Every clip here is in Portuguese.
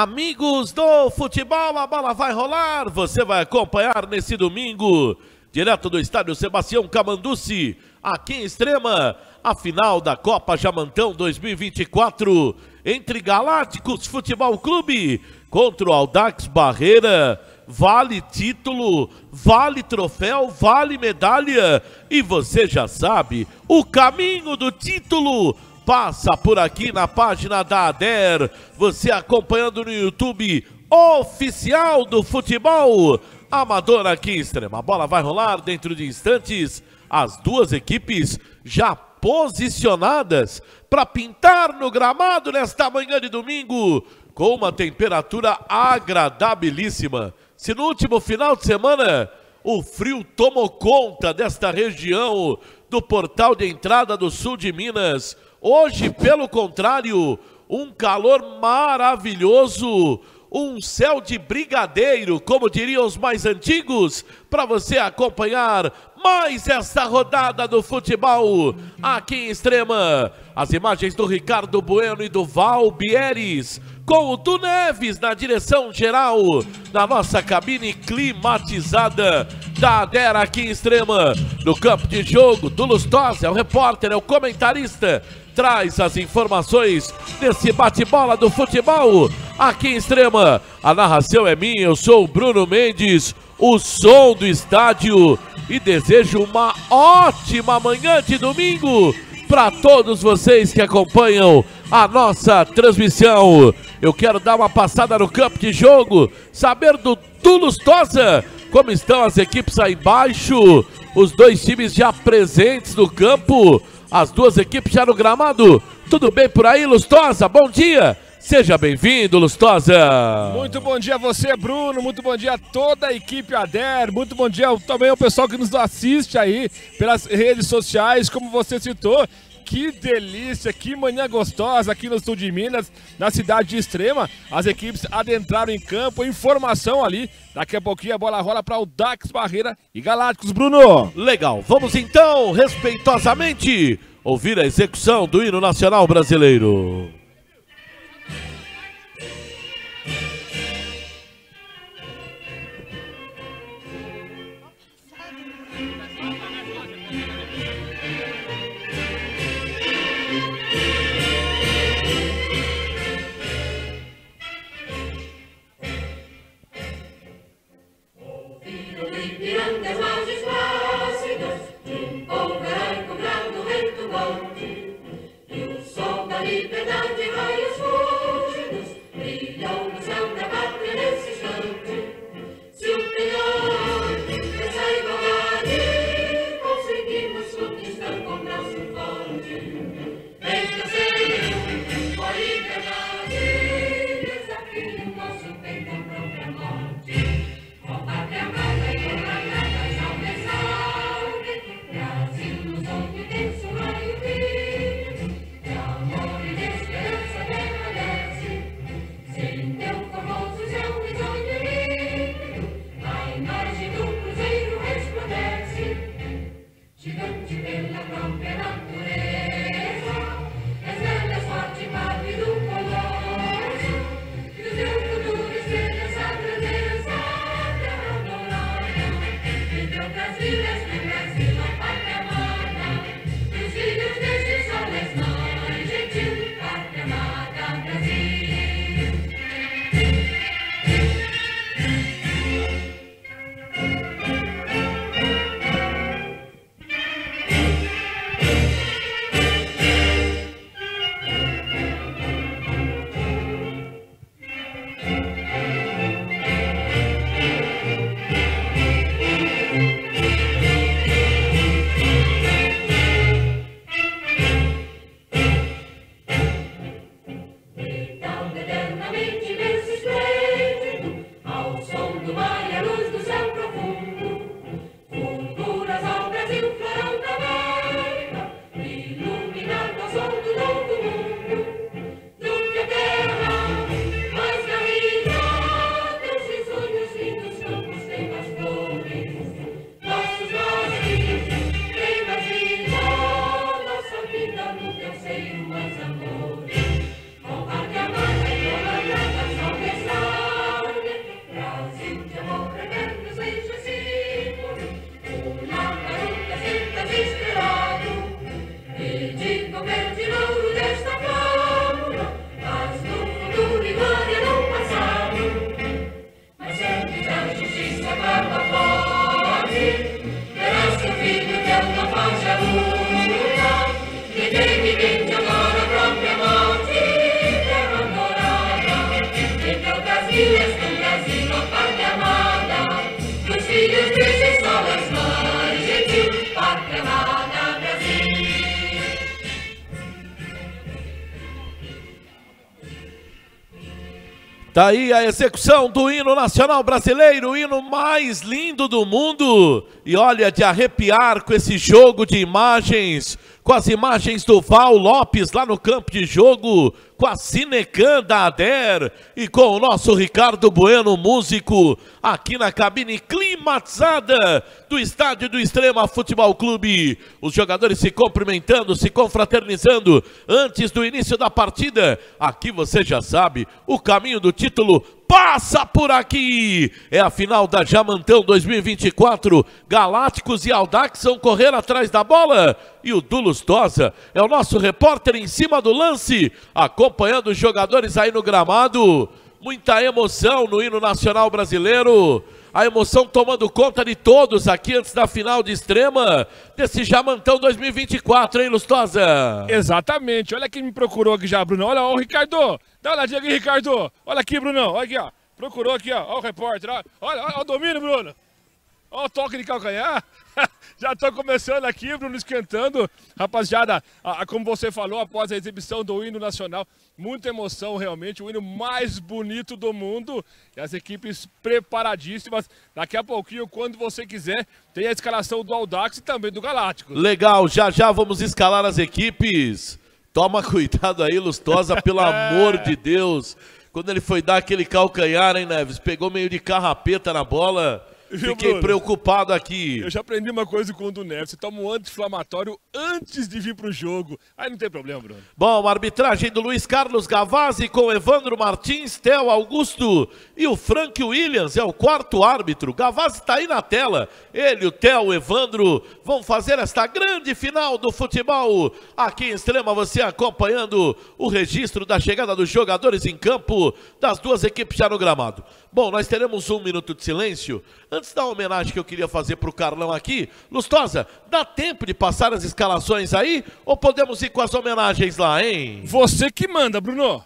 Amigos do futebol, a bola vai rolar. Você vai acompanhar nesse domingo, direto do estádio Sebastião Camanducci, aqui em Extrema, a final da Copa Jamantão 2024 entre Galácticos Futebol Clube contra o Aldax Barreira. Vale título, vale troféu, vale medalha. E você já sabe, o caminho do título passa por aqui na página da ADER. Você acompanhando no YouTube oficial do futebol amador aqui em Extrema. A bola vai rolar dentro de instantes. As duas equipes já posicionadas para pintar no gramado nesta manhã de domingo com uma temperatura agradabilíssima. Se no último final de semana o frio tomou conta desta região do portal de entrada do sul de Minas, hoje, pelo contrário, um calor maravilhoso um céu de brigadeiro, como diriam os mais antigos, para você acompanhar mais esta rodada do futebol aqui em Extrema. As imagens do Ricardo Bueno e do Val Bieres, com o Du Neves na direção geral, na nossa cabine climatizada da Adera aqui em Extrema. No campo de jogo, do Lustosa, é o repórter, é o comentarista, traz as informações desse bate-bola do futebol aqui em Extrema. A narração é minha, eu sou o Bruno Mendes, o som do estádio e desejo uma ótima manhã de domingo para todos vocês que acompanham a nossa transmissão. Eu quero dar uma passada no campo de jogo, saber do Tulustosa como estão as equipes aí embaixo, os dois times já presentes no campo, as duas equipes já no gramado. Tudo bem por aí, Lustosa? Bom dia! Seja bem-vindo, Lustosa. Muito bom dia a você, Bruno. Muito bom dia a toda a equipe ADER. Muito bom dia também ao pessoal que nos assiste aí pelas redes sociais, como você citou. Que delícia, que manhã gostosa aqui no sul de Minas, na cidade de Extrema. As equipes adentraram em campo, informação ali. Daqui a pouquinho a bola rola para o Dax Barreira e Galácticos, Bruno. Legal, vamos então, respeitosamente, ouvir a execução do hino nacional brasileiro. Tá aí a execução do hino nacional brasileiro, o hino mais lindo do mundo. E olha, de arrepiar com esse jogo de imagens, com as imagens do Val Lopes lá no campo de jogo, com a Cinecan da Ader e com o nosso Ricardo Bueno, músico, aqui na cabine climatizada do estádio do Extrema Futebol Clube. Os jogadores se cumprimentando, se confraternizando antes do início da partida. Aqui você já sabe, o caminho do título passa por aqui. É a final da Jamantão 2024. Galácticos e Aldax vão correr atrás da bola. E o Dulos Tosa é o nosso repórter em cima do lance, acompanhando os jogadores aí no gramado. Muita emoção no hino nacional brasileiro a emoção tomando conta de todos aqui antes da final de extrema desse Jamantão 2024, hein, Lustosa? Exatamente. Olha quem me procurou aqui já, Bruno. Olha, ó, o Ricardo. Dá uma olhadinha aqui, Ricardo. Olha aqui, Bruno. Olha aqui, ó. Procurou aqui, ó. Olha o repórter. Olha, olha, olha o domínio, Bruno. Olha o toque de calcanhar. Já estou começando aqui, Bruno, esquentando. Rapaziada, a, a, como você falou, após a exibição do hino nacional, muita emoção realmente, o hino mais bonito do mundo. E as equipes preparadíssimas. Daqui a pouquinho, quando você quiser, tem a escalação do Audax e também do Galáctico. Legal, já já vamos escalar as equipes. Toma cuidado aí, Lustosa, pelo amor de Deus. Quando ele foi dar aquele calcanhar, hein, Neves? Pegou meio de carrapeta na bola. Fiquei Bruno, preocupado aqui. Eu já aprendi uma coisa com o do Neves. Você toma um anti-inflamatório antes de vir pro jogo. Aí não tem problema, Bruno. Bom, arbitragem do Luiz Carlos Gavazzi com Evandro Martins, Theo Augusto e o Frank Williams é o quarto árbitro. Gavazzi tá aí na tela. Ele, o Theo, o Evandro vão fazer esta grande final do futebol. Aqui em Extrema, você acompanhando o registro da chegada dos jogadores em campo das duas equipes já no gramado. Bom, nós teremos um minuto de silêncio. Antes da homenagem que eu queria fazer para o Carlão aqui, Lustosa, dá tempo de passar as escalações aí? Ou podemos ir com as homenagens lá, hein? Você que manda, Bruno.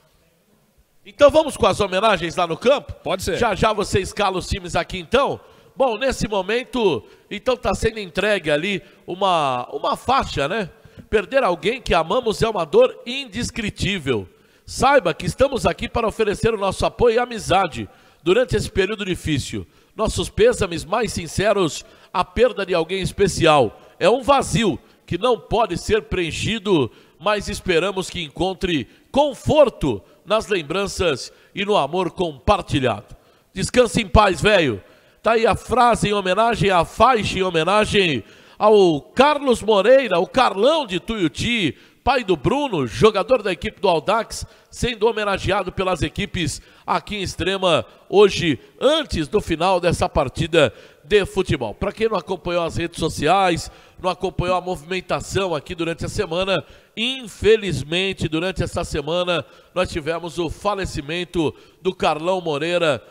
Então vamos com as homenagens lá no campo? Pode ser. Já já você escala os times aqui então? Bom, nesse momento, então está sendo entregue ali uma, uma faixa, né? Perder alguém que amamos é uma dor indescritível. Saiba que estamos aqui para oferecer o nosso apoio e amizade durante esse período difícil. Nossos pêsames mais sinceros à perda de alguém especial. É um vazio que não pode ser preenchido, mas esperamos que encontre conforto nas lembranças e no amor compartilhado. Descanse em paz, velho. Tá aí a frase em homenagem, a faixa em homenagem ao Carlos Moreira, o Carlão de Tuiuti, pai do Bruno, jogador da equipe do Aldax, sendo homenageado pelas equipes aqui em Extrema hoje, antes do final dessa partida de futebol. Para quem não acompanhou as redes sociais, não acompanhou a movimentação aqui durante a semana, infelizmente, durante essa semana, nós tivemos o falecimento do Carlão Moreira,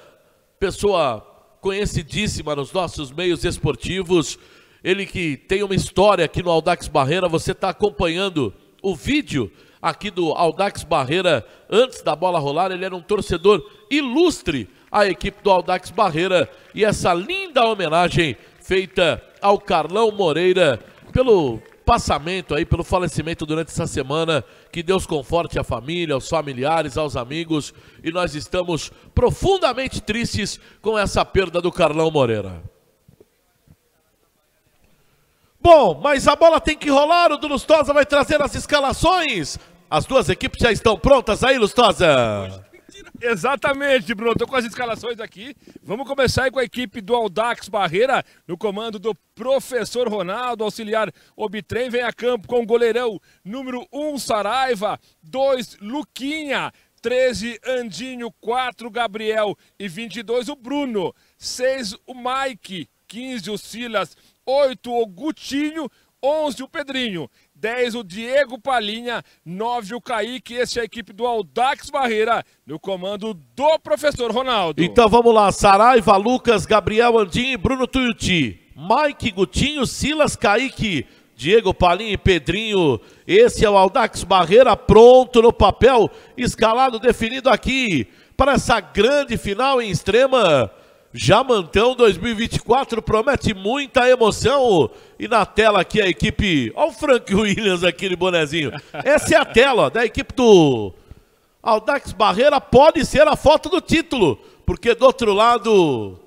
pessoa conhecidíssima nos nossos meios esportivos, ele que tem uma história aqui no Aldax Barreira, você está acompanhando o vídeo aqui do Aldax Barreira antes da bola rolar. Ele era um torcedor ilustre à equipe do Aldax Barreira. E essa linda homenagem feita ao Carlão Moreira pelo passamento aí, pelo falecimento durante essa semana. Que Deus conforte a família, aos familiares, aos amigos. E nós estamos profundamente tristes com essa perda do Carlão Moreira. Bom, mas a bola tem que rolar, o do Lustosa vai trazer as escalações. As duas equipes já estão prontas aí, Lustosa? Exatamente, Bruno. Estou com as escalações aqui. Vamos começar aí com a equipe do Aldax Barreira, no comando do professor Ronaldo, auxiliar Obitrem, vem a campo com o goleirão número 1, Saraiva, 2, Luquinha, 13, Andinho, 4, Gabriel e 22, o Bruno, 6, o Mike, 15, o Silas, 8 o Gutinho, 11 o Pedrinho, 10 o Diego Palinha, 9 o Kaique, esse é a equipe do Aldax Barreira, no comando do professor Ronaldo. Então vamos lá, Saraiva, Lucas, Gabriel Andinho e Bruno Tuiuti. Mike, Gutinho, Silas, Kaique, Diego Palinha e Pedrinho. Esse é o Aldax Barreira pronto no papel, escalado, definido aqui para essa grande final em extrema Jamantão 2024 promete muita emoção. E na tela aqui a equipe. Olha o Frank Williams aqui de bonezinho. Essa é a tela da equipe do Aldax Barreira pode ser a foto do título, porque do outro lado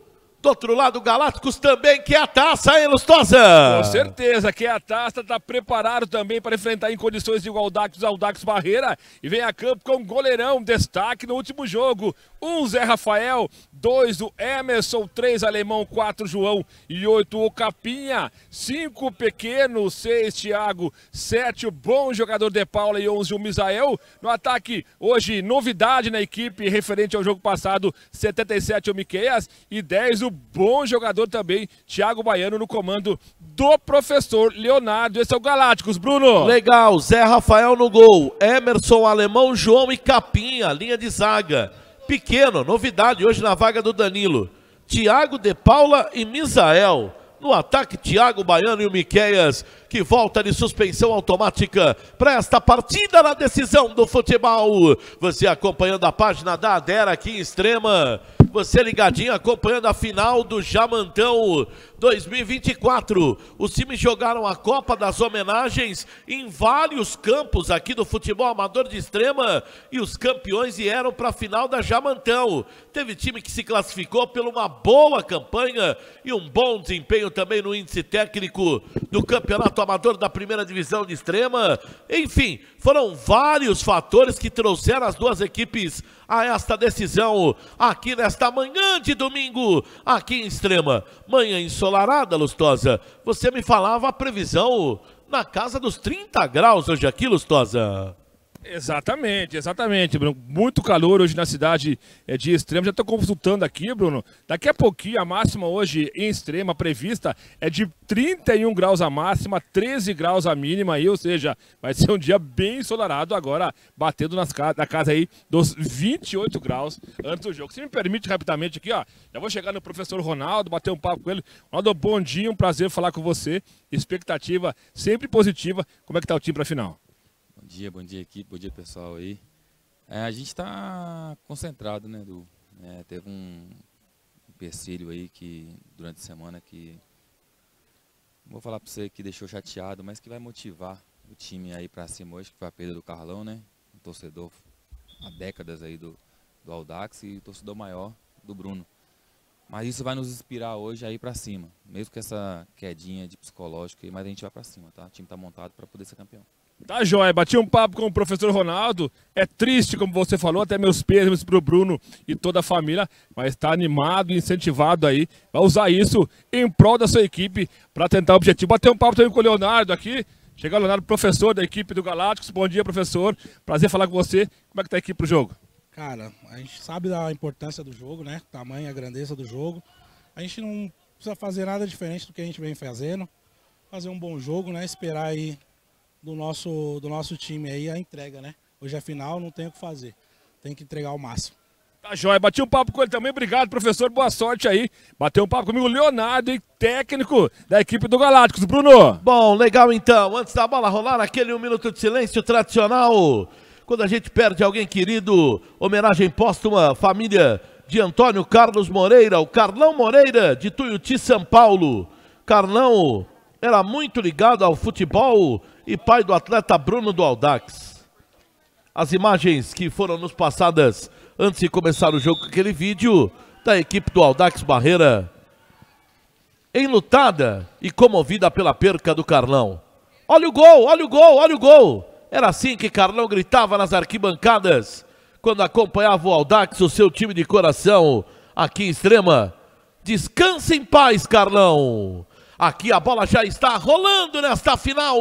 do outro lado, Galácticos também quer a taça, hein, Lustosa? Com certeza, quer a taça, está preparado também para enfrentar em condições de igualdade os Aldax Barreira. E vem a campo com um goleirão, destaque no último jogo. Um Zé Rafael, dois o Emerson, três Alemão, quatro João e oito o Capinha. Cinco Pequeno, seis Thiago, sete o bom jogador de Paula e onze o Misael. No ataque, hoje, novidade na equipe referente ao jogo passado, 77 o Miqueias e 10 o bom jogador também, Thiago Baiano, no comando do professor Leonardo. Esse é o Galácticos, Bruno. Legal, Zé Rafael no gol, Emerson, Alemão, João e Capinha, linha de zaga. Pequeno, novidade hoje na vaga do Danilo. Thiago de Paula e Misael. No ataque, Thiago Baiano e o Miqueias, que volta de suspensão automática para esta partida na decisão do futebol. Você acompanhando a página da Adera aqui em Extrema. Você ligadinho acompanhando a final do Jamantão 2024. Os times jogaram a Copa das Homenagens em vários campos aqui do futebol amador de extrema e os campeões vieram para a final da Jamantão. Teve time que se classificou por uma boa campanha e um bom desempenho também no índice técnico do Campeonato Amador da Primeira Divisão de Extrema. Enfim, foram vários fatores que trouxeram as duas equipes a esta decisão aqui nesta manhã de domingo, aqui em Extrema. Manhã ensolarada, Lustosa. Você me falava a previsão na casa dos 30 graus hoje aqui, Lustosa. Exatamente, exatamente, Bruno. Muito calor hoje na cidade é, de Extrema. Já estou consultando aqui, Bruno. Daqui a pouquinho, a máxima hoje em Extrema prevista é de 31 graus a máxima, 13 graus a mínima, aí, ou seja, vai ser um dia bem ensolarado agora, batendo nas, na casa aí dos 28 graus antes do jogo. Se me permite rapidamente aqui, ó, já vou chegar no professor Ronaldo, bater um papo com ele. Ronaldo, bom dia, um prazer falar com você. Expectativa sempre positiva. Como é que tá o time para a final? Bom dia, bom dia equipe, bom dia pessoal aí. É, a gente está concentrado, né, Du? É, teve um empecilho aí que durante a semana que vou falar para você que deixou chateado, mas que vai motivar o time aí para cima hoje, que foi a perda do Carlão, né? Um torcedor há décadas aí do, do Aldax e torcedor maior do Bruno. Mas isso vai nos inspirar hoje aí para cima, mesmo com essa quedinha de psicológico, mas a gente vai para cima, tá? O time está montado para poder ser campeão. Tá, Joia. Bati um papo com o professor Ronaldo. É triste, como você falou, até meus pêsames pro Bruno e toda a família, mas está animado e incentivado aí. Vai usar isso em prol da sua equipe para tentar o objetivo. Bater um papo também com o Leonardo aqui. Chegar o Leonardo, professor da equipe do Galácticos. Bom dia, professor. Prazer falar com você. Como é que tá a equipe pro jogo? Cara, a gente sabe da importância do jogo, né? Tamanho, a grandeza do jogo. A gente não precisa fazer nada diferente do que a gente vem fazendo. Fazer um bom jogo, né? Esperar aí do nosso, do nosso time aí a entrega, né? Hoje é final, não tem o que fazer. Tem que entregar o máximo. Tá jóia, bati um papo com ele também, obrigado professor, boa sorte aí. Bateu um papo comigo o Leonardo, técnico da equipe do Galácticos, Bruno. Bom, legal então, antes da bola rolar, aquele um minuto de silêncio tradicional. Quando a gente perde alguém querido, homenagem póstuma, família de Antônio Carlos Moreira, o Carlão Moreira, de Tuiuti, São Paulo. Carlão era muito ligado ao futebol e pai do atleta Bruno do Aldax. As imagens que foram nos passadas antes de começar o jogo, aquele vídeo da equipe do Aldax Barreira enlutada e comovida pela perca do Carlão. Olha o gol, olha o gol, olha o gol. Era assim que Carlão gritava nas arquibancadas quando acompanhava o Aldax, o seu time de coração, aqui em Extrema. Descanse em paz, Carlão. Aqui a bola já está rolando nesta final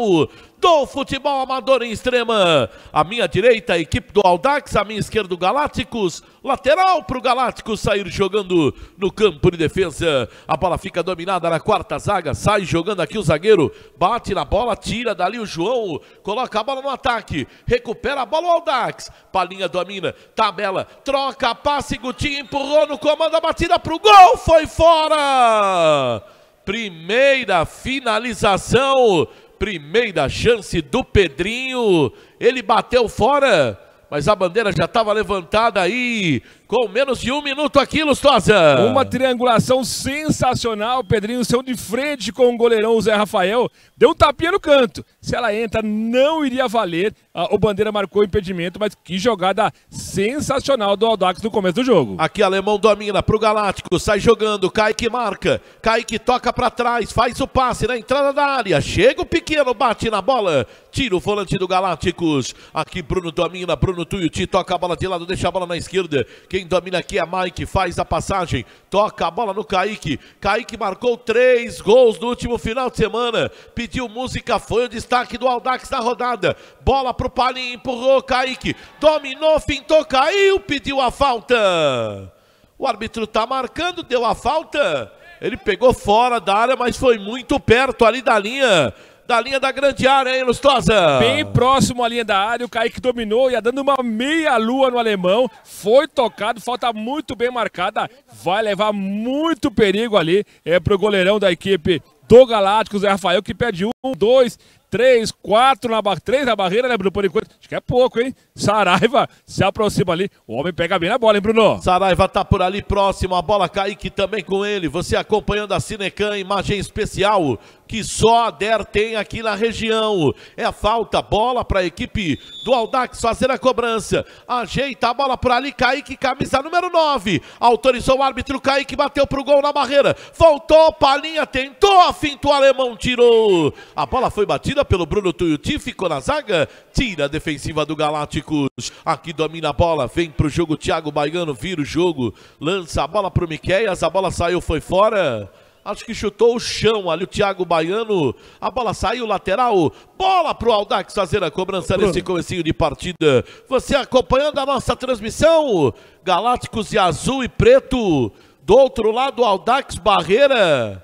do futebol amador em extrema. A minha direita, a equipe do Aldax, a minha esquerda, o Galácticos. Lateral para o Galácticos sair jogando no campo de defesa. A bola fica dominada na quarta zaga. Sai jogando aqui o zagueiro. Bate na bola, tira dali o João. Coloca a bola no ataque. Recupera a bola o Aldax. Palinha domina. Tabela. Troca, passe. Gutinho empurrou no comando. A batida para o gol. Foi fora. Primeira finalização primeira chance do Pedrinho. Ele bateu fora, mas a bandeira já estava levantada aí, com menos de um minuto aqui, Lustosa. Uma triangulação sensacional, Pedrinho saiu de frente com o goleirão Zé Rafael, deu um tapinha no canto. Se ela entra, não iria valer. O Bandeira marcou impedimento, mas que jogada sensacional do Aldax no começo do jogo. Aqui Alemão domina pro Galáctico, sai jogando, Kaique marca, Kaique toca para trás, faz o passe na entrada da área, chega o pequeno, bate na bola, tira o volante do Galácticos. Aqui Bruno domina, Bruno Tuiuti toca a bola de lado, deixa a bola na esquerda. Quem domina aqui é Mike, faz a passagem, toca a bola no Kaique. Kaique marcou três gols no último final de semana, pediu música, foi o destaque do Aldax na rodada. Bola pro Palinho, empurrou Kaique, dominou, fintou, caiu, pediu a falta. O árbitro tá marcando, deu a falta. Ele pegou fora da área, mas foi muito perto ali da linha da linha da grande área, hein, Lustosa? Bem próximo à linha da área, o Kaique dominou, ia dando uma meia-lua no alemão, foi tocado, falta muito bem marcada, vai levar muito perigo ali é, pro goleirão da equipe do Galácticos, Zé Rafael, que pede um, dois, três, quatro na barreira, três na barreira, né, Bruno? Por enquanto, acho que é pouco, hein? Saraiva se aproxima ali, o homem pega bem na bola, hein, Bruno? Saraiva tá por ali próximo, a bola Kaique também com ele, você acompanhando a Cinecan, imagem especial que só a DER tem aqui na região. É falta, bola para a equipe do Aldax fazer a cobrança. Ajeita a bola por ali, Kaique, camisa número 9. Autorizou o árbitro, Kaique bateu pro gol na barreira. Voltou, Palinha tentou, afinto o alemão, tirou. A bola foi batida pelo Bruno Tuiuti, ficou na zaga. Tira a defensiva do Galácticos. Aqui domina a bola, vem pro jogo Thiago Baiano, vira o jogo. Lança a bola pro Miqueias, a bola saiu, foi fora. Acho que chutou o chão ali o Thiago Baiano. A bola saiu lateral. Bola pro Aldax fazer a cobrança nesse comecinho de partida. Você acompanhando a nossa transmissão. Galácticos e azul e preto. Do outro lado, Aldax Barreira.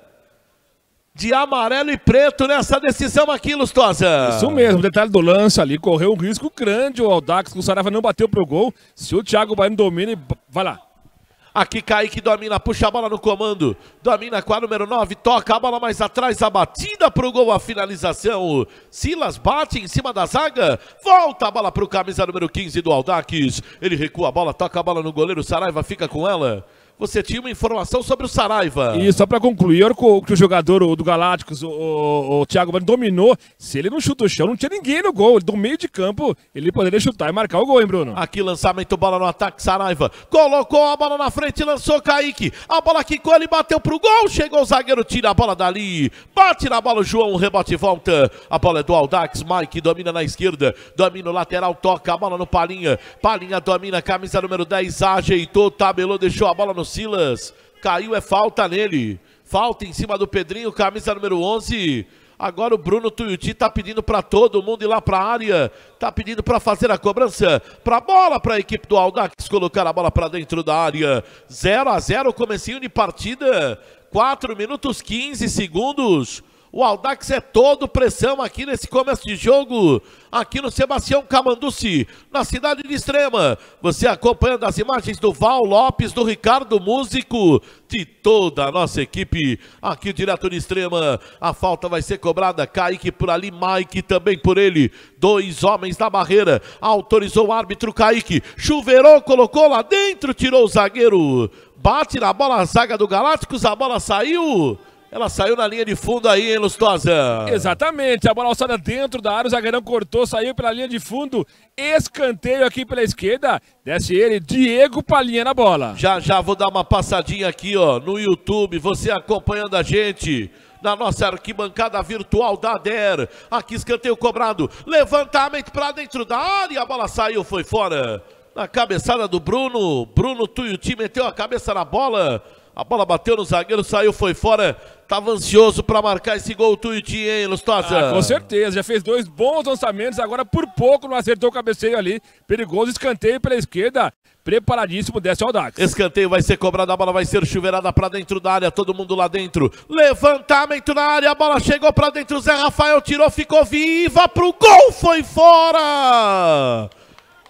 De amarelo e preto nessa decisão aqui, Lustosa. Isso mesmo, detalhe do lance ali, correu um risco grande o Aldax, que o Saraiva não bateu pro gol. Se o Thiago Baiano domina, vai lá. Aqui Kaique domina, puxa a bola no comando. Domina com a número 9, toca a bola mais atrás, a batida pro gol, a finalização. Silas bate em cima da zaga, volta a bola pro camisa número 15 do Aldax. Ele recua a bola, toca a bola no goleiro, Saraiva fica com ela você tinha uma informação sobre o Saraiva. E só para concluir, o que o jogador o, do Galácticos, o, o, o Thiago Bani, dominou. Se ele não chuta o chão, não tinha ninguém no gol. Do meio de campo, ele poderia chutar e marcar o gol, hein, Bruno? Aqui, lançamento, bola no ataque, Saraiva. Colocou a bola na frente, lançou Kaique. A bola quicou, ele bateu pro gol. Chegou o zagueiro, tira a bola dali. Bate na bola o João, rebote e volta. A bola é do Aldax, Mike domina na esquerda. Domina o lateral, toca a bola no Palinha. Palinha domina, camisa número 10, ajeitou, tabelou, deixou a bola no Silas. Caiu, é falta nele. Falta em cima do Pedrinho, camisa número 11. Agora o Bruno Tuiuti tá pedindo para todo mundo ir lá para a área. Tá pedindo para fazer a cobrança. Para bola para a equipe do Aldax colocar a bola para dentro da área. 0 a 0 comecinho de partida. 4 minutos 15 segundos. O Aldax é todo pressão aqui nesse começo de jogo, aqui no Sebastião Camanduci, na cidade de Extrema. Você acompanhando as imagens do Val Lopes, do Ricardo Músico, de toda a nossa equipe, aqui direto de Extrema. A falta vai ser cobrada, Kaique por ali, Mike também por ele. Dois homens na barreira, autorizou o árbitro Kaique, chuveirou, colocou lá dentro, tirou o zagueiro. Bate na bola a zaga do Galácticos, a bola saiu. Ela saiu na linha de fundo aí, hein, Lustosa? Exatamente, a bola alçada dentro da área, o zagueirão cortou, saiu pela linha de fundo, escanteio aqui pela esquerda, desce ele, Diego Palinha na bola. Já, já vou dar uma passadinha aqui, ó, no YouTube, você acompanhando a gente na nossa arquibancada virtual da ADER. Aqui escanteio cobrado, levantamento para dentro da área, a bola saiu, foi fora. Na cabeçada do Bruno, Bruno Tuiuti meteu a cabeça na bola, a bola bateu no zagueiro, saiu, foi fora. Tava ansioso para marcar esse gol Tuiuti, hein, Lustosa? Ah, com certeza, já fez dois bons lançamentos, agora por pouco não acertou o cabeceio ali. Perigoso, escanteio pela esquerda, preparadíssimo, desce ao Dax. Escanteio vai ser cobrado, a bola vai ser chuveirada para dentro da área, todo mundo lá dentro. Levantamento na área, a bola chegou para dentro, Zé Rafael tirou, ficou viva pro gol, foi fora!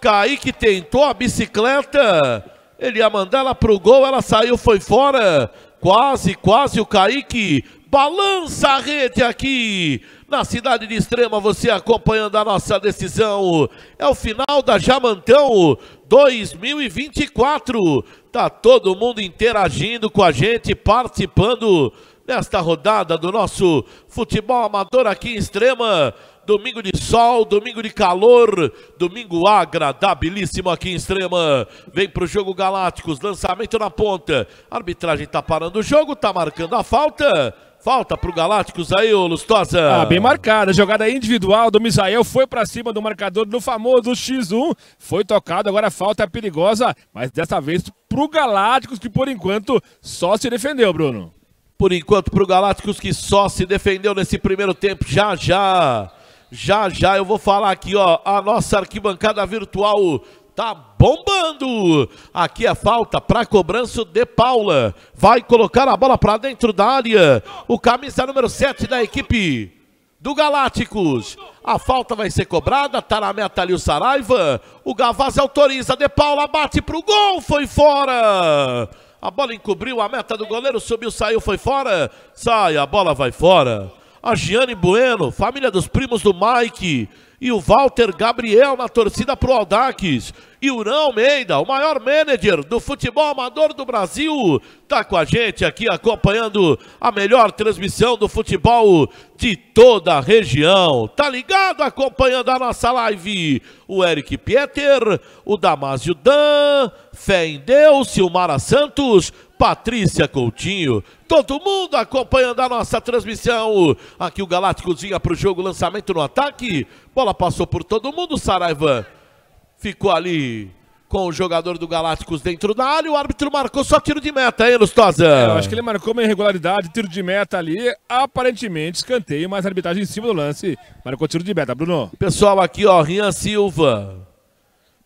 Kaique tentou a bicicleta, ele ia mandar ela pro gol, ela saiu, foi fora. Quase, quase o Kaique balança a rede aqui na cidade de Extrema, você acompanhando a nossa decisão. É o final da Jamantão 2024. Tá todo mundo interagindo com a gente, participando nesta rodada do nosso futebol amador aqui em Extrema. Domingo de sol, domingo de calor, domingo agradabilíssimo aqui em Extrema. Vem pro jogo Galácticos, lançamento na ponta. A arbitragem tá parando o jogo, tá marcando a falta. Falta pro Galácticos aí, ô Lustosa. Ah, bem marcada. Jogada individual do Misael foi para cima do marcador do famoso X1. Foi tocado, agora a falta é perigosa, mas dessa vez pro Galácticos, que por enquanto só se defendeu, Bruno. Por enquanto pro Galácticos que só se defendeu nesse primeiro tempo. Já, já. Já, já eu vou falar aqui, ó. A nossa arquibancada virtual tá bombando. Aqui é falta para cobrança de Paula. Vai colocar a bola para dentro da área. O camisa número 7 da equipe do Galácticos. A falta vai ser cobrada, tá na meta ali o Saraiva. O Gavaz autoriza, de Paula bate pro gol, foi fora. A bola encobriu a meta do goleiro, subiu, saiu, foi fora. Sai, a bola vai fora. A Giane Bueno, família dos primos do Mike e o Walter Gabriel na torcida pro Aldax. E o Urão Almeida, o maior manager do futebol amador do Brasil, tá com a gente aqui acompanhando a melhor transmissão do futebol de toda a região. Tá ligado acompanhando a nossa live? O Eric Pieter, o Damásio Dan, Fé em Deus, Silmara Santos, Patrícia Coutinho, todo mundo acompanhando a nossa transmissão. Aqui o Galácticos vinha para o jogo, lançamento no ataque. Bola passou por todo mundo, Saraiva ficou ali com o jogador do Galácticos dentro da área. O árbitro marcou só tiro de meta, hein, Lustosa? É, eu acho que ele marcou uma irregularidade, tiro de meta ali. Aparentemente, escanteio, mas a arbitragem em cima do lance. Marcou tiro de meta, Bruno. Pessoal aqui, ó, Rian Silva.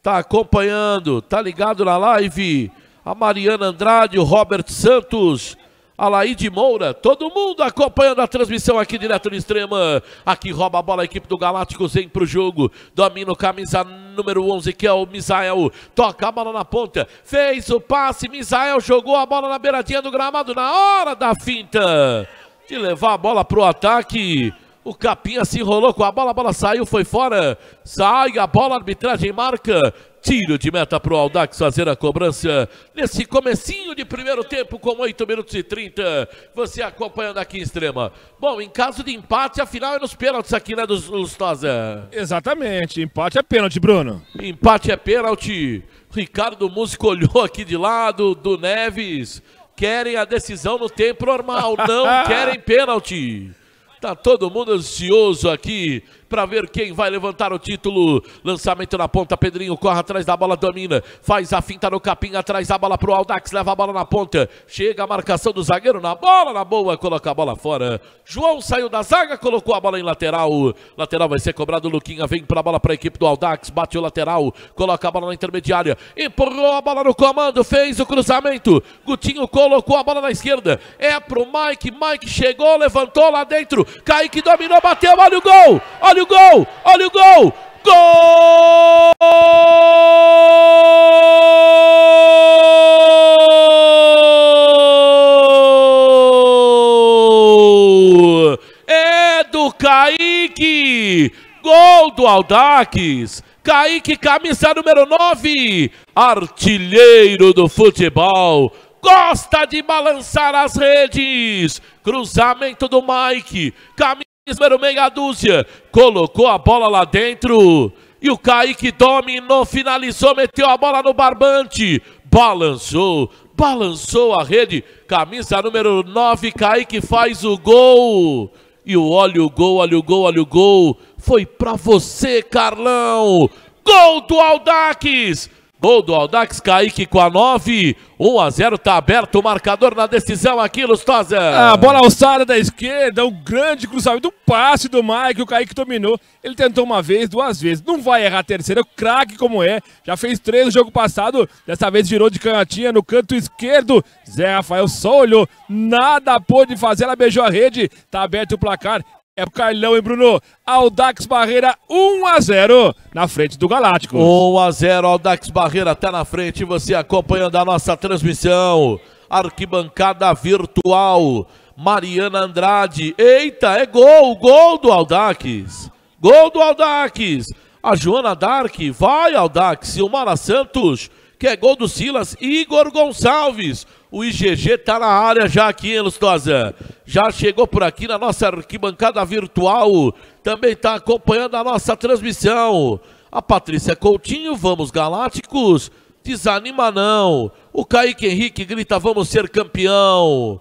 Tá acompanhando, tá ligado na live. A Mariana Andrade, o Robert Santos. Alaide Moura, todo mundo acompanhando a transmissão aqui direto no Extrema. Aqui rouba a bola a equipe do Galácticos, vem pro jogo. Domina o camisa número 11, que é o Misael. Toca a bola na ponta, fez o passe. Misael jogou a bola na beiradinha do gramado na hora da finta. De levar a bola pro ataque. O Capinha se enrolou com a bola, a bola saiu, foi fora. Sai a bola, a arbitragem marca. Tiro de meta para o Aldax fazer a cobrança nesse comecinho de primeiro tempo com 8 minutos e 30. Você acompanhando aqui em extrema. Bom, em caso de empate, a final é nos pênaltis aqui, né, dos Lustosa? Exatamente, empate é pênalti, Bruno. Empate é pênalti. Ricardo Músico olhou aqui de lado, do Neves. Querem a decisão no tempo normal, não querem pênalti. Tá todo mundo ansioso aqui para ver quem vai levantar o título. Lançamento na ponta, Pedrinho corre atrás da bola, domina, faz a finta no capim, atrás da bola pro Aldax, leva a bola na ponta, chega a marcação do zagueiro na bola, na boa, coloca a bola fora. João saiu da zaga, colocou a bola em lateral. Lateral vai ser cobrado, Luquinha vem para a bola para a equipe do Aldax, bate o lateral, coloca a bola na intermediária, empurrou a bola no comando, fez o cruzamento. Gutinho colocou a bola na esquerda, é pro Mike, Mike chegou, levantou lá dentro, Kaique dominou, bateu, olha o gol, olha o gol! Olha o gol! Gol! É do Kaique! Gol do Aldax! Kaique, camisa número 9, artilheiro do futebol, gosta de balançar as redes. Cruzamento do Mike, camisa número meia dúzia, colocou a bola lá dentro. E o Kaique dominou, finalizou, meteu a bola no barbante. Balançou, balançou a rede. Camisa número 9, Kaique faz o gol. E o olha o gol, olha o gol, olha o gol. Foi pra você, Carlão. Gol do Aldax. Gol do Aldax, Kaique com a 9. 1 a 0, tá aberto o marcador na decisão aqui, Lustosa. A bola alçada da esquerda, um grande cruzamento, um passe do Mike, o Kaique dominou. Ele tentou uma vez, duas vezes, não vai errar a terceira, o craque como é. Já fez três no jogo passado, dessa vez virou de canhotinha no canto esquerdo. Zé Rafael só olhou, nada pôde fazer, ela beijou a rede. Tá aberto o placar. É o Carlão, hein, Bruno? Aldax Barreira 1 a 0 na frente do Galáctico. 1 a 0 Aldax Barreira tá na frente, você acompanhando a nossa transmissão. Arquibancada virtual. Mariana Andrade. Eita, é gol, gol do Aldax. Gol do Aldax. A Joana Dark, vai Aldax. Silmara Santos, que é gol do Silas. Igor Gonçalves. O IGG tá na área já aqui, hein, Lustosa? Já chegou por aqui na nossa arquibancada virtual. Também tá acompanhando a nossa transmissão. A Patrícia Coutinho, vamos Galácticos. Desanima não. O Kaique Henrique grita, vamos ser campeão.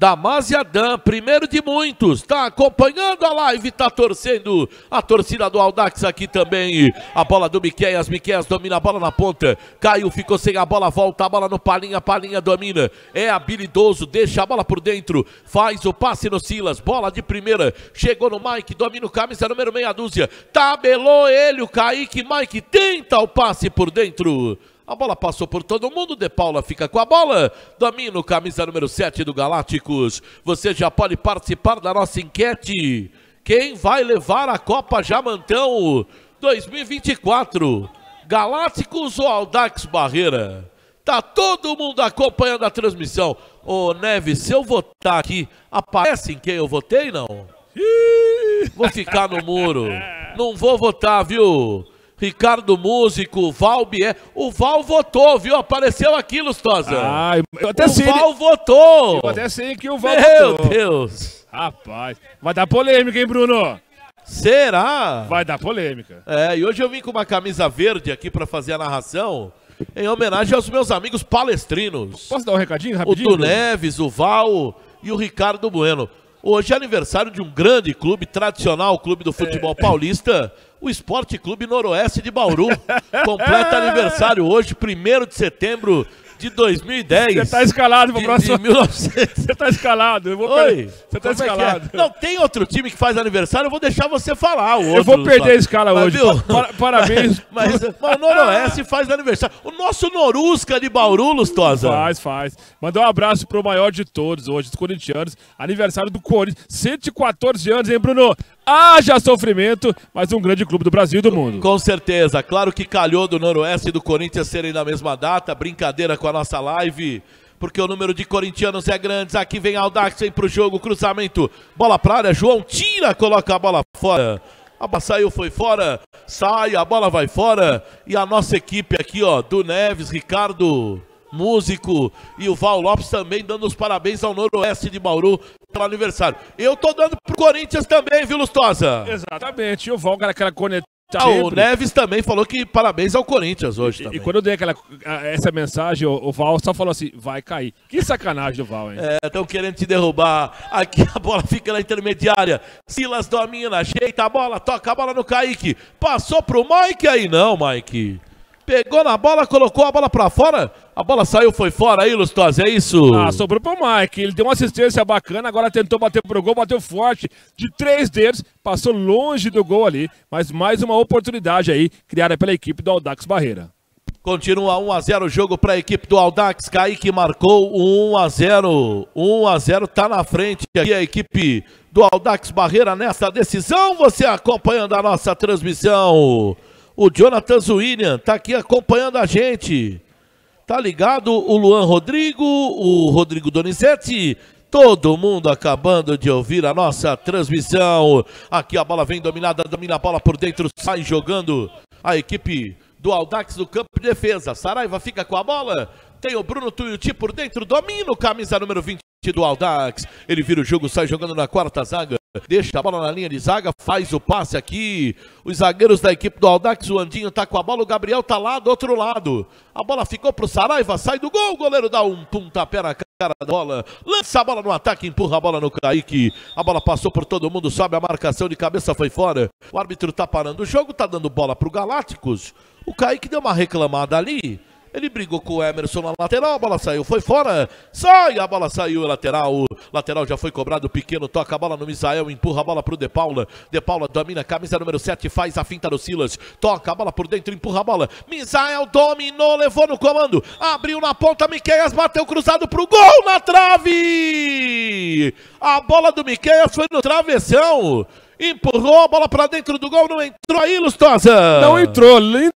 Damas Adam, primeiro de muitos, está acompanhando a live, está torcendo a torcida do Aldax aqui também. A bola do Miqueias, Miqueias domina a bola na ponta. Caiu, ficou sem a bola, volta a bola no Palinha, Palinha domina. É habilidoso, deixa a bola por dentro, faz o passe no Silas, bola de primeira. Chegou no Mike, domina o camisa número meia dúzia. Tabelou ele, o Kaique, Mike tenta o passe por dentro. A bola passou por todo mundo. De Paula fica com a bola. Domina camisa número 7 do Galácticos. Você já pode participar da nossa enquete. Quem vai levar a Copa Jamantão 2024? Galácticos ou Aldax Barreira? Tá todo mundo acompanhando a transmissão. Ô Neves, se eu votar aqui, aparece em quem eu votei, não? Vou ficar no muro. Não vou votar, viu? Ricardo Músico, Val Bier. O Val votou, viu? Apareceu aqui, Lustosa. Ah, eu até o sei. Val votou. Eu até sei que o Val Meu votou. Deus. Rapaz, vai dar polêmica, hein, Bruno? Será? Vai dar polêmica. É, e hoje eu vim com uma camisa verde aqui para fazer a narração em homenagem aos meus amigos palestrinos. Posso dar um recadinho O rapidinho? do Bruno? Neves, o Val e o Ricardo Bueno. Hoje é aniversário de um grande clube, tradicional clube do futebol É. paulista, o Esporte Clube Noroeste de Bauru. Completa aniversário hoje, 1 de setembro de 2010. Você tá escalado pro próximo. de 1900. Você tá escalado. Eu vou Oi, Você tá como é que é? escalado. Não, tem outro time que faz aniversário, eu vou deixar você falar. O Eu outro, vou perder a escala Mas, hoje. viu? Para- parabéns. Mas, mas o Noroeste faz aniversário. O nosso Norusca de Bauru, Lustosa. Faz, faz. Mandar um abraço pro maior de todos hoje, dos corintianos. Aniversário do Corinthians. 114 anos, hein, Bruno? Haja sofrimento, mas um grande clube do Brasil e do mundo. Com certeza. Claro que calhou do Noroeste e do Corinthians serem na mesma data. Brincadeira com a nossa live. Porque o número de corintianos é grande. Aqui vem Aldax, vem pro jogo. Cruzamento. Bola pra área. João tira, coloca a bola fora. A bola saiu, foi fora. Sai, a bola vai fora. E a nossa equipe aqui, ó. Do Neves, Ricardo Músico e o Val Lopes também dando os parabéns ao Noroeste de Bauru pelo aniversário. Eu tô dando pro Corinthians também, viu, Lustosa? Exatamente. E o Val, cara, aquela conectada. Ah, o Neves também falou que parabéns ao Corinthians hoje E, também. e quando eu dei aquela, essa mensagem, o, o Val só falou assim: vai cair. Que sacanagem do Val, hein? Estão querendo te derrubar. Aqui a bola fica na intermediária. Silas domina, ajeita a bola, toca a bola no Kaique. Passou pro Mike aí, não, Mike. Pegou na bola, colocou a bola pra fora. A bola saiu, foi fora aí, Lustosa, é isso? Ah, sobrou pro Mike. Ele deu uma assistência bacana, agora tentou bater pro gol, bateu forte, de três dedos, passou longe do gol ali. Mas mais uma oportunidade aí, criada pela equipe do Aldax Barreira. Continua 1 a 0 o jogo para a equipe do Aldax. Kaique marcou o 1 a 0. 1 a 0 tá na frente aqui a equipe do Aldax Barreira nessa decisão. Você acompanhando a nossa transmissão. O Jonathan Zwilliam tá aqui acompanhando a gente. Tá ligado o Luan Rodrigo, o Rodrigo Donizete, todo mundo acabando de ouvir a nossa transmissão. Aqui a bola vem dominada, domina a bola por dentro, sai jogando a equipe do Aldax do campo de defesa. Saraiva fica com a bola. Tem o Bruno Tuiuti por dentro, domina o camisa número 20 do Aldax. Ele vira o jogo, sai jogando na quarta zaga. Deixa a bola na linha de zaga, faz o passe aqui. Os zagueiros da equipe do Aldax, o Andinho tá com a bola, o Gabriel tá lá do outro lado. A bola ficou pro Saraiva, sai do gol, o goleiro dá um pontapé na cara da bola. Lança a bola no ataque, empurra a bola no Kaique. A bola passou por todo mundo, sobe a marcação de cabeça, foi fora. O árbitro tá parando o jogo, tá dando bola pro Galácticos. O Kaique deu uma reclamada ali. Ele brigou com o Emerson na lateral, a bola saiu, foi fora. Sai, a bola saiu, lateral. Lateral já foi cobrado, pequeno, toca a bola no Misael, empurra a bola pro De Paula. De Paula domina, camisa número 7, faz a finta do Silas. Toca a bola por dentro, empurra a bola. Misael dominou, levou no comando. Abriu na ponta, Miqueias bateu cruzado pro gol na trave. A bola do Miqueias foi no travessão. Empurrou a bola pra dentro do gol, não entrou aí, Lustosa. Não entrou, lindo.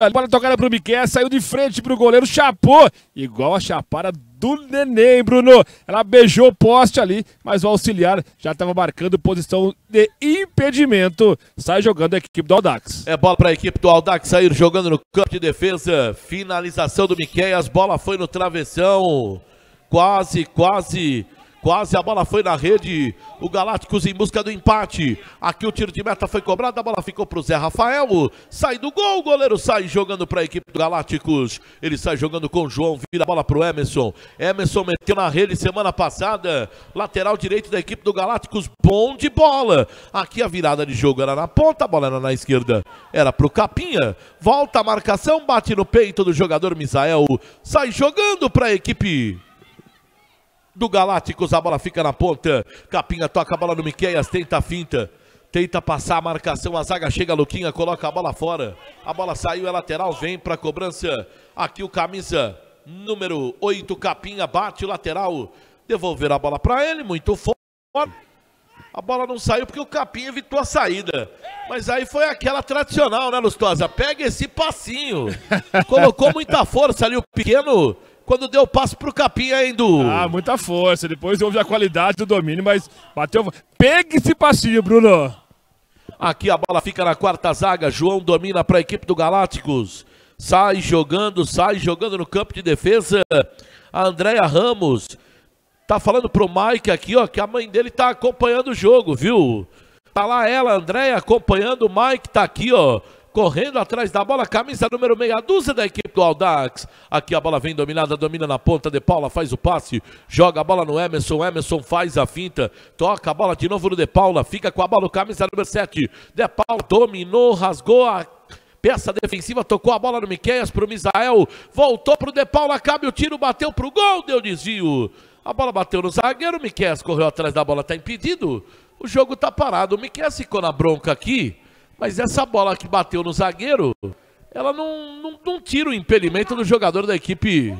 A bola tocada pro Miquel, saiu de frente pro goleiro, chapou. Igual a chapada do Neném, Bruno. Ela beijou o poste ali, mas o auxiliar já estava marcando posição de impedimento. Sai jogando a equipe do Aldax. É bola para a equipe do Aldax sair jogando no campo de defesa. Finalização do Miqueias, bola foi no travessão. Quase, quase Quase a bola foi na rede. O Galácticos em busca do empate. Aqui o tiro de meta foi cobrado. A bola ficou para o Zé Rafael. Sai do gol. O goleiro sai jogando para a equipe do Galácticos. Ele sai jogando com o João. Vira a bola para o Emerson. Emerson meteu na rede semana passada. Lateral direito da equipe do Galácticos. Bom de bola. Aqui a virada de jogo era na ponta. A bola era na esquerda. Era para o Capinha. Volta a marcação. Bate no peito do jogador Misael. Sai jogando para a equipe do Galácticos. A bola fica na ponta. Capinha toca a bola no Miqueias, tenta a finta. Tenta passar a marcação, a zaga chega, Luquinha coloca a bola fora. A bola saiu, é lateral, vem para cobrança. Aqui o camisa número 8, Capinha, bate o lateral. Devolver a bola para ele, muito forte. A bola não saiu porque o Capinha evitou a saída. Mas aí foi aquela tradicional, né, Lustosa? Pega esse passinho. Colocou muita força ali o pequeno quando deu o passo pro Capinha, hein, Du? Ah, muita força. Depois houve a qualidade do domínio, mas bateu. Pega esse passinho, Bruno. Aqui a bola fica na quarta zaga. João domina para a equipe do Galácticos. Sai jogando, sai jogando no campo de defesa. A Andréia Ramos tá falando pro Mike aqui, ó, que a mãe dele tá acompanhando o jogo, viu? Tá lá ela, Andréia, acompanhando. O Mike tá aqui, ó correndo atrás da bola, camisa número meia dúzia da equipe do Aldax. Aqui a bola vem dominada, domina na ponta de Paula, faz o passe, joga a bola no Emerson, Emerson faz a finta, toca a bola de novo no De Paula, fica com a bola, camisa número 7. De Paula dominou, rasgou a Peça defensiva, tocou a bola no Miqueias pro Misael, voltou pro De Paula, cabe o tiro, bateu pro gol, deu desvio. A bola bateu no zagueiro, o Miqueias correu atrás da bola, tá impedido. O jogo tá parado, o Miqueias ficou na bronca aqui. Mas essa bola que bateu no zagueiro, ela não, não, não tira o impedimento do jogador da equipe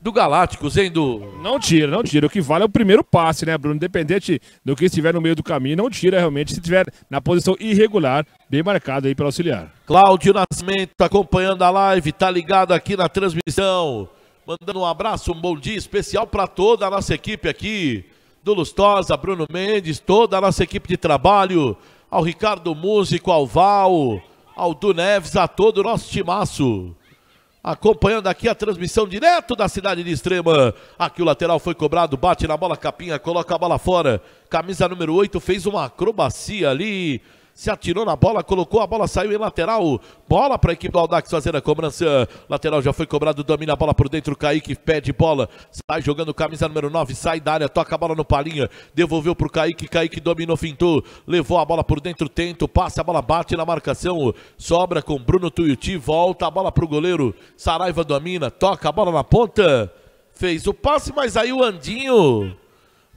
do Galácticos, hein, do... Não tira, não tira. O que vale é o primeiro passe, né, Bruno? Independente do que estiver no meio do caminho, não tira realmente se estiver na posição irregular, bem marcado aí pelo auxiliar. Cláudio Nascimento acompanhando a live, tá ligado aqui na transmissão. Mandando um abraço, um bom dia especial para toda a nossa equipe aqui. Do Lustosa, Bruno Mendes, toda a nossa equipe de trabalho ao Ricardo Músico, ao Val, ao Du Neves, a todo o nosso timaço. Acompanhando aqui a transmissão direto da cidade de Extrema. Aqui o lateral foi cobrado, bate na bola, capinha, coloca a bola fora. Camisa número 8 fez uma acrobacia ali se atirou na bola, colocou a bola, saiu em lateral. Bola para a equipe do Aldax fazer a cobrança. Lateral já foi cobrado, domina a bola por dentro. Kaique pede bola, sai jogando camisa número 9, sai da área, toca a bola no palinha, devolveu para o Kaique. Kaique dominou, fintou, levou a bola por dentro, tento, passa a bola, bate na marcação, sobra com Bruno Tuiuti, volta a bola para o goleiro. Saraiva domina, toca a bola na ponta, fez o passe, mas aí o Andinho.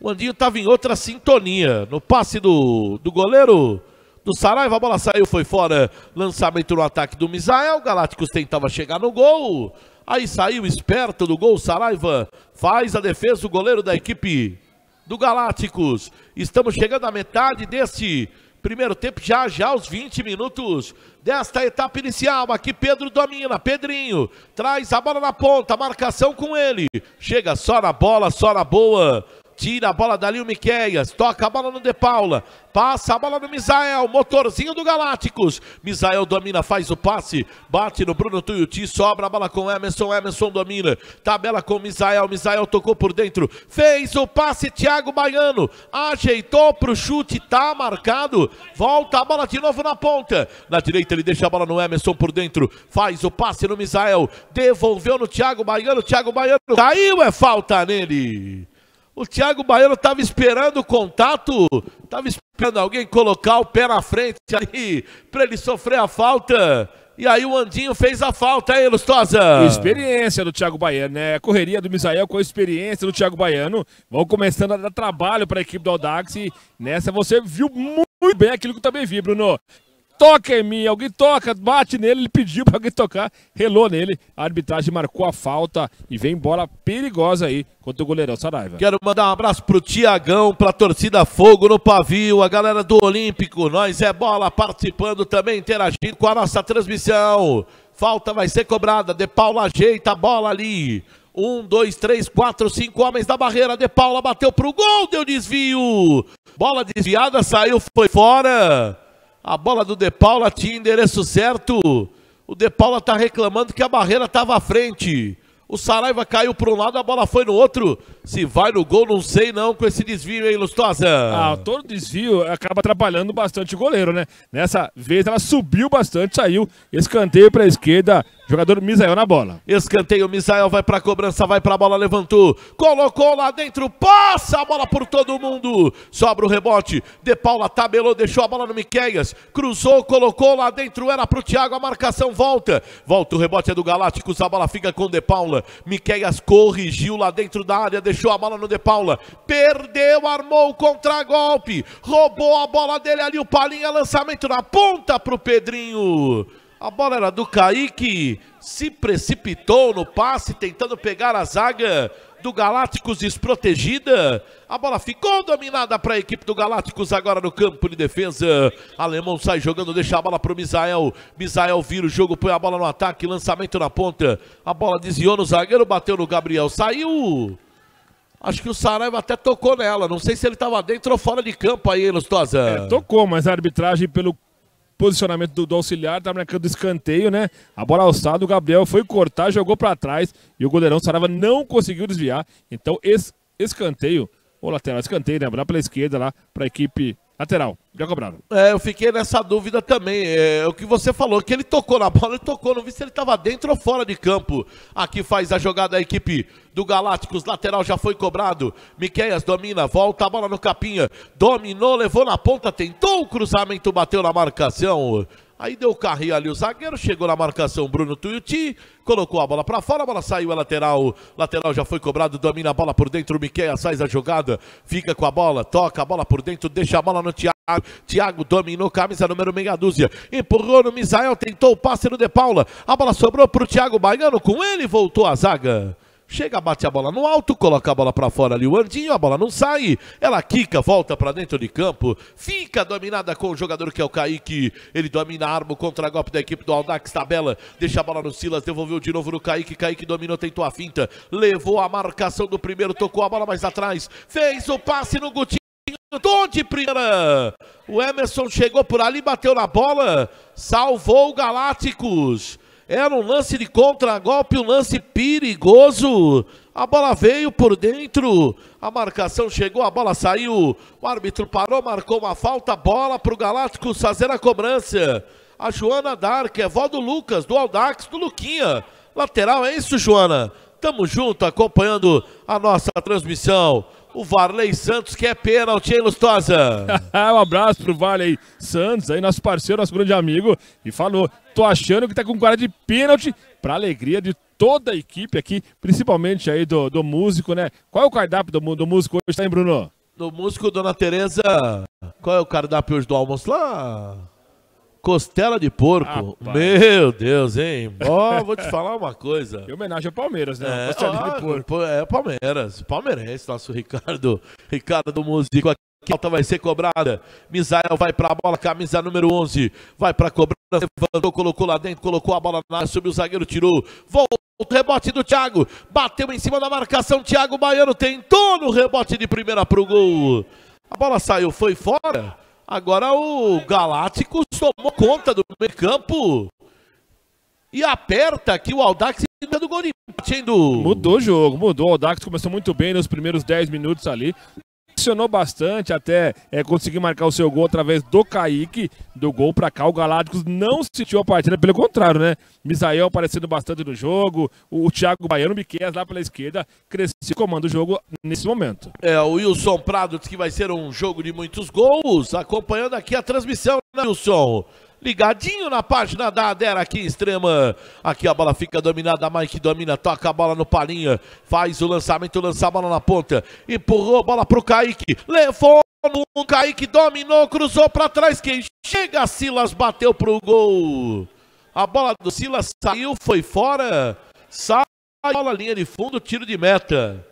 O Andinho estava em outra sintonia. No passe do, do goleiro do Saraiva, a bola saiu, foi fora. Lançamento no ataque do Misael. Galácticos tentava chegar no gol. Aí saiu esperto do gol. Saraiva faz a defesa. O goleiro da equipe do Galácticos. Estamos chegando à metade desse primeiro tempo, já já aos 20 minutos desta etapa inicial. Aqui Pedro domina, Pedrinho traz a bola na ponta, marcação com ele. Chega só na bola, só na boa. Tira a bola dali o Miqueias, toca a bola no De Paula, passa a bola no Misael, motorzinho do Galácticos. Misael domina, faz o passe, bate no Bruno Tuiuti, sobra a bola com Emerson, Emerson domina, tabela com Misael, Misael tocou por dentro, fez o passe, Thiago Baiano, ajeitou pro chute, tá marcado, volta a bola de novo na ponta, na direita ele deixa a bola no Emerson por dentro, faz o passe no Misael, devolveu no Thiago Baiano, Thiago Baiano caiu, é falta nele. O Thiago Baiano estava esperando o contato, estava esperando alguém colocar o pé na frente ali para ele sofrer a falta. E aí o Andinho fez a falta aí, Lustosa. Experiência do Thiago Baiano, né? Correria do Misael com a experiência do Thiago Baiano. Vão começando a dar trabalho para a equipe do Audax. E nessa você viu muito bem aquilo que eu também vi, Bruno toca em mim, alguém toca, bate nele, ele pediu para alguém tocar, relou nele, a arbitragem marcou a falta e vem bola perigosa aí contra o goleirão Saraiva. Quero mandar um abraço pro Tiagão, pra torcida Fogo no Pavio, a galera do Olímpico, nós é bola participando também, interagindo com a nossa transmissão. Falta vai ser cobrada, De Paula ajeita a bola ali. Um, dois, três, quatro, cinco homens da barreira. De Paula bateu pro gol, deu desvio. Bola desviada, saiu, foi fora. A bola do De Paula tinha endereço certo. O De Paula tá reclamando que a barreira tava à frente. O Saraiva caiu para um lado, a bola foi no outro. Se vai no gol, não sei não com esse desvio aí, Lustosa. Ah, todo desvio acaba atrapalhando bastante o goleiro, né? Nessa vez ela subiu bastante, saiu. Escanteio para a esquerda, Jogador Misael na bola. Escanteio, Misael vai para a cobrança, vai para a bola, levantou, colocou lá dentro, passa a bola por todo mundo. Sobra o rebote. De Paula tabelou, deixou a bola no Miqueias, cruzou, colocou lá dentro, era para o Thiago, a marcação volta. Volta o rebote é do Galácticos, a bola fica com De Paula. Miqueias corrigiu lá dentro da área, deixou a bola no De Paula. Perdeu, armou o contragolpe, roubou a bola dele ali, o Palinha, lançamento na ponta para o Pedrinho. A bola era do Kaique, se precipitou no passe, tentando pegar a zaga do Galácticos desprotegida. A bola ficou dominada para a equipe do Galácticos agora no campo de defesa. Alemão sai jogando, deixa a bola para o Misael. Misael vira o jogo, põe a bola no ataque, lançamento na ponta. A bola desviou no zagueiro, bateu no Gabriel, saiu. Acho que o Saraiva até tocou nela. Não sei se ele estava dentro ou fora de campo aí, Lustosa. É, tocou, mas a arbitragem, pelo posicionamento do, do auxiliar, tá marcando escanteio, né? A bola alçada, o Gabriel foi cortar, jogou para trás e o goleirão Sarava não conseguiu desviar. Então, esse escanteio, ou lateral, escanteio, né? Lá pela esquerda, lá para a equipe lateral. Já cobraram. É, eu fiquei nessa dúvida também. É, o que você falou, que ele tocou na bola, ele tocou, não vi se ele estava dentro ou fora de campo. Aqui faz a jogada a equipe do Galácticos, lateral já foi cobrado. Miqueias domina, volta a bola no capinha, dominou, levou na ponta, tentou o cruzamento, bateu na marcação. Aí deu o carrinho ali, o zagueiro chegou na marcação, Bruno Tuiuti, colocou a bola para fora, a bola saiu, a lateral, lateral já foi cobrado, domina a bola por dentro, o Miquel sai a jogada, fica com a bola, toca a bola por dentro, deixa a bola no Thiago, Thiago dominou, camisa número meia dúzia, empurrou no Misael, tentou o passe no De Paula, a bola sobrou pro Thiago Baiano, com ele voltou a zaga. Chega, bate a bola no alto, coloca a bola para fora ali o Andinho, a bola não sai, ela quica, volta para dentro de campo, fica dominada com o jogador que é o Kaique, ele domina, arma o contra-golpe da equipe do Aldax, tabela, deixa a bola no Silas, devolveu de novo no Kaique, Kaique dominou, tentou a finta, levou a marcação do primeiro, tocou a bola mais atrás, fez o passe no Gutinho, Tom de primeira. O Emerson chegou por ali, bateu na bola, salvou o Galácticos. Era um lance de contra-golpe, um lance perigoso. A bola veio por dentro, a marcação chegou, a bola saiu. O árbitro parou, marcou uma falta, bola para o Galácticos fazer a cobrança. A Joana Dark, é vó do Lucas, do Aldax, do Luquinha. Lateral, é isso, Joana? Tamo junto, acompanhando a nossa transmissão o Varley Santos, que é pênalti, hein, Lustosa? um abraço pro Varley Santos, aí, nosso parceiro, nosso grande amigo, e falou: tô achando que tá com cara de pênalti, pra alegria de toda a equipe aqui, principalmente aí do, do músico, né? Qual é o cardápio do, do músico hoje, tá, hein, Bruno? Do músico, dona Tereza, qual é o cardápio hoje do almoço lá? Costela de porco. Rapaz. Meu Deus, hein? Ó, oh, vou te falar uma coisa. Em homenagem ao Palmeiras, né? É, Costela de porco. É, Palmeiras. Palmeirense, nosso Ricardo. Ricardo do Músico aqui. A alta vai ser cobrada. Misael vai pra bola, camisa número 11. Vai pra cobrança, levantou, colocou lá dentro, colocou a bola na área, subiu o zagueiro, tirou. Voltou o rebote do Thiago. Bateu em cima da marcação. Thiago Baiano tentou no rebote de primeira pro gol. A bola saiu, foi fora. Agora o Galácticos tomou conta do meio campo. E aperta aqui o Aldax do gol de Mudou o jogo, mudou. O Aldax começou muito bem nos primeiros 10 minutos ali pressionou bastante até é, conseguir marcar o seu gol através do Kaique, do gol para cá. O Galácticos não sentiu a partida, pelo contrário, né? Misael aparecendo bastante no jogo, o, o Thiago Baiano, Miquel lá pela esquerda, cresceu comando o jogo nesse momento. É, o Wilson Prado que vai ser um jogo de muitos gols, acompanhando aqui a transmissão, né, Wilson? Ligadinho na página da Adera aqui em extrema. Aqui a bola fica dominada, Mike domina, toca a bola no palinha, faz o lançamento, lança a bola na ponta, empurrou a bola pro Kaique, levou no Kaique, dominou, cruzou para trás, quem chega, Silas bateu pro gol. A bola do Silas saiu, foi fora, sai a bola linha de fundo, tiro de meta.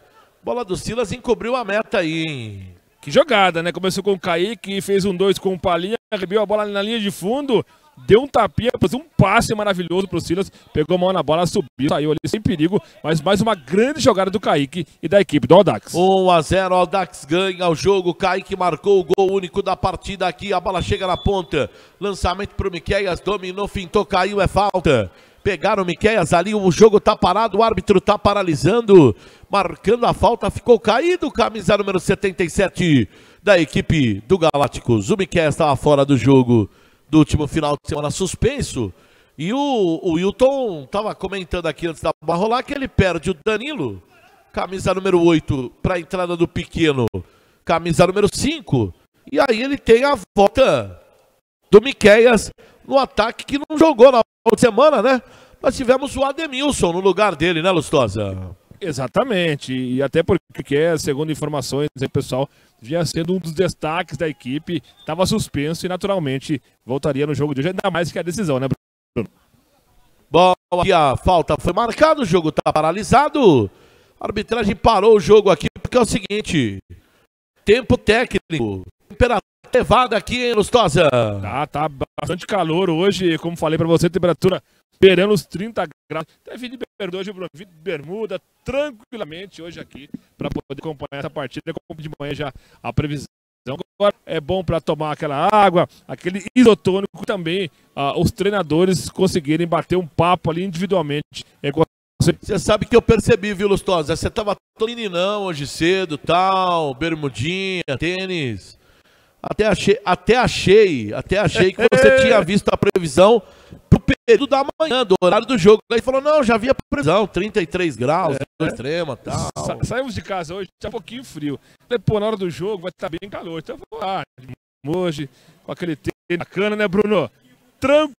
Bola do Silas encobriu a meta aí, hein? Que jogada, né? Começou com o Kaique, fez um dois com o Palinha, recebeu a bola na linha de fundo, deu um tapinha, fez um passe maravilhoso pro Silas, pegou a mão na bola, subiu, saiu ali sem perigo, mas mais uma grande jogada do Kaique e da equipe do Aldax. 1 a 0 Aldax ganha o jogo, Kaique marcou o gol único da partida aqui, a bola chega na ponta, lançamento pro Miqueias, dominou, fintou, caiu, é falta. Pegaram o Miqueias ali, o jogo tá parado, o árbitro tá paralisando, marcando a falta, ficou caído, camisa número 77 da equipe do Galácticos. O Miqueias estava fora do jogo do último final de semana suspenso. E o, o Wilton estava comentando aqui antes da bola rolar que ele perde o Danilo, camisa número 8, para a entrada do Pequeno, camisa número 5. E aí ele tem a volta do Miqueias no ataque que não jogou na semana, né? Nós tivemos o Ademilson no lugar dele, né, Lustosa? Exatamente, e até porque, segundo informações, o pessoal vinha sendo um dos destaques da equipe, estava suspenso e naturalmente voltaria no jogo de hoje, ainda mais que a decisão, né, Bruno? Bom, aqui a falta foi marcada, o jogo está paralisado. A arbitragem parou o jogo aqui porque é o seguinte: tempo técnico, temperatura elevada aqui, hein, Lustosa? Tá, tá bastante calor hoje, como falei para você, temperatura beirando os 30 graus. Até vim de bermuda hoje, Bruno, vim de bermuda tranquilamente hoje aqui para poder acompanhar essa partida. Como de manhã já a previsão. Agora é bom para tomar aquela água, aquele isotônico também, uh, os treinadores conseguirem bater um papo ali individualmente. É você sabe que eu percebi, viu, Lustosa? Você tava todo meninão hoje cedo, tal, bermudinha, tênis. Até achei, até achei, até achei que você tinha visto a previsão pro período da manhã, do horário do jogo. Aí falou, não, já vi a previsão, 33 graus, é. extrema tal. Sa saímos de casa hoje, tá um pouquinho frio. Depois, na hora do jogo, vai estar tá bem calor. Então eu vou lá, hoje, com aquele tempo bacana, né, Bruno? Tranquilo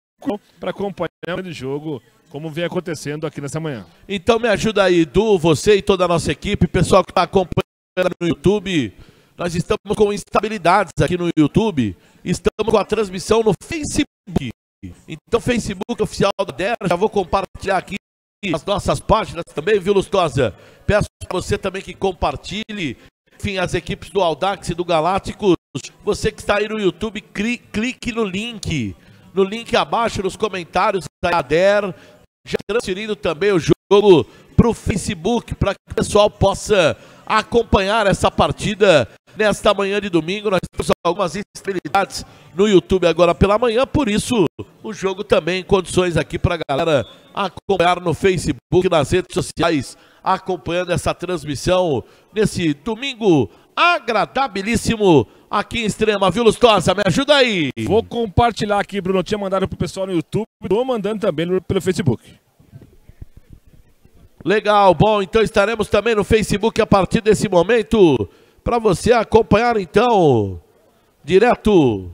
para acompanhar o jogo como vem acontecendo aqui nessa manhã. Então me ajuda aí, Du, você e toda a nossa equipe, pessoal que está acompanhando no YouTube. Nós estamos com instabilidades aqui no YouTube. Estamos com a transmissão no Facebook. Então, Facebook oficial da DER, já vou compartilhar aqui as nossas páginas também, viu, Lustosa? Peço para você também que compartilhe. Enfim, as equipes do Audax e do Galácticos. Você que está aí no YouTube, clique no link. No link abaixo, nos comentários da DER. Já transferindo também o jogo para o Facebook, para que o pessoal possa acompanhar essa partida nesta manhã de domingo. Nós temos algumas instabilidades no YouTube agora pela manhã, por isso o jogo também em condições aqui para a galera acompanhar no Facebook, nas redes sociais, acompanhando essa transmissão nesse domingo agradabilíssimo aqui em Extrema, viu, Lustosa? Me ajuda aí. Vou compartilhar aqui, Bruno. tinha mandado pro pessoal no YouTube, estou mandando também pelo Facebook. Legal, bom, então estaremos também no Facebook a partir desse momento para você acompanhar então direto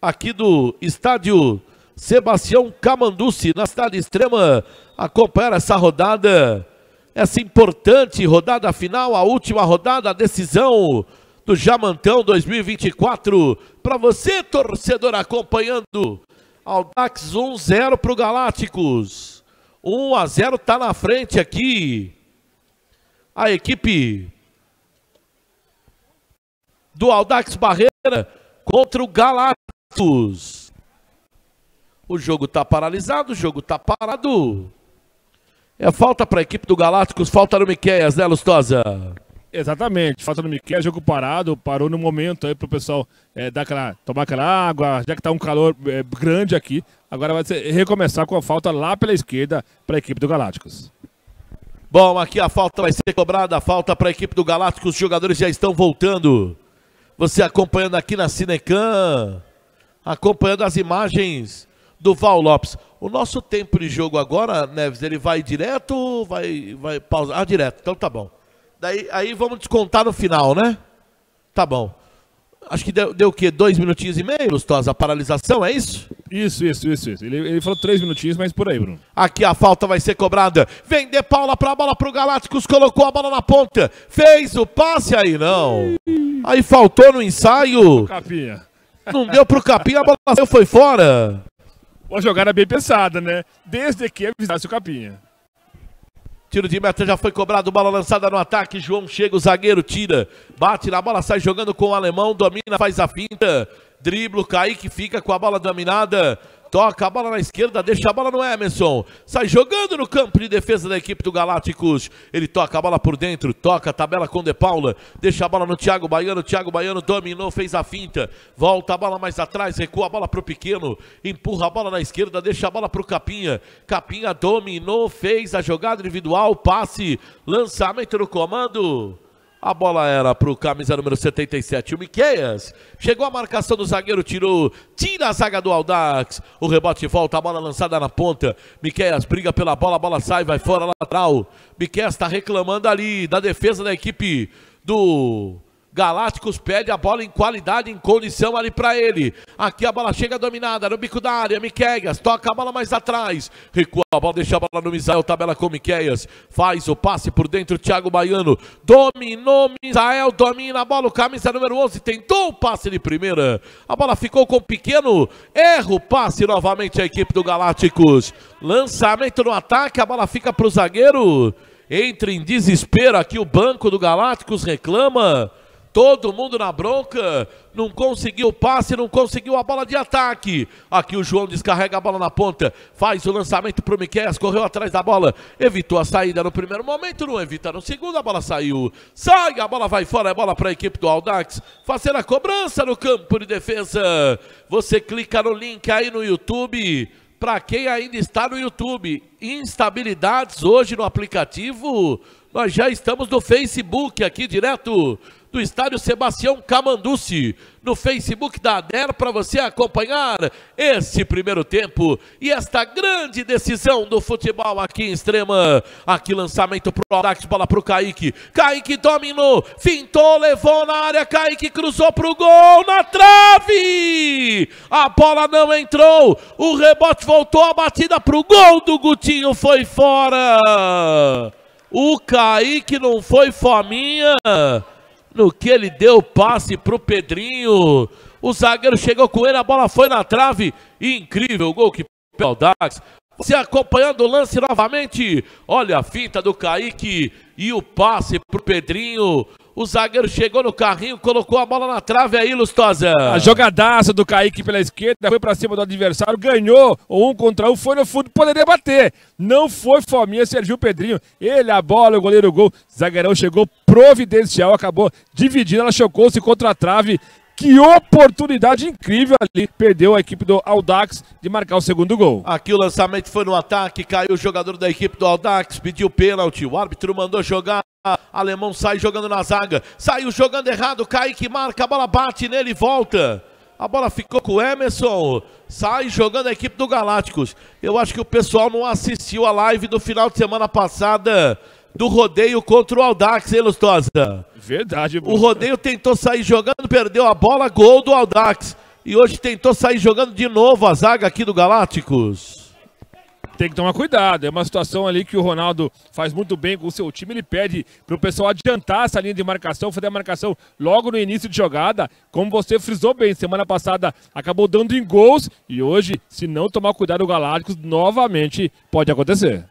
aqui do estádio Sebastião Camanducci, na cidade extrema, acompanhar essa rodada, essa importante rodada final, a última rodada, a decisão do Jamantão 2024. Para você, torcedor, acompanhando, Aldax 1-0 para o Galácticos. 1 a 0 está na frente aqui. A equipe do Aldax Barreira contra o Galactus. O jogo está paralisado, o jogo está parado. É falta para a equipe do Galácticos, falta no Miqueias, né, Lustosa? Exatamente, falta no Miquel, jogo parado, parou no momento aí pro pessoal é, dar aquela, tomar aquela água, já que tá um calor é, grande aqui, agora vai ser, recomeçar com a falta lá pela esquerda para a equipe do Galácticos. Bom, aqui a falta vai ser cobrada, a falta para a equipe do Galácticos, os jogadores já estão voltando. Você acompanhando aqui na Cinecam, acompanhando as imagens do Val Lopes. O nosso tempo de jogo agora, Neves, ele vai direto, vai, vai pausar? Ah, direto, então tá bom. Daí, aí vamos descontar no final, né? Tá bom. Acho que deu, deu o quê? Dois minutinhos e meio, Lustosa? A paralisação, é isso? Isso, isso, isso. isso. Ele, ele falou três minutinhos, mas por aí, Bruno. Aqui a falta vai ser cobrada. Vem De Paula pra bola pro Galácticos, colocou a bola na ponta. Fez o passe aí, não. Aí faltou no ensaio. Capinha. Não deu pro Capinha, a bola saiu, foi fora. Uma jogada bem pensada, né? Desde que avisasse o Capinha. Tiro de meta já foi cobrado, bola lançada no ataque. João chega, o zagueiro tira, bate na bola, sai jogando com o alemão, domina, faz a finta. Driblo, Kaique fica com a bola dominada. Toca a bola na esquerda, deixa a bola no Emerson. Sai jogando no campo de defesa da equipe do Galácticos. Ele toca a bola por dentro, toca a tabela com De Paula. Deixa a bola no Thiago Baiano. Thiago Baiano dominou, fez a finta. Volta a bola mais atrás, recua a bola pro pequeno. Empurra a bola na esquerda, deixa a bola pro Capinha. Capinha dominou, fez a jogada individual, passe, lançamento no comando. A bola era para o camisa número 77, o Miqueias. Chegou a marcação do zagueiro, tirou, tira a zaga do Aldax. O rebote volta, a bola lançada na ponta. Miqueias briga pela bola, a bola sai, vai fora lateral. Miqueias está reclamando ali da defesa da equipe do Galácticos pede a bola em qualidade, em condição ali para ele. Aqui a bola chega dominada no bico da área. Miqueias toca a bola mais atrás. Recua a bola, deixa a bola no Misael. Tabela com Miqueias. Faz o passe por dentro. Thiago Baiano dominou. Misael domina a bola. O camisa número 11 tentou o passe de primeira. A bola ficou com o pequeno. Erra o passe novamente a equipe do Galácticos. Lançamento no ataque. A bola fica para o zagueiro. Entra em desespero aqui o banco do Galácticos. Reclama. Todo mundo na bronca, não conseguiu o passe, não conseguiu a bola de ataque. Aqui o João descarrega a bola na ponta, faz o lançamento para o Miquel, correu atrás da bola, evitou a saída no primeiro momento, não evita no segundo, a bola saiu. Sai, a bola vai fora, é bola para a equipe do Aldax, fazendo a cobrança no campo de defesa. Você clica no link aí no YouTube. Para quem ainda está no YouTube, instabilidades hoje no aplicativo, nós já estamos no Facebook aqui direto do estádio Sebastião Camanducci, no Facebook da ADER, para você acompanhar esse primeiro tempo e esta grande decisão do futebol aqui em Extrema. Aqui lançamento pro Audax, bola pro Kaique. Kaique dominou, fintou, levou na área, Kaique cruzou pro gol, na trave! A bola não entrou, o rebote voltou, a batida pro gol do Gutinho foi fora! O Kaique não foi fominha no que ele deu passe para o Pedrinho. O zagueiro chegou com ele, a bola foi na trave. Incrível gol que o Dax. Você acompanhando o lance novamente. Olha a finta do Kaique e o passe para o Pedrinho. O zagueiro chegou no carrinho, colocou a bola na trave aí, Lustosa. A jogadaça do Kaique pela esquerda, foi para cima do adversário, ganhou um contra um, foi no fundo, poderia bater. Não foi Fominha, serviu o Pedrinho. Ele, a bola, o goleiro, o gol. Zagueirão chegou providencial, acabou dividindo, ela chocou-se contra a trave. Que oportunidade incrível ali. Perdeu a equipe do Aldax de marcar o segundo gol. Aqui o lançamento foi no ataque, caiu o jogador da equipe do Aldax, pediu pênalti. O árbitro mandou jogar. Alemão sai jogando na zaga. Saiu jogando errado. Kaique marca, a bola bate nele e volta. A bola ficou com o Emerson. Sai jogando a equipe do Galácticos. Eu acho que o pessoal não assistiu a live do final de semana passada do rodeio contra o Aldax, hein, Lustosa? Verdade, O rodeio tentou sair jogando, perdeu a bola, gol do Aldax. E hoje tentou sair jogando de novo a zaga aqui do Galácticos. Tem que tomar cuidado. É uma situação ali que o Ronaldo faz muito bem com o seu time. Ele pede para o pessoal adiantar essa linha de marcação, fazer a marcação logo no início de jogada. Como você frisou bem, semana passada acabou dando em gols. E hoje, se não tomar cuidado o Galácticos, novamente pode acontecer.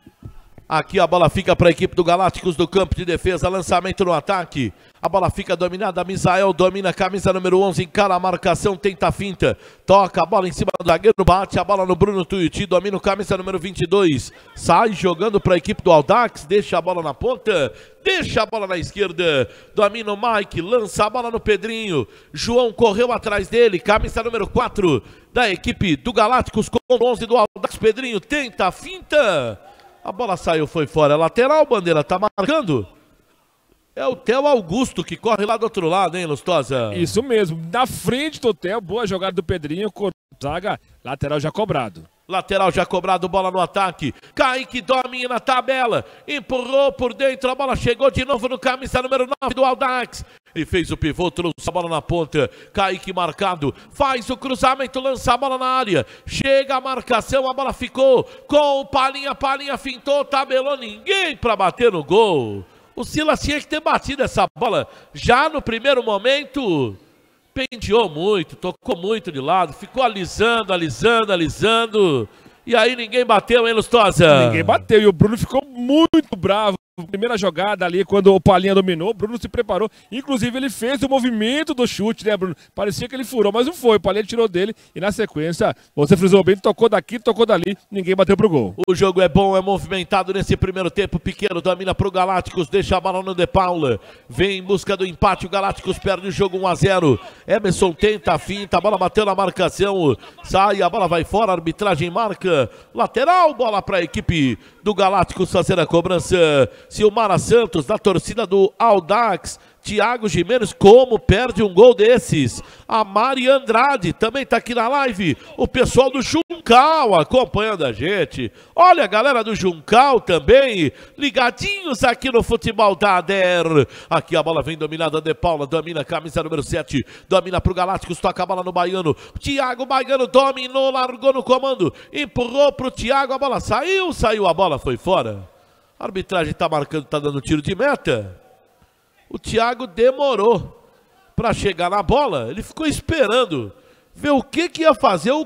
Aqui a bola fica para a equipe do Galácticos do campo de defesa, lançamento no ataque. A bola fica dominada, Misael domina camisa número 11, encara a marcação, tenta a finta. Toca a bola em cima do zagueiro, bate a bola no Bruno Tuiuti, domina o camisa número 22. Sai jogando para a equipe do Aldax, deixa a bola na ponta, deixa a bola na esquerda. Domina o Mike, lança a bola no Pedrinho. João correu atrás dele, camisa número 4 da equipe do Galácticos com 11 do Aldax. Pedrinho tenta a finta. A bola saiu, foi fora. Lateral, Bandeira, tá marcando. É o Theo Augusto que corre lá do outro lado, hein, Lustosa? Isso mesmo. Na frente do Theo, boa jogada do Pedrinho. Zaga, lateral já cobrado. Lateral já cobrado, bola no ataque. Kaique domina a tabela. Empurrou por dentro, a bola chegou de novo no camisa número 9 do Aldax. Ele fez o pivô, trouxe a bola na ponta. Kaique marcado. Faz o cruzamento, lança a bola na área. Chega a marcação, a bola ficou com o Palinha. Palinha fintou, tabelou ninguém para bater no gol. O Silas tinha que ter batido essa bola já no primeiro momento penteou muito, tocou muito de lado, ficou alisando, alisando, alisando. E aí ninguém bateu, hein, Lustosa? Ninguém bateu. E o Bruno ficou muito bravo primeira jogada ali, quando o Palinha dominou, o Bruno se preparou. Inclusive, ele fez o movimento do chute, né, Bruno? Parecia que ele furou, mas não foi. O Palinha tirou dele e, na sequência, você frisou bem, tocou daqui, tocou dali, ninguém bateu pro gol. O jogo é bom, é movimentado nesse primeiro tempo. Pequeno domina pro Galácticos, deixa a bola no De Paula. Vem em busca do empate, o Galácticos perde o jogo 1 a 0 Emerson tenta finta, a bola bateu na marcação, sai, a bola vai fora, a arbitragem marca. Lateral, bola para a equipe do Galácticos fazer a cobrança. Silmara Santos, da torcida do Aldax. Thiago Jimenez, como perde um gol desses? A Mari Andrade também está aqui na live. O pessoal do Juncal acompanhando a gente. Olha a galera do Juncal também, ligadinhos aqui no futebol da ADER. Aqui a bola vem dominada de Paula, domina camisa número 7, domina para o Galácticos, toca a bola no Baiano. Thiago Baiano dominou, largou no comando, empurrou para o Thiago, a bola saiu, saiu, a bola foi fora. A arbitragem está marcando, está dando tiro de meta. O Thiago demorou para chegar na bola. Ele ficou esperando ver o que, que ia fazer o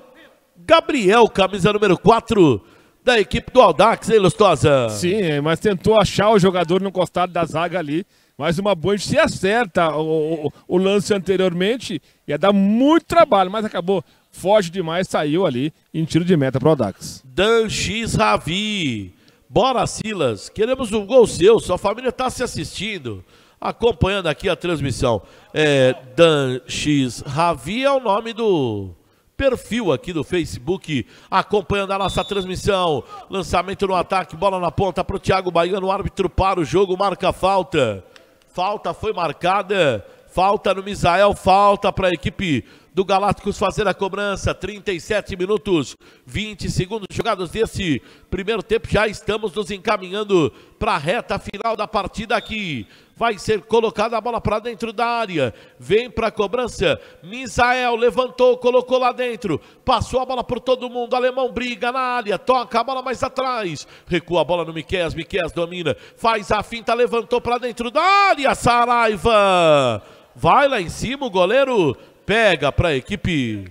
Gabriel, camisa número 4 da equipe do Aldax, hein, Lustosa? Sim, mas tentou achar o jogador no costado da zaga ali. Mais uma boa, se acerta o, o, o, lance anteriormente, ia dar muito trabalho, mas acabou, foge demais, saiu ali em tiro de meta para o Aldax. Dan X Ravi. Bora, Silas. Queremos um gol seu. Sua família está se assistindo, acompanhando aqui a transmissão. É, Dan X Ravi é o nome do perfil aqui do Facebook, acompanhando a nossa transmissão. Lançamento no ataque, bola na ponta para o Thiago Baiano. O árbitro para o jogo, marca falta. Falta foi marcada. Falta no Misael, falta para a equipe do Galácticos fazer a cobrança. 37 minutos, 20 segundos jogados desse primeiro tempo. Já estamos nos encaminhando para a reta final da partida aqui. Vai ser colocada a bola para dentro da área. Vem para a cobrança. Misael levantou, colocou lá dentro. Passou a bola por todo mundo. Alemão briga na área. Toca a bola mais atrás. Recua a bola no Miquel. Miquel domina. Faz a finta, levantou para dentro da área. Saraiva. Vai lá em cima o goleiro pega para a equipe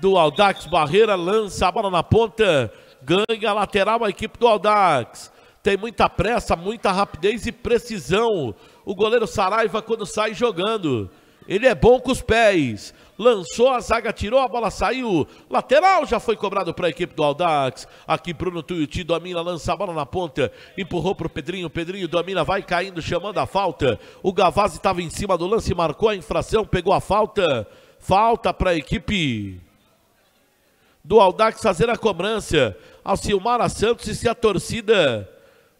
do Aldax Barreira, lança a bola na ponta, ganha a lateral a equipe do Aldax. Tem muita pressa, muita rapidez e precisão. O goleiro Saraiva quando sai jogando. Ele é bom com os pés. Lançou a zaga, tirou a bola, saiu. Lateral já foi cobrado para a equipe do Aldax. Aqui Bruno Tuiuti domina, lança a bola na ponta. Empurrou para o Pedrinho. Pedrinho domina, vai caindo, chamando a falta. O Gavazzi estava em cima do lance, marcou a infração, pegou a falta. Falta para a equipe do Aldax fazer a cobrança. Alcimara Santos e se a torcida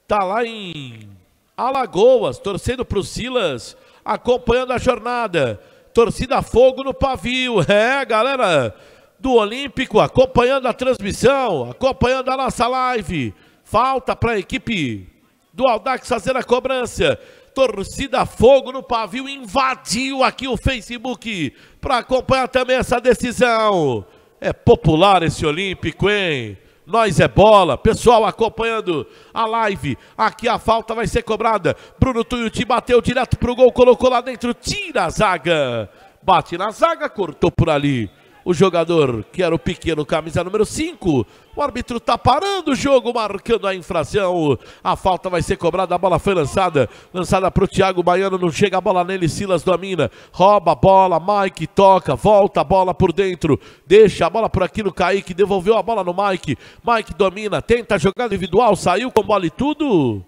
tá lá em Alagoas, torcendo para o Silas, acompanhando a jornada. Torcida Fogo no pavio. É, galera do Olímpico acompanhando a transmissão, acompanhando a nossa live. Falta para a equipe do Aldax fazer a cobrança. Torcida Fogo no pavio invadiu aqui o Facebook para acompanhar também essa decisão. É popular esse Olímpico, hein? Nós é bola. Pessoal acompanhando a live. Aqui a falta vai ser cobrada. Bruno Tuiuti bateu direto pro gol, colocou lá dentro, tira a zaga. Bate na zaga, cortou por ali o jogador que era o pequeno camisa número 5. O árbitro está parando o jogo, marcando a infração. A falta vai ser cobrada, a bola foi lançada. Lançada para o Thiago Baiano, não chega a bola nele, Silas domina. Rouba a bola, Mike toca, volta a bola por dentro. Deixa a bola por aqui no Kaique, devolveu a bola no Mike. Mike domina, tenta jogar individual, saiu com bola e tudo.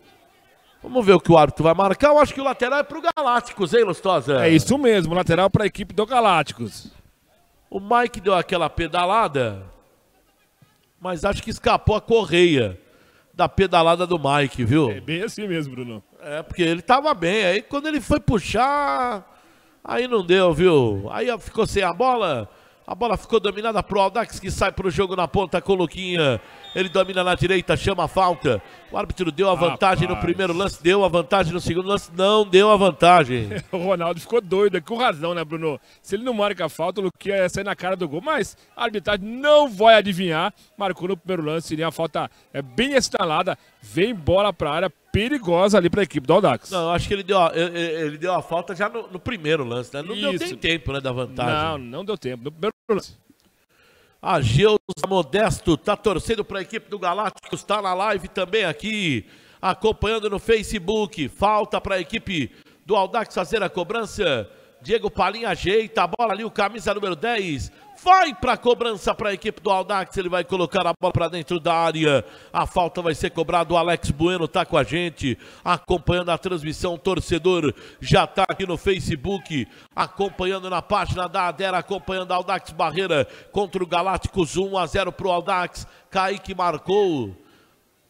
Vamos ver o que o árbitro vai marcar. Eu acho que o lateral é para o Galácticos, hein, Lustosa? É isso mesmo, lateral para a equipe do Galácticos. O Mike deu aquela pedalada, mas acho que escapou a correia da pedalada do Mike, viu? É bem assim mesmo, Bruno. É, porque ele tava bem. Aí quando ele foi puxar, aí não deu, viu? Aí ficou sem a bola. A bola ficou dominada pro Aldax que sai pro jogo na ponta com o Luquinha. Ele domina na direita, chama a falta. O árbitro deu a vantagem Rapaz. no primeiro lance, deu a vantagem no segundo lance, não deu a vantagem. o Ronaldo ficou doido, com razão, né, Bruno? Se ele não marca a falta, o Luquinha ia sair na cara do gol. Mas a arbitragem não vai adivinhar. Marcou no primeiro lance, e a falta é bem instalada. Vem bola pra área, perigosa ali para a equipe do Audax. Não, acho que ele deu a, ele deu a falta já no, no primeiro lance, né? Não Isso. deu tempo, né, da vantagem. Não, não deu tempo. No primeiro lance. A Geusa Modesto tá torcendo para a equipe do Galácticos, está na live também aqui. acompanhando no Facebook. Falta para a equipe do Aldax fazer a cobrança. Diego Palinha ajeita a bola ali, o camisa número 10. Vai para a cobrança para a equipe do Aldax. Ele vai colocar a bola para dentro da área. A falta vai ser cobrada. O Alex Bueno está com a gente, acompanhando a transmissão. O torcedor já está aqui no Facebook, acompanhando na página da Adera, acompanhando Aldax Barreira contra o Galácticos 1 a 0 para o Aldax. Kaique marcou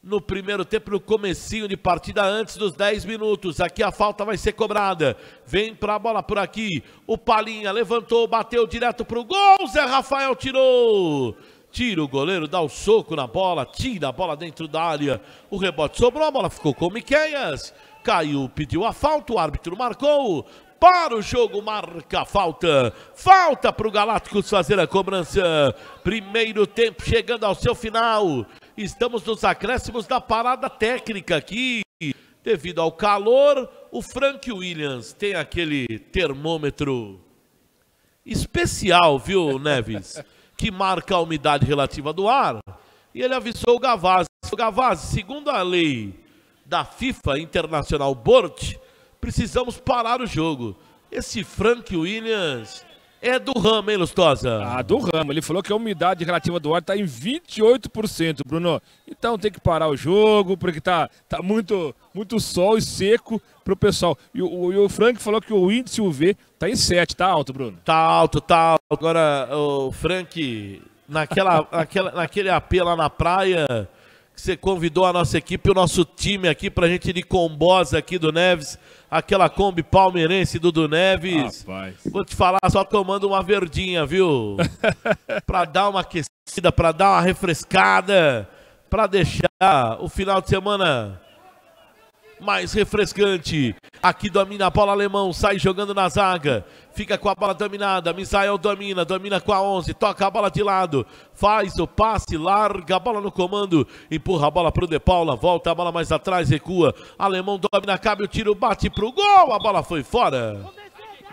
no primeiro tempo, no comecinho de partida, antes dos 10 minutos. Aqui a falta vai ser cobrada. Vem para a bola por aqui. O Palinha levantou, bateu direto para o gol. Zé Rafael tirou. Tira o goleiro, dá o soco na bola, tira a bola dentro da área. O rebote sobrou, a bola ficou com o Miqueias. Caiu, pediu a falta, o árbitro marcou. Para o jogo, marca falta. Falta para o Galácticos fazer a cobrança. Primeiro tempo chegando ao seu final. Estamos nos acréscimos da parada técnica aqui. Devido ao calor, o Frank Williams tem aquele termômetro especial, viu, Neves? que marca a umidade relativa do ar. E ele avisou o Gavazzi. O Gavazzi, segundo a lei da FIFA Internacional Board, precisamos parar o jogo. Esse Frank Williams é do ramo, hein, Lustosa? Ah, do ramo. Ele falou que a umidade relativa do ar está em 28%, Bruno. Então tem que parar o jogo, porque tá, tá muito, muito sol e seco pro pessoal. E o, e o Frank falou que o índice UV tá em 7, tá alto, Bruno? Tá alto, tá alto. Agora, o Frank, naquela, naquela, naquele AP lá na praia, você convidou a nossa equipe, o nosso time aqui pra gente ir de combosa aqui do Neves aquela Kombi palmeirense do do Neves. Rapaz. Vou te falar só tomando uma verdinha, viu? pra dar uma aquecida, pra dar uma refrescada, pra deixar o final de semana mais refrescante. Aqui domina a bola alemão, sai jogando na zaga. Fica com a bola dominada. Misael domina, domina com a 11. Toca a bola de lado. Faz o passe, larga a bola no comando. Empurra a bola pro De Paula. Volta a bola mais atrás, recua. Alemão domina, cabe o tiro, bate pro gol. A bola foi fora.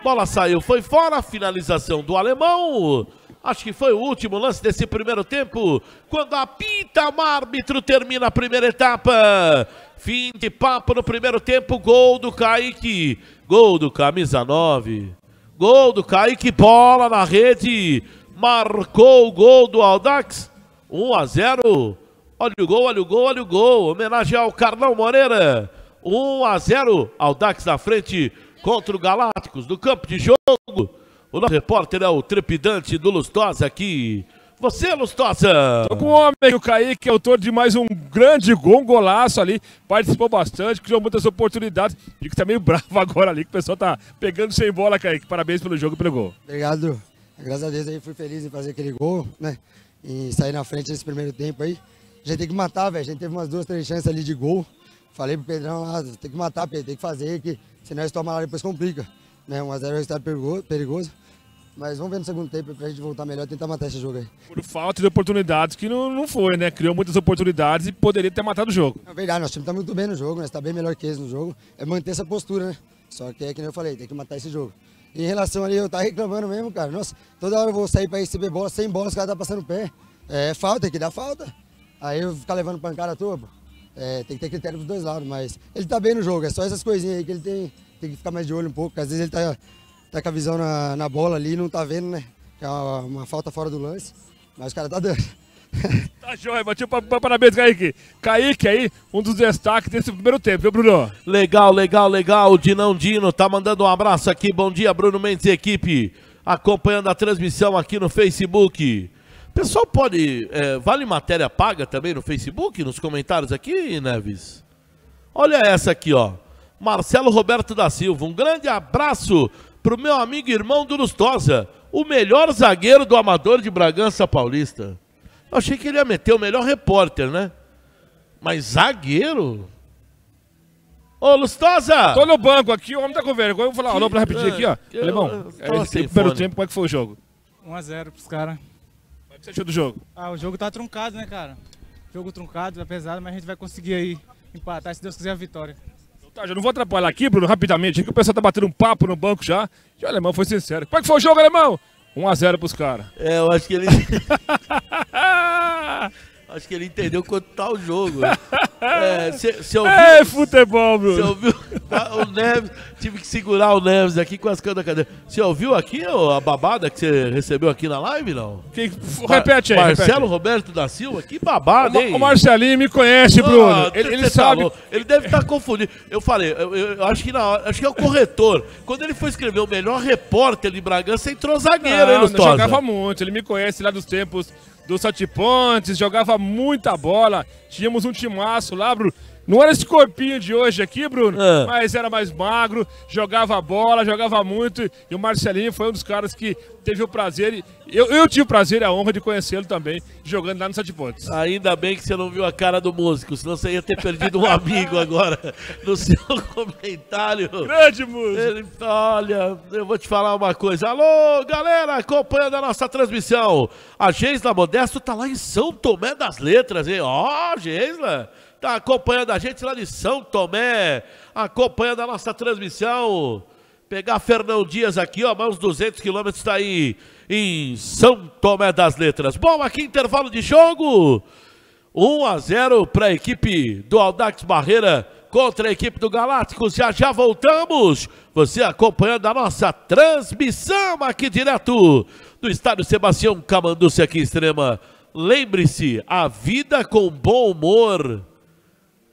Bola saiu, foi fora. Finalização do alemão. Acho que foi o último lance desse primeiro tempo. Quando apita o árbitro, termina a primeira etapa. Fim de papo no primeiro tempo. Gol do Kaique. Gol do camisa 9. Gol do Kaique. Bola na rede. Marcou o gol do Aldax. 1 a 0. Olha o gol, olha o gol, olha o gol. Homenagem ao Carlão Moreira. 1 a 0. Aldax na frente contra o Galácticos do campo de jogo. O nosso repórter é o trepidante do Lustosa aqui você, Lustosa! Tô com o homem, o Kaique, é autor de mais um grande gol, um golaço ali. Participou bastante, criou muitas oportunidades. E que tá meio bravo agora ali, que o pessoal tá pegando sem bola, Kaique. Parabéns pelo jogo e pelo gol. Obrigado. Graças a Deus aí fui feliz em fazer aquele gol, né? E sair na frente nesse primeiro tempo aí. A gente tem que matar, velho. A gente teve umas duas, três chances ali de gol. Falei pro Pedrão lá, tem que matar, Pedro, tem que fazer, que senão nós tomar lá depois complica. Né? 1x0 é um resultado perigoso. perigoso. Mas vamos ver no segundo tempo pra gente voltar melhor e tentar matar esse jogo aí. Por falta de oportunidades, que não, não foi, né? Criou muitas oportunidades e poderia ter matado o jogo. É verdade, nosso time tá muito bem no jogo, né? Está bem melhor que eles no jogo. É manter essa postura, né? Só que é que nem eu falei, tem que matar esse jogo. Em relação ali, eu tava reclamando mesmo, cara. Nossa, toda hora eu vou sair pra receber bola, sem bola, os caras tá passando o pé. É falta, tem que dar falta. Aí eu ficar levando pancada à toa, É, tem que ter critério dos dois lados, mas ele tá bem no jogo, é só essas coisinhas aí que ele tem, tem que ficar mais de olho um pouco, porque às vezes ele tá, tá com a visão na, na bola ali não tá vendo, né? que é uma, uma falta fora do lance, mas o cara tá dando. Tá joia, bati parabéns, Kaique. Kaique aí, um dos destaques desse primeiro tempo, viu, Bruno? Legal, legal, legal. O Dinão Dino tá mandando um abraço aqui. Bom dia, Bruno Mendes e equipe. Acompanhando a transmissão aqui no Facebook. Pessoal, pode. É, vale matéria paga também no Facebook, nos comentários aqui, Neves? Olha essa aqui, ó. Marcelo Roberto da Silva. Um grande abraço pro meu amigo e irmão do Lustosa o melhor zagueiro do Amador de Bragança Paulista. Eu achei que ele ia meter o melhor repórter, né? Mas zagueiro? Ô, Lustosa! Tô no banco aqui, o homem tá com vergonha. Eu vou falar alô pra rapidinho aqui, ó. Eu, Alemão, é, esse primeiro tempo, como é que foi o jogo? 1x0 pros caras. O que você achou do jogo? Ah, o jogo tá truncado, né, cara? Jogo truncado, é pesado, mas a gente vai conseguir aí empatar, se Deus quiser, a vitória. Tá, já não vou atrapalhar aqui, Bruno, rapidamente, que o pessoal tá batendo um papo no banco já. E o alemão foi sincero. Como é que foi o jogo, alemão? 1x0 pros caras. É, eu acho que ele. Acho que ele entendeu quanto tá o jogo. Você ouviu? É futebol, Você Bruno. ouviu? O Neves, tive que segurar o Neves aqui com as canas da cadeira. Você ouviu aqui ô, a babada que você recebeu aqui na live, não? Que- repete aí, Marcelo repete. Roberto da Silva, que babada, hein? O Marcelinho me conhece, Bruno. Ah, ele cê ele tá sabe. louco. Ele deve estar confundido. Eu falei, eu, eu- acho que na hora, acho que é o corretor. Quando ele foi escrever o melhor repórter de Bragança, entrou zagueiro, hein, Não, Lustosa? jogava muito, ele me conhece lá dos tempos dos Sete Pontes, jogava muita bola. Tínhamos um timaço lá, Bruno. Não era esse corpinho de hoje aqui, Bruno, Ah. mas era mais magro, jogava bola, jogava muito. E o Marcelinho foi um dos caras que teve o prazer, eu, eu tive o prazer e a honra de conhecê-lo também, jogando lá no Sete Pontes. Ainda bem que você não viu a cara do músico, senão você ia ter perdido um amigo agora no seu comentário. Grande músico! Ele, olha, eu vou te falar uma coisa. Alô, galera, acompanhando a nossa transmissão. A Geisla Modesto tá lá em São Tomé das Letras, hein? Ó, Geisla, tá acompanhando a gente lá de São Tomé, acompanhando a nossa transmissão. Pegar Fernão Dias aqui, ó, mais uns 200 quilômetros tá aí em São Tomé das Letras. Bom, aqui intervalo de jogo. 1 a 0 para a equipe do Aldax Barreira contra a equipe do Galácticos. Já já voltamos. Você acompanhando a nossa transmissão aqui direto do estádio Sebastião Camanduce aqui em Extrema. Lembre-se, a vida com bom humor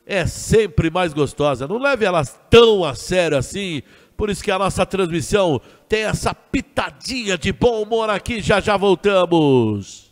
é sempre mais gostosa. Não leve elas tão a sério assim. Por isso que a nossa transmissão tem essa pitadinha de bom humor aqui. Já já voltamos.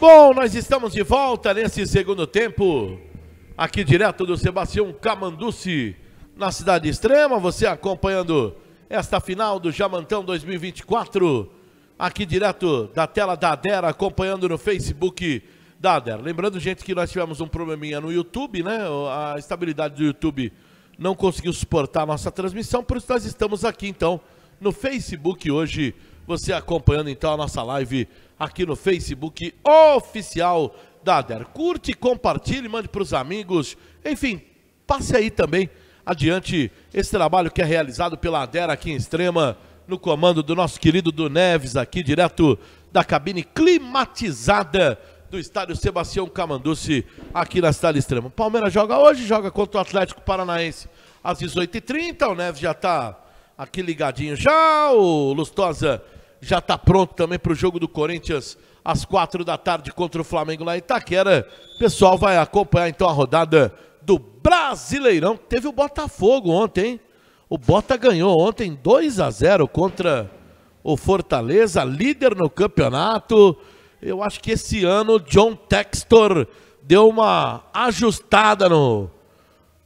Bom, nós estamos de volta nesse segundo tempo, aqui direto do Sebastião Camanduci, na Cidade Extrema, você acompanhando esta final do Jamantão 2024, aqui direto da tela da ADER, acompanhando no Facebook da ADER. Lembrando, gente, que nós tivemos um probleminha no YouTube, né? A estabilidade do YouTube não conseguiu suportar a nossa transmissão, por isso nós estamos aqui, então, no Facebook hoje, você acompanhando, então, a nossa live aqui no Facebook oficial da ADER. Curte, compartilhe, mande para os amigos, enfim, passe aí também adiante esse trabalho que é realizado pela ADER aqui em Extrema, no comando do nosso querido do Neves, aqui direto da cabine climatizada do estádio Sebastião Camanducci, aqui na cidade extrema. O Palmeiras joga hoje, joga contra o Atlético Paranaense às 18h30. O Neves já está aqui ligadinho já. O Lustosa já está pronto também para o jogo do Corinthians às quatro da tarde contra o Flamengo lá em Itaquera. O pessoal vai acompanhar então a rodada do Brasileirão. Teve o Botafogo ontem, hein? O Bota ganhou ontem 2 a 0 contra o Fortaleza, líder no campeonato. Eu acho que esse ano John Textor deu uma ajustada no,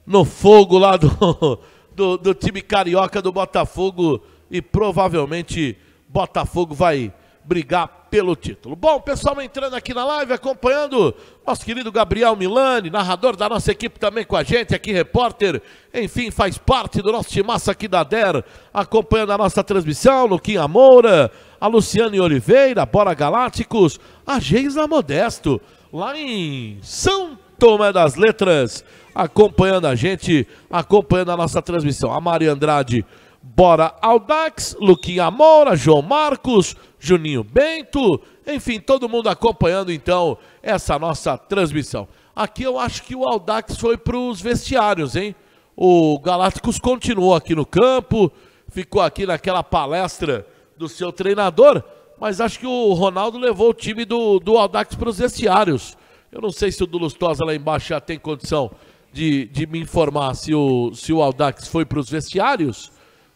no fogo lá do, do, do time carioca do Botafogo e provavelmente Botafogo vai brigar pelo título. Bom, pessoal entrando aqui na live, acompanhando nosso querido Gabriel Milani, narrador da nossa equipe também com a gente, aqui repórter, enfim, faz parte do nosso timaço aqui da DER, acompanhando a nossa transmissão, Luquinha Moura, a Luciane Oliveira, Bora Galácticos, a Geisa Modesto, lá em São Tomé das Letras, acompanhando a gente, acompanhando a nossa transmissão. A Maria Andrade, Bora Aldax, Luquinha Moura, João Marcos, Juninho Bento, enfim, todo mundo acompanhando então essa nossa transmissão. Aqui eu acho que o Aldax foi para os vestiários, hein? O Galácticos continuou aqui no campo, ficou aqui naquela palestra do seu treinador, mas acho que o Ronaldo levou o time do, do Aldax para os vestiários. Eu não sei se o do Lustosa lá embaixo já tem condição de, de me informar se o, se o Aldax foi para os vestiários,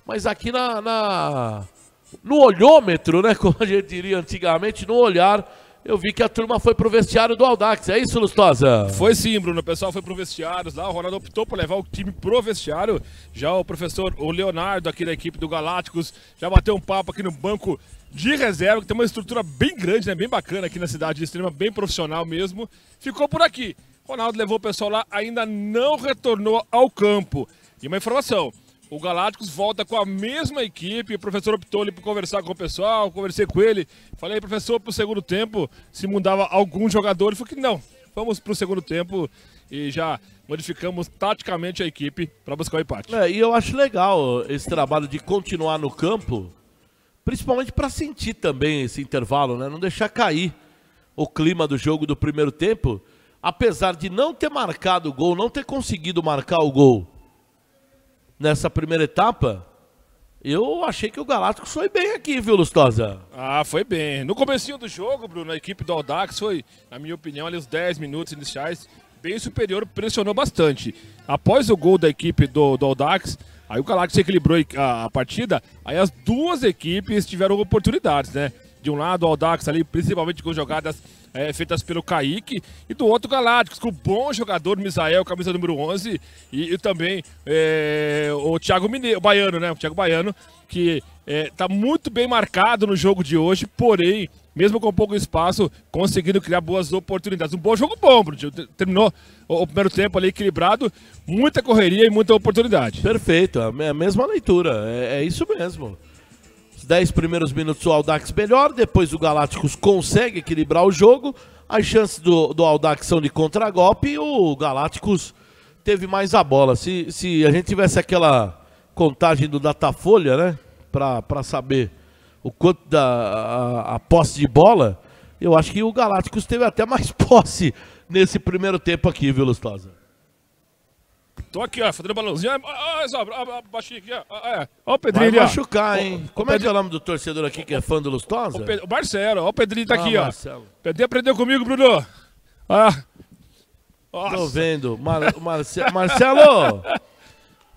mas aqui na, na, no olhômetro, né, como a gente diria antigamente, no olhar, eu vi que a turma foi pro vestiário do Aldax. É isso, Lustosa? Foi sim, Bruno. O pessoal foi pro vestiário lá. O Ronaldo optou por levar o time pro vestiário. Já o professor, o Leonardo, aqui da equipe do Galácticos, já bateu um papo aqui no banco de reserva, que tem uma estrutura bem grande, né? Bem bacana aqui na cidade de Extrema, bem profissional mesmo. Ficou por aqui. Ronaldo levou o pessoal lá, ainda não retornou ao campo. E uma informação, o Galácticos volta com a mesma equipe. O professor optou ali para conversar com o pessoal. Conversei com ele. Falei, professor, para o segundo tempo, se mudava algum jogador. Ele falou que não. Vamos o segundo tempo e já modificamos taticamente a equipe para buscar o empate. É, e eu acho legal esse trabalho de continuar no campo, principalmente para sentir também esse intervalo, né? Não deixar cair o clima do jogo do primeiro tempo, apesar de não ter marcado o gol, não ter conseguido marcar o gol nessa primeira etapa, eu achei que o Galácticos foi bem aqui, viu, Lustosa? Ah, foi bem. No comecinho do jogo, Bruno, a equipe do Audax foi, na minha opinião, ali os 10 minutos iniciais, bem superior, pressionou bastante. Após o gol da equipe do, do Audax, aí o Galácticos equilibrou a, a partida, aí as duas equipes tiveram oportunidades, né? De um lado, o Audax ali, principalmente com jogadas é, feitas pelo Kaique, e do outro Galácticos, com o bom jogador Misael, camisa número 11, e, e também é, o Thiago Mineiro, Baiano, né? O Thiago Baiano, que está é, muito bem marcado no jogo de hoje, porém, mesmo com pouco espaço, conseguindo criar boas oportunidades. Um bom jogo bom, Bruno. Terminou o, o primeiro tempo ali equilibrado, muita correria e muita oportunidade. Perfeito, a mesma leitura, é, é isso mesmo. Os 10 primeiros minutos o Aldax melhor, depois o Galácticos consegue equilibrar o jogo. As chances do, do Aldax são de contragolpe e o Galácticos teve mais a bola. Se, se a gente tivesse aquela contagem do Datafolha, né, para saber o quanto da a, a, posse de bola, eu acho que o Galácticos teve até mais posse nesse primeiro tempo aqui, viu, Lustosa? Tô aqui, ó, fazendo balãozinho. Olha só, baixinho aqui, ó. É. Ó o Pedrinho Vai machucar, hein? Como o é que é o nome do torcedor aqui que é fã do Lustosa? O, Ped... o Marcelo, ó o Pedrinho tá ah, aqui, Marcelo. ó. Pedrinho aprendeu comigo, Bruno. Ah. Nossa. Tô vendo. Mar... Marce... Marcelo!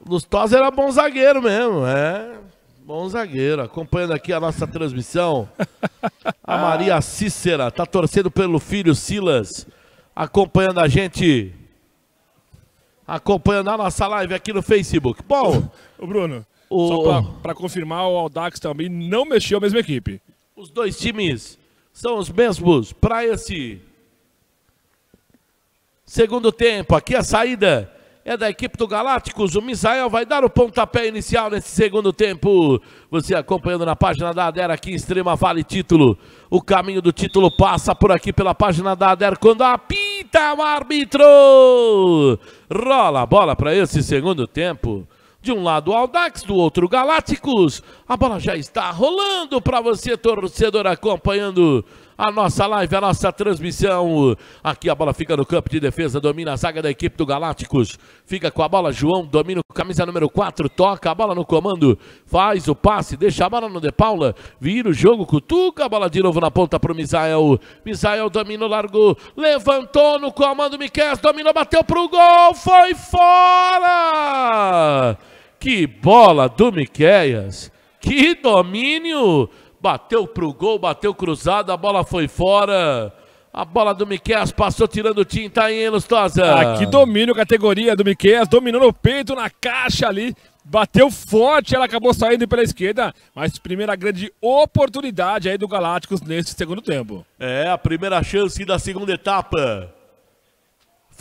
Lustosa era bom zagueiro mesmo, é. Bom zagueiro, acompanhando aqui a nossa transmissão. A Maria Cícera tá torcendo pelo filho Silas, acompanhando a gente. Acompanhando a nossa live aqui no Facebook. Bom, Ô, Bruno, O- só pra confirmar, o Aldax também não mexeu a mesma equipe. os dois times são os mesmos para esse segundo tempo. Aqui a saída é da equipe do Galácticos. O Misael vai dar o pontapé inicial nesse segundo tempo. Você acompanhando na página da ADER aqui em Extrema Vale Título. O caminho do título passa por aqui pela página da ADER quando apita o árbitro. Rola a bola para esse segundo tempo. De um lado o Aldax, do outro o Galácticos. A bola já está rolando para você, torcedor, acompanhando a nossa live, a nossa transmissão. Aqui a bola fica no campo de defesa, domina a zaga da equipe do Galácticos. Fica com a bola, João, domina o camisa número 4, toca a bola no comando, faz o passe, deixa a bola no De Paula, vira o jogo, cutuca a bola de novo na ponta pro Misael. Misael dominou, largou, levantou no comando, Miquel dominou, bateu pro gol, foi fora! Que bola do Miqueias! Que domínio! Bateu pro gol, bateu cruzado, a bola foi fora. A bola do Miqueias passou tirando tinta aí, hein, Lustosa? Ah, que domínio, categoria do Miqueias, dominou no peito, na caixa ali, bateu forte, ela acabou saindo pela esquerda, mas primeira grande oportunidade aí do Galácticos nesse segundo tempo. É, a primeira chance da segunda etapa.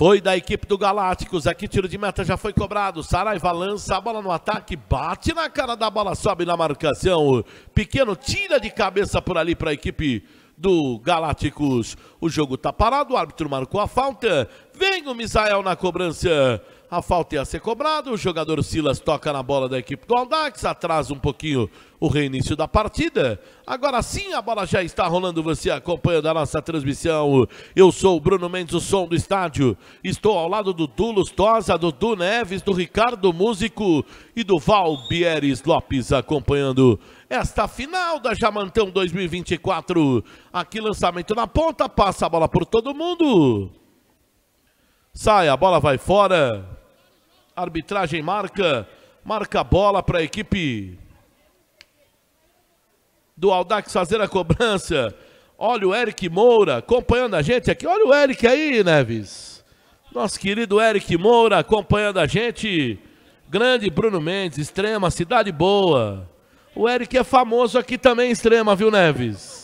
Foi da equipe do Galácticos. Aqui tiro de meta já foi cobrado. Saraiva lança a bola no ataque, bate na cara da bola, sobe na marcação. Pequeno tira de cabeça por ali para a equipe do Galácticos. O jogo tá parado, o árbitro marcou a falta. Vem o Misael na cobrança. A falta ia ser cobrada, o jogador Silas toca na bola da equipe do Aldax, atrasa um pouquinho o reinício da partida. Agora sim a bola já está rolando, você acompanhando a nossa transmissão. Eu sou o Bruno Mendes, o som do estádio. Estou ao lado do Du Lustosa, do Du Neves, do Ricardo Músico e do Val Bieres Lopes acompanhando esta final da Jamantão 2024. Aqui lançamento na ponta, passa a bola por todo mundo. Sai, a bola vai fora. Arbitragem marca. Marca a bola para a equipe do Aldax fazer a cobrança. Olha o Eric Moura acompanhando a gente aqui. Olha o Eric aí, Neves. Nosso querido Eric Moura acompanhando a gente. Grande Bruno Mendes, extrema, cidade boa. O Eric é famoso aqui também, extrema, viu, Neves?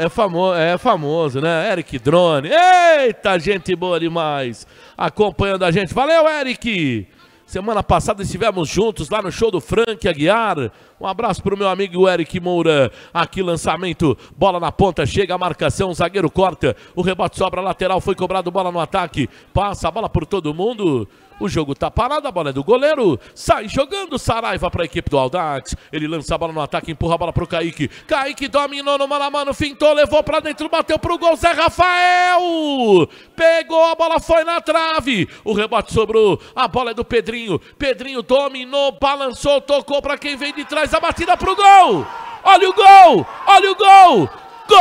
É, famo é famoso, né? Eric Drone. Eita, gente boa demais. Acompanhando a gente. Valeu, Eric. Semana passada estivemos juntos lá no show do Frank Aguiar. Um abraço pro meu amigo Eric Moura. Aqui lançamento, bola na ponta, chega a marcação, zagueiro corta. O rebote sobra lateral, foi cobrado bola no ataque. Passa a bola por todo mundo. O jogo tá parado, a bola é do goleiro. Sai jogando Saraiva para a equipe do Aldax. Ele lança a bola no ataque, empurra a bola pro Kaique. Kaique dominou no mano a mano, fintou, levou para dentro, bateu pro gol. Zé Rafael pegou a bola, foi na trave. O rebote sobrou, a bola é do Pedrinho. Pedrinho dominou, balançou, tocou para quem vem de trás. A batida pro gol. Olha o gol, olha o gol. Gol!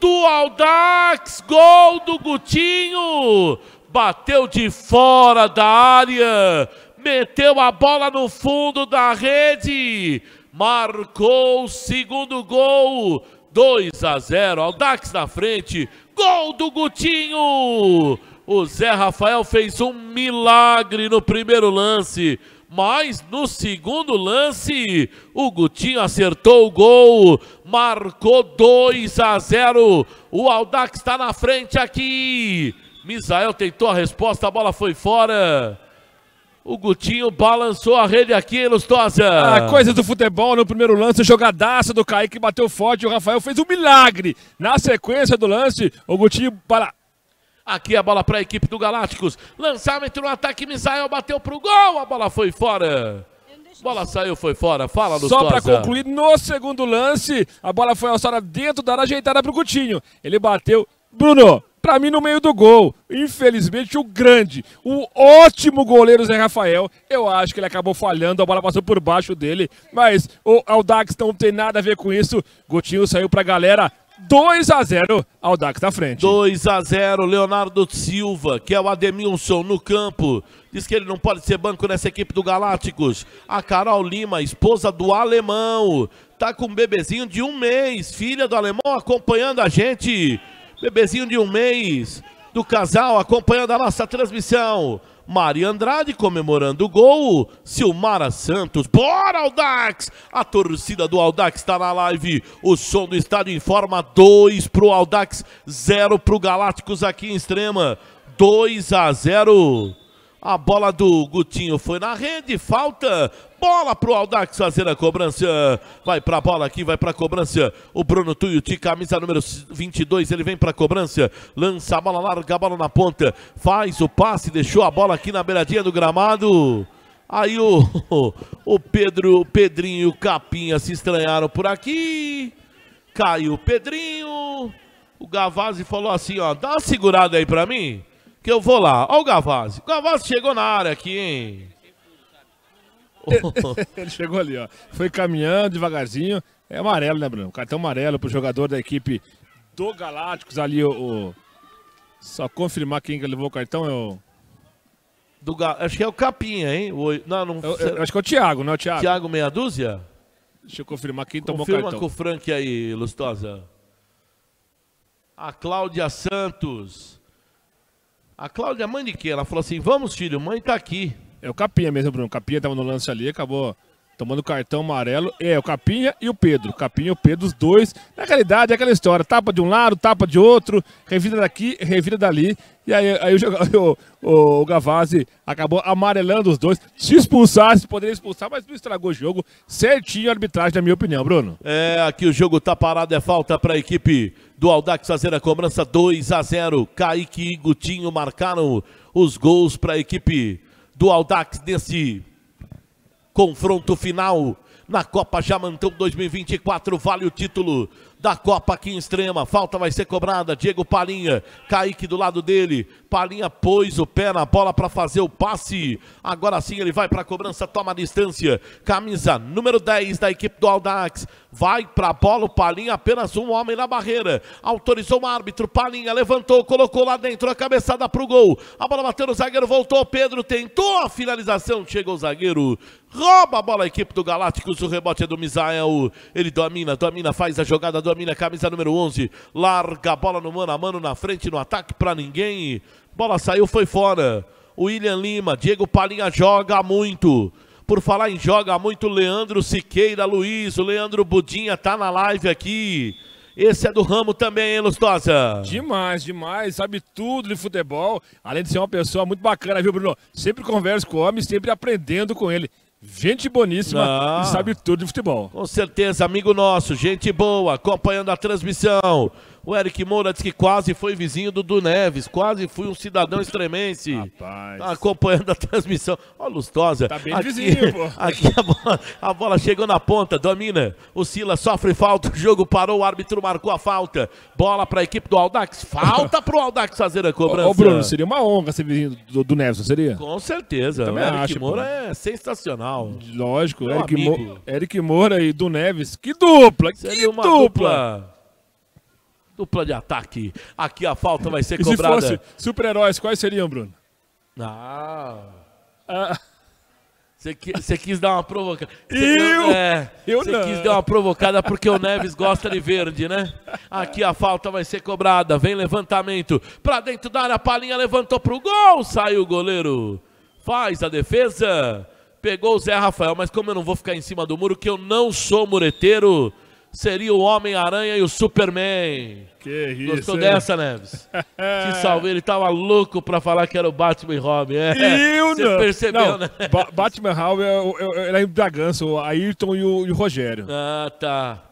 Do Aldax, gol do Gutinho! Bateu de fora da área, meteu a bola no fundo da rede, marcou o segundo gol, 2 a 0. Aldax na frente, gol do Gutinho! O Zé Rafael fez um milagre no primeiro lance. Mas no segundo lance, o Gutinho acertou o gol, marcou 2 a 0. O Aldax está na frente aqui. Misael tentou a resposta, a bola foi fora. O Gutinho balançou a rede aqui, Lustosa. A coisa do futebol no primeiro lance, jogadaça do Kaique, bateu forte, o Rafael fez um milagre. Na sequência do lance, o Gutinho para Aqui a bola para a equipe do Galácticos. Lançamento no ataque, Misael bateu pro gol, a bola foi fora. Bola saiu, foi fora. Fala, Lustosa. Só para concluir, no segundo lance, a bola foi alçada dentro da área ajeitada pro Gutinho. Ele bateu. Bruno, Pra mim, no meio do gol. Infelizmente, o grande, o ótimo goleiro Zé Rafael, eu acho que ele acabou falhando, a bola passou por baixo dele. Mas o Aldax não tem nada a ver com isso. Gotinho saiu pra galera. 2 a 0 Aldax na frente. 2 a 0 Leonardo Silva, que é o Ademilson no campo. Diz que ele não pode ser banco nessa equipe do Galácticos. A Carol Lima, esposa do alemão, tá com um bebezinho de um mês, filha do alemão acompanhando a gente. Bebezinho de um mês do casal acompanhando a nossa transmissão. Maria Andrade comemorando o gol. Silmara Santos. Bora, Aldax! A torcida do Aldax está na live. O som do estádio informa 2 pro Aldax, 0 pro Galácticos aqui em Extrema. 2 a 0. A bola do Gutinho foi na rede, falta. Bola pro Aldax fazer a cobrança. Vai pra bola aqui, vai pra cobrança. O Bruno Tuiuti, camisa número 22, ele vem pra cobrança. Lança a bola, larga a bola na ponta. Faz o passe, deixou a bola aqui na beiradinha do gramado. Aí o, o Pedro, o Pedrinho e o Capinha se estranharam por aqui. Caiu o Pedrinho. O Gavazzi falou assim, ó, dá uma segurada aí pra mim que eu vou lá. Ó o Gavazzi. O Gavazzi chegou na área aqui, hein? Ele chegou ali, ó. Foi caminhando devagarzinho. É amarelo, né, Bruno? Cartão amarelo pro jogador da equipe do Galácticos ali, o. o... Só confirmar quem que levou o cartão é o. Do Ga... Acho que é o Capinha, hein? O... Não, não... Eu, eu, acho que é o Thiago, não é o Thiago? Thiago Meia Dúzia? Deixa eu confirmar quem tomou Confirma cartão. com o Frank aí, Lustosa. A Cláudia Santos. A Cláudia, mãe de quê? Ela falou assim: vamos, filho, mãe tá aqui. É o Capinha mesmo, Bruno. O Capinha tava no lance ali, acabou tomando cartão amarelo. É, o Capinha e o Pedro. Capinha e o Pedro, os dois. Na realidade, é aquela história: tapa de um lado, tapa de outro, revira daqui, revira dali. E aí, aí o, o, o Gavazzi acabou amarelando os dois. Se expulsasse, poderia expulsar, mas não estragou o jogo. Certinho a arbitragem, na minha opinião, Bruno. É, aqui o jogo tá parado, é falta para a equipe do Aldax fazer a cobrança 2 a 0. Kaique e Gutinho marcaram os gols para a equipe do Aldax nesse confronto final na Copa Jamantão 2024. Vale o título da Copa aqui em Extrema. Falta vai ser cobrada. Diego Palinha, Kaique do lado dele. Palinha pôs o pé na bola para fazer o passe. Agora sim ele vai para a cobrança, toma a distância. Camisa número 10 da equipe do Aldax. Vai para a bola o Palinha, apenas um homem na barreira. Autorizou o árbitro. Palinha levantou, colocou lá dentro a cabeçada para o gol. A bola bateu no zagueiro, voltou. Pedro tentou a finalização. Chegou o zagueiro. Rouba a bola a equipe do Galácticos. O rebote é do Misael. Ele domina, domina, faz a jogada, domina. Camisa número 11. Larga a bola no mano a mano na frente, no ataque para ninguém. Bola saiu, foi fora. O William Lima, Diego Palinha joga muito. Por falar em joga muito, Leandro Siqueira Luiz, o Leandro Budinha tá na live aqui. Esse é do ramo também, hein, Lustosa? Demais, demais. Sabe tudo de futebol. Além de ser uma pessoa muito bacana, viu, Bruno? Sempre converso com o homem, sempre aprendendo com ele. Gente boníssima Ah. e sabe tudo de futebol. Com certeza, amigo nosso, gente boa, acompanhando a transmissão. O Eric Moura disse que quase foi vizinho do Du Neves, quase fui um cidadão extremense. Rapaz. Tá acompanhando a transmissão. Ó, Lustosa. Tá bem vizinho, pô. Aqui a bola, a bola chegou na ponta, domina. O Silas sofre falta, o jogo parou, o árbitro marcou a falta. Bola para a equipe do Aldax. Falta pro Aldax fazer a cobrança. Ô, Bruno, seria uma honra ser vizinho do, do Neves, não seria? Com certeza. Também o Eric acho, Moura pô. é sensacional. Lógico, Meu Eric. Mo- Eric Moura e do Neves. Que dupla! Que Seria uma dupla! dupla. Dupla de ataque. Aqui a falta vai ser E se cobrada. fosse super-heróis, quais seriam, Bruno? Ah. Ah, Você qui- você quis dar uma provocada. Eu? É, Eu Você quis dar uma provocada porque o Neves gosta de verde, né? Aqui a falta vai ser cobrada. Vem levantamento. Pra dentro da área, Palinha levantou pro gol. Saiu o goleiro. Faz a defesa. Pegou o Zé Rafael, mas como eu não vou ficar em cima do muro, que eu não sou mureteiro, seria o Homem-Aranha e o Superman. que isso. Gostou hein? dessa, Neves? Te salvei, ele tava louco pra falar que era o Batman e Robin. É, Eu você não. percebeu, não, né? Ba- Batman Hall é, o- é, o- é em Bragança, o Ayrton e o, e o Rogério. Ah, tá.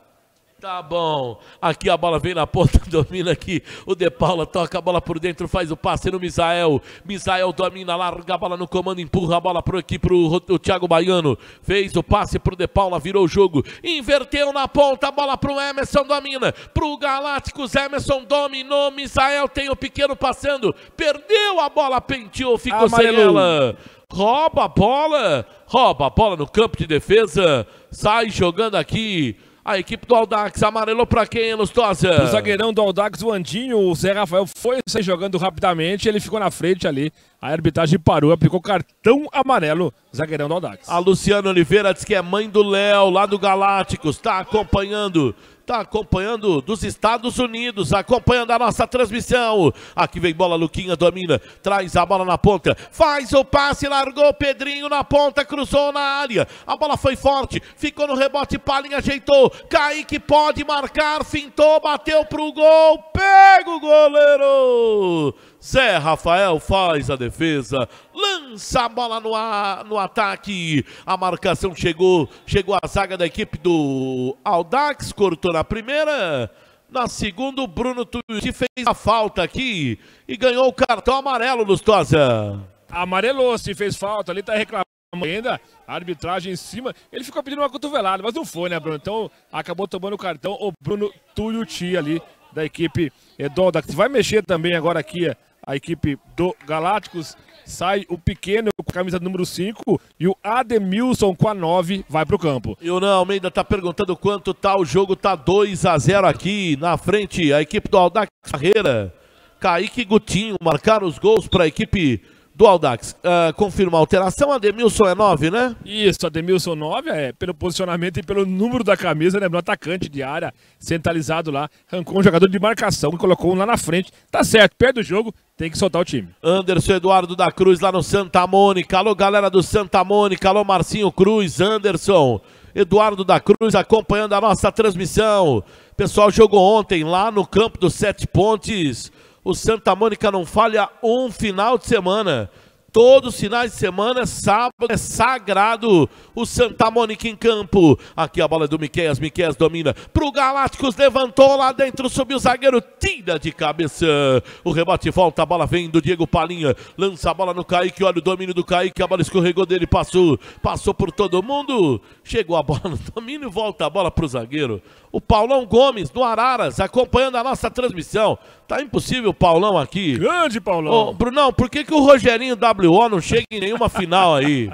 Tá bom. Aqui a bola vem na ponta, domina aqui. O De Paula toca a bola por dentro, faz o passe no Misael. Misael domina, larga a bola no comando, empurra a bola por aqui pro o Thiago Baiano. Fez o passe pro De Paula, virou o jogo. Inverteu na ponta, a bola pro Emerson, domina. Pro Galácticos, Emerson dominou. Misael tem o pequeno passando. Perdeu a bola, penteou, ficou sem Amarelo. ela. Rouba a bola, rouba a bola no campo de defesa. Sai jogando aqui. A equipe do Aldax amarelou pra quem, Lustosa? O zagueirão do Aldax, o Andinho, o Zé Rafael foi sair jogando rapidamente, ele ficou na frente ali. A arbitragem parou, aplicou cartão amarelo, zagueirão do Aldax. A Luciana Oliveira diz que é mãe do Léo, lá do Galácticos, tá acompanhando. Tá acompanhando dos Estados Unidos, acompanhando a nossa transmissão. Aqui vem bola, Luquinha domina, traz a bola na ponta, faz o passe, largou Pedrinho na ponta, cruzou na área. A bola foi forte, ficou no rebote, Palinha ajeitou. Kaique pode marcar, fintou, bateu pro gol, pega o goleiro. Zé Rafael faz a defesa, lança a bola no, no ataque. A marcação chegou, chegou a zaga da equipe do Aldax, cortou na primeira. Na segunda, o Bruno Tuiuti fez a falta aqui e ganhou o cartão amarelo, Lustosa. Amarelou, se fez falta, ali tá reclamando ainda. A arbitragem em cima. Ele ficou pedindo uma cotovelada, mas não foi, né, Bruno? Então acabou tomando o cartão o Bruno Tuiuti ali da equipe eh, do Aldax. Vai mexer também agora aqui eh, a equipe do Galácticos. Sai o pequeno com a camisa número 5 e o Ademilson com a 9 vai pro campo. E o Nan Almeida tá perguntando quanto tá o jogo, tá 2 a 0 aqui na frente, a equipe do Aldax Carreira. Kaique e Gutinho marcaram os gols para a equipe do Aldax. Ah, confirma a alteração, Ademilson é 9, né? Isso, Ademilson 9 é pelo posicionamento e pelo número da camisa, né? No atacante de área, centralizado lá, arrancou um jogador de marcação e colocou um lá na frente. Tá certo, perde o jogo, tem que soltar o time. Anderson Eduardo da Cruz lá no Santa Mônica. Alô, galera do Santa Mônica. Alô, Marcinho Cruz, Anderson. Eduardo da Cruz acompanhando a nossa transmissão. Pessoal jogou ontem lá no campo dos Sete Pontes. O Santa Mônica não falha um final de semana. Todos os finais de semana, sábado é sagrado. O Santa Mônica em campo. Aqui a bola é do Miqueias. Miqueias domina pro Galácticos. Levantou lá dentro, subiu o zagueiro. Tira de cabeça. O rebote volta. A bola vem do Diego Palinha. Lança a bola no Kaique. Olha o domínio do Kaique. A bola escorregou dele. Passou. Passou por todo mundo. Chegou a bola no domínio. Volta a bola pro zagueiro. O Paulão Gomes, do Araras, acompanhando a nossa transmissão. Tá impossível o Paulão aqui. Grande, Paulão. Ô, Brunão, por que, que o Rogerinho WO não chega em nenhuma final aí?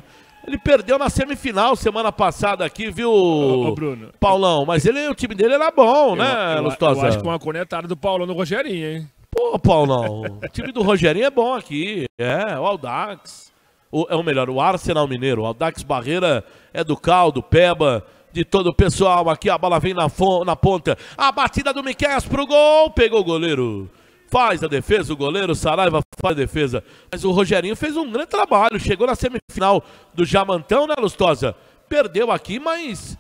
Ele perdeu na semifinal semana passada aqui, viu, Ô, ô, Bruno. Paulão? Mas ele, o time dele era bom, né, eu, eu, Lustosa? eu acho que uma cornetada do Paulão no Rogerinho, hein? Pô, Paulão, o time do Rogerinho é bom aqui. É, o Aldax. O, é o melhor, o Arsenal Mineiro. O Aldax Barreira é do Caldo, Peba, de todo o pessoal. Aqui a bola vem na, na ponta. A batida do Miquel pro gol. Pegou o goleiro. Faz a defesa, o goleiro Saraiva faz a defesa. Mas o Rogerinho fez um grande trabalho. Chegou na semifinal do Jamantão, né, Lustosa? Perdeu aqui, mas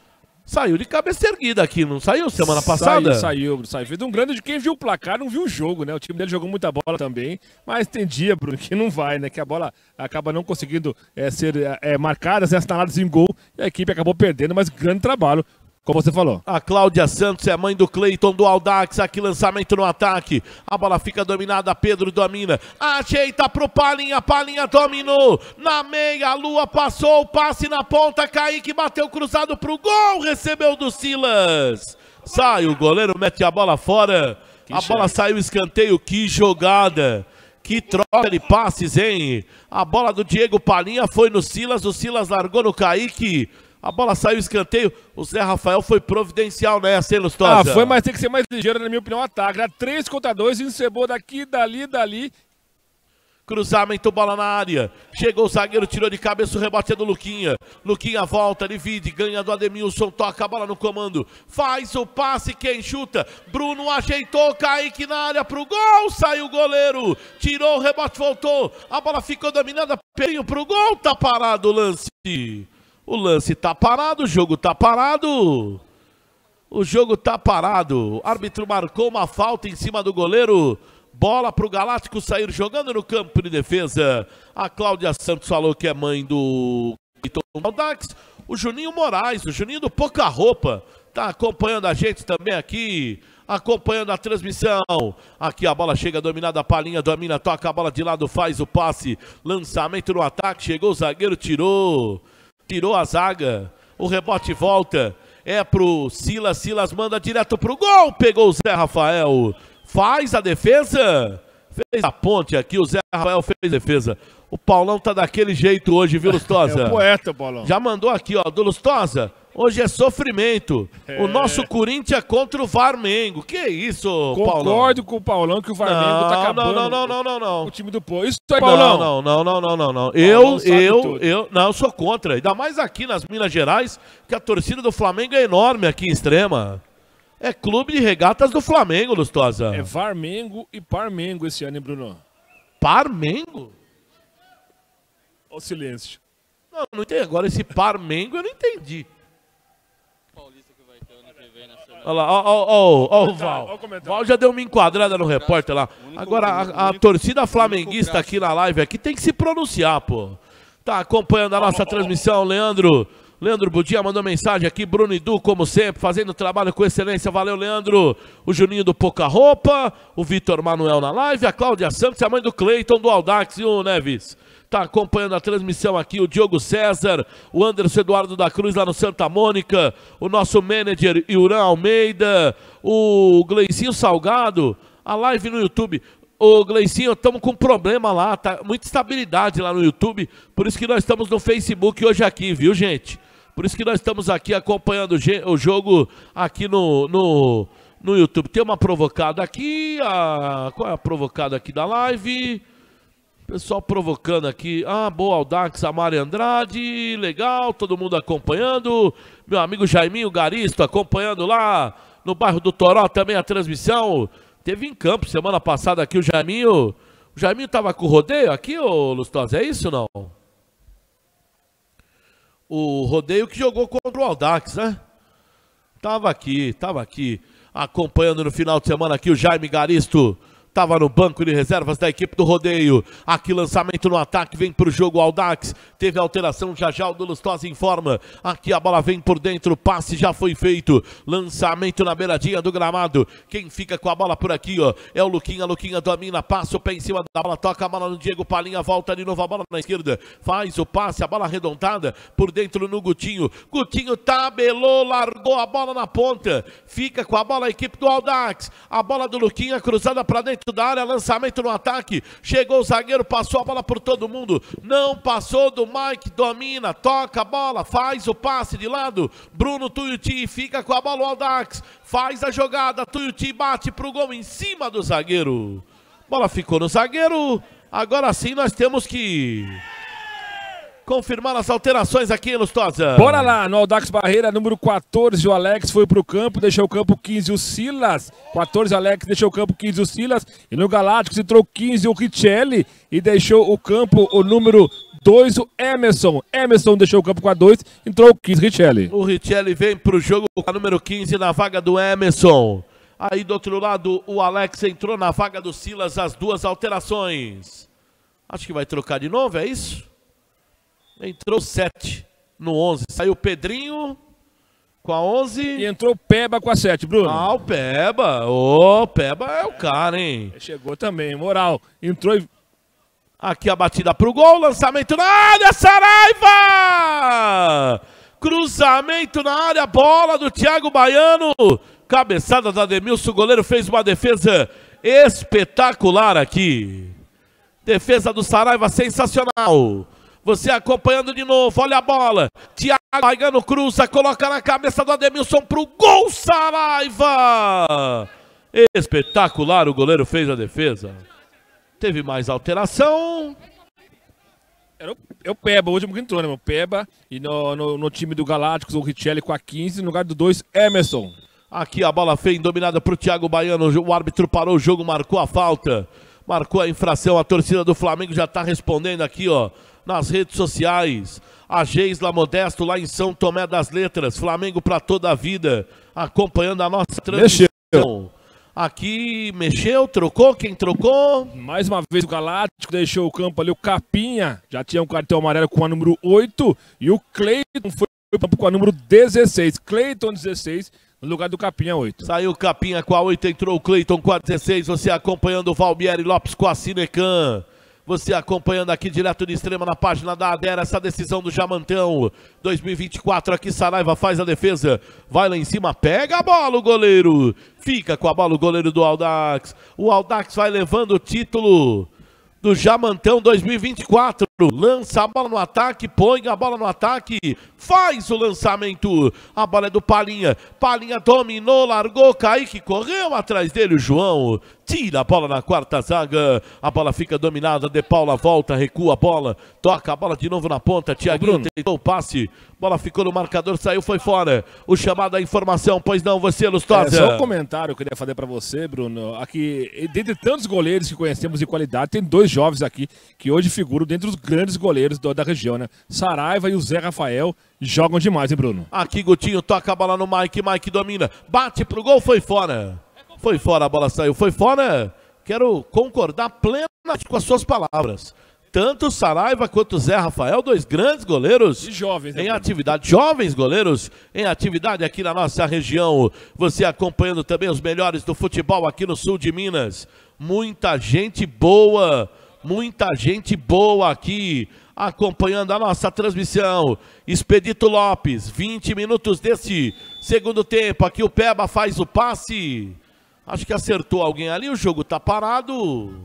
saiu de cabeça erguida aqui. Não saiu semana passada? Saiu, saiu, saiu. Fez um grande de quem viu o placar, não viu o jogo, né? O time dele jogou muita bola também, mas tem dia, Bruno, que não vai, né? Que a bola acaba não conseguindo é, ser é, marcada, ser assinaladas em gol, e a equipe acabou perdendo, mas grande trabalho, como você falou. A Cláudia Santos é mãe do Cleiton do Aldax. Aqui lançamento no ataque. A bola fica dominada. Pedro domina. Ajeita pro Palinha. Palinha dominou. Na meia, a Lua passou. Passe na ponta. Kaique bateu cruzado pro gol. Recebeu do Silas. Sai o goleiro, mete a bola fora. a bola saiu escanteio. Que jogada. Que troca de passes, hein? A bola do Diego Palinha foi no Silas. O Silas largou no Kaique. A bola saiu escanteio. O Zé Rafael foi providencial nessa, hein, Ah, Lustosa? foi, mas tem que ser mais ligeiro, na minha opinião, o ataque. Era 3 contra 2, encebou daqui, dali, dali. Cruzamento, bola na área. Chegou o zagueiro, tirou de cabeça o rebote é do Luquinha. Luquinha volta, divide, ganha do Ademilson, toca a bola no comando. Faz o passe, quem chuta? Bruno ajeitou, Kaique na área pro gol. Saiu o goleiro, tirou o rebote, voltou. A bola ficou dominada, Perinho pro gol. Tá parado o lance. O lance tá parado, o jogo tá parado. O jogo tá parado. O árbitro marcou uma falta em cima do goleiro. Bola pro Galáctico sair jogando no campo de defesa. A Cláudia Santos falou que é mãe do Cleiton. O Juninho Moraes, o Juninho do Pouca Roupa, tá acompanhando a gente também aqui, acompanhando a transmissão. Aqui a bola chega dominada, a linha domina, toca a bola de lado, faz o passe, lançamento no ataque, chegou o zagueiro, tirou, tirou a zaga, o rebote volta, é pro Silas, Silas manda direto pro gol, pegou o Zé Rafael, faz a defesa, fez a ponte aqui, o Zé Rafael fez a defesa. O Paulão tá daquele jeito hoje, viu, Lustosa? É o poeta, Paulão. Já mandou aqui, ó, do Lustosa. Hoje é sofrimento. É. O nosso Corinthians contra o Varmengo. Que isso, Paulão? Concordo com o Paulão que o Flamengo Não, tá acabando. não, não, não, não, não, O time do Pô. Isso aí, Não, Paulão. não, não, não, não, não, não. Eu, eu, tudo. eu, não, eu sou contra. Ainda mais aqui nas Minas Gerais, que a torcida do Flamengo é enorme aqui em Extrema. É clube de regatas do Flamengo, Lustosa. É Varmengo e Parmengo esse ano, hein, Bruno? Parmengo? Ó o silêncio. Não, não entendi. Agora esse Parmengo eu não entendi. Olha lá, ó, ó, ó, ó o Val. ó o comentário. Val já deu uma enquadrada no repórter lá. Agora, a, a torcida flamenguista aqui na live aqui tem que se pronunciar, pô. Tá acompanhando a nossa transmissão, Leandro. Leandro Budia mandou mensagem aqui, Bruno Edu, como sempre, fazendo trabalho com excelência. Valeu, Leandro. O Juninho do Pouca Roupa, o Vitor Manuel na live, a Cláudia Santos e a mãe do Cleiton do Aldax e o Neves. Tá acompanhando a transmissão aqui o Diogo César, o Anderson Eduardo da Cruz lá no Santa Mônica, o nosso manager Iuran Almeida, o Gleicinho Salgado, a live no YouTube. Ô Gleicinho, estamos com problema lá, tá muita estabilidade lá no YouTube, por isso que nós estamos no Facebook hoje aqui, viu gente? Por isso que nós estamos aqui acompanhando o jogo aqui no, no, no YouTube. Tem uma provocada aqui, a, qual é a provocada aqui da live? Pessoal provocando aqui. Ah, boa, Aldax, Amari Andrade. Legal, todo mundo acompanhando. Meu amigo Jaiminho Garisto acompanhando lá no bairro do Toró também a transmissão. Teve em campo semana passada aqui o Jaiminho. O Jaiminho tava com o rodeio aqui, ô Lustosa, é isso não? O rodeio que jogou contra o Aldax, né? Tava aqui, tava aqui, acompanhando no final de semana aqui o Jaime Garisto. Tava no banco de reservas da equipe do rodeio. Aqui lançamento no ataque, vem pro jogo Aldax. Teve alteração, já já o do Lustosa informa. Aqui a bola vem por dentro, o passe já foi feito. Lançamento na beiradinha do gramado. Quem fica com a bola por aqui, ó, é o Luquinha. Luquinha domina, passa o pé em cima da bola, toca a bola no Diego Palinha, volta de novo a bola na esquerda. Faz o passe, a bola arredondada por dentro no Gutinho. Gutinho tabelou, largou a bola na ponta. Fica com a bola a equipe do Aldax. A bola do Luquinha cruzada para dentro da área, lançamento no ataque. Chegou o zagueiro, passou a bola por todo mundo. Não passou do Mike, domina, toca a bola, faz o passe de lado. Bruno Tuiuti fica com a bola o Aldax. Faz a jogada, Tuiuti bate pro gol em cima do zagueiro. Bola ficou no zagueiro. Agora sim nós temos que confirmar as alterações aqui, Lustosa. Bora lá, no Aldax Barreira, número 14, o Alex foi pro campo, deixou o campo 15 o Silas. 14 Alex deixou o campo 15 o Silas. E no Galácticos entrou 15 o Richelli e deixou o campo o número 2 o Emerson. Emerson deixou o campo com a 2, entrou o 15 Richelli. O Richelli vem pro jogo com a número 15 na vaga do Emerson. Aí do outro lado, o Alex entrou na vaga do Silas, as duas alterações. Acho que vai trocar de novo, é isso? Entrou 7 no 11. Saiu o Pedrinho com a 11. E entrou o Peba com a 7, Bruno. Ah, o Peba. Ô, Peba é o cara, hein? Chegou também, moral. Entrou e Aqui a batida pro gol, lançamento na área, Saraiva! Cruzamento na área, bola do Thiago Baiano. Cabeçada da Demilson, o goleiro fez uma defesa espetacular aqui. Defesa do Saraiva sensacional. Você acompanhando de novo, olha a bola. Thiago Baiano cruza, coloca na cabeça do Ademilson pro gol, Saraiva! Espetacular, o goleiro fez a defesa. Teve mais alteração. Era o, é o Peba, o último que entrou, né, meu? Peba. E no, no, no time do Galácticos, o Richelli com a 15, no lugar do 2, Emerson. Aqui a bola feia, dominada por Thiago Baiano. O árbitro parou o jogo, marcou a falta. Marcou a infração. A torcida do Flamengo já está respondendo aqui, ó, nas redes sociais. A Geisla Modesto lá em São Tomé das Letras. Flamengo para toda a vida. Acompanhando a nossa transmissão. Aqui mexeu, trocou. Quem trocou? Mais uma vez o Galáctico deixou o campo ali, o Capinha. Já tinha um cartão amarelo com a número 8. E o Cleiton foi com a número 16. Cleiton 16, no lugar do Capinha 8. Saiu o Capinha com a 8, entrou o Cleiton com a 16. Você acompanhando o Valmieri Lopes com a Cinecan. Você acompanhando aqui direto de extrema na página da Adera essa decisão do Jamantão 2024. Aqui Saraiva faz a defesa, vai lá em cima, pega a bola o goleiro. Fica com a bola o goleiro do Aldax. O Aldax vai levando o título do Jamantão 2024. Lança a bola no ataque, põe a bola no ataque, faz o lançamento. A bola é do Palinha. Palinha dominou, largou, Kaique correu atrás dele, o João. Tira a bola na quarta zaga. A bola fica dominada. De Paula volta, recua a bola. Toca a bola de novo na ponta. Tiaguinho tentou o passe. Bola ficou no marcador, saiu, foi fora. O chamado à informação, pois não, você, Lustosa. É, só um comentário que eu queria fazer para você, Bruno. Aqui, dentre tantos goleiros que conhecemos de qualidade, tem dois jovens aqui que hoje figuram dentre os grandes goleiros do, da região, né? Saraiva e o Zé Rafael jogam demais, hein, Bruno? Aqui, Gutinho, toca a bola no Mike. Mike domina. Bate pro gol, foi fora. Foi fora, a bola saiu. Foi fora. Quero concordar plenamente com as suas palavras. Tanto Saraiva quanto Zé Rafael, dois grandes goleiros E jovens, né, em atividade, jovens goleiros em atividade aqui na nossa região. Você acompanhando também os melhores do futebol aqui no sul de Minas. Muita gente boa, muita gente boa aqui acompanhando a nossa transmissão. Expedito Lopes, 20 minutos desse segundo tempo. Aqui o Peba faz o passe. Acho que acertou alguém ali, o jogo tá parado.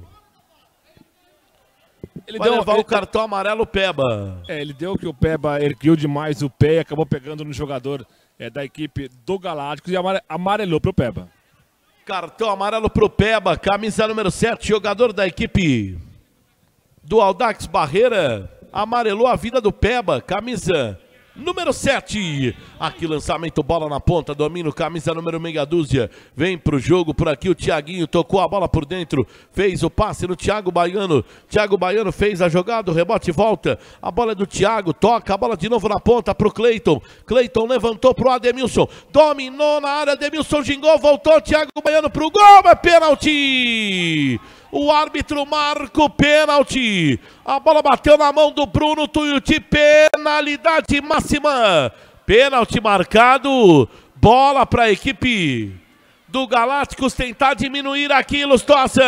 Ele Vai deu, levar ele, o cartão amarelo Peba. é, ele deu que o Peba ergueu demais o pé e acabou pegando no jogador é, da equipe do Galácticos e amare- amarelou pro Peba. Cartão amarelo pro Peba, camisa número 7, jogador da equipe do Aldax Barreira. Amarelou a vida do Peba, camisa número 7. Aqui lançamento, bola na ponta, domínio, camisa número meia dúzia. Vem pro jogo por aqui o Thiaguinho, tocou a bola por dentro, fez o passe no Thiago Baiano. Thiago Baiano fez a jogada, o rebote volta. A bola é do Thiago, toca a bola de novo na ponta pro Cleiton. Cleiton levantou pro Ademilson, dominou na área, Ademilson gingou, voltou Thiago Baiano pro gol, é pênalti! O árbitro marca o pênalti. A bola bateu na mão do Bruno Tuiuti. Penalidade máxima. Pênalti marcado. Bola para a equipe do Galácticos tentar diminuir aqui, Lustosa.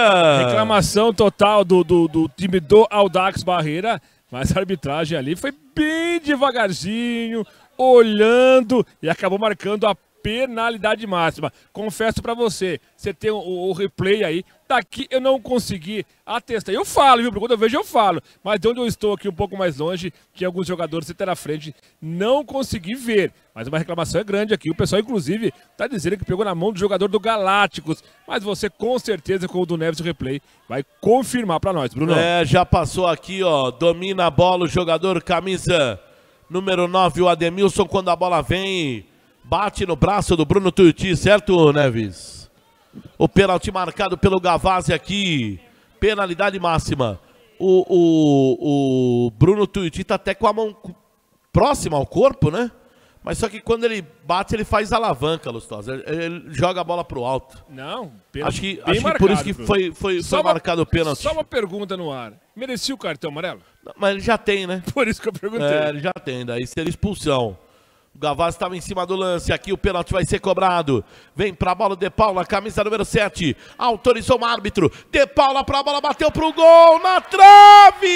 Reclamação total do, do, do time do Aldax Barreira, mas a arbitragem ali foi bem devagarzinho, olhando e acabou marcando a penalidade máxima. Confesso pra você, você tem o, o replay aí, daqui eu não consegui atestar. Eu falo, viu? Quando eu vejo eu falo, mas de onde eu estou aqui um pouco mais longe, que alguns jogadores você na frente, não consegui ver. Mas uma reclamação é grande aqui. O pessoal, inclusive, tá dizendo que pegou na mão do jogador do Galácticos. Mas você, com certeza, com o do Neves o replay, vai confirmar pra nós, Bruno. É, já passou aqui, ó. Domina a bola o jogador camisa número 9, o Ademilson, quando a bola vem, bate no braço do Bruno Tuiuti, certo, Neves? O pênalti marcado pelo Gavazzi aqui. Penalidade máxima. O, o, o Bruno Tuiuti tá até com a mão próxima ao corpo, né? Mas só que quando ele bate, ele faz alavanca, Lustosa. Ele, ele joga a bola pro alto. Não, pênalti Acho que, acho que por marcado, isso que foi, foi, Só foi marcado o pênalti. Só uma pergunta no ar. Merecia o cartão amarelo? Mas ele já tem, né? Por isso que eu perguntei. É, ele já tem, daí seria expulsão. O Gavazzi estava em cima do lance, aqui o pênalti vai ser cobrado. Vem pra bola De Paula, camisa número 7. Autorizou o árbitro. De Paula pra bola, bateu pro gol na trave!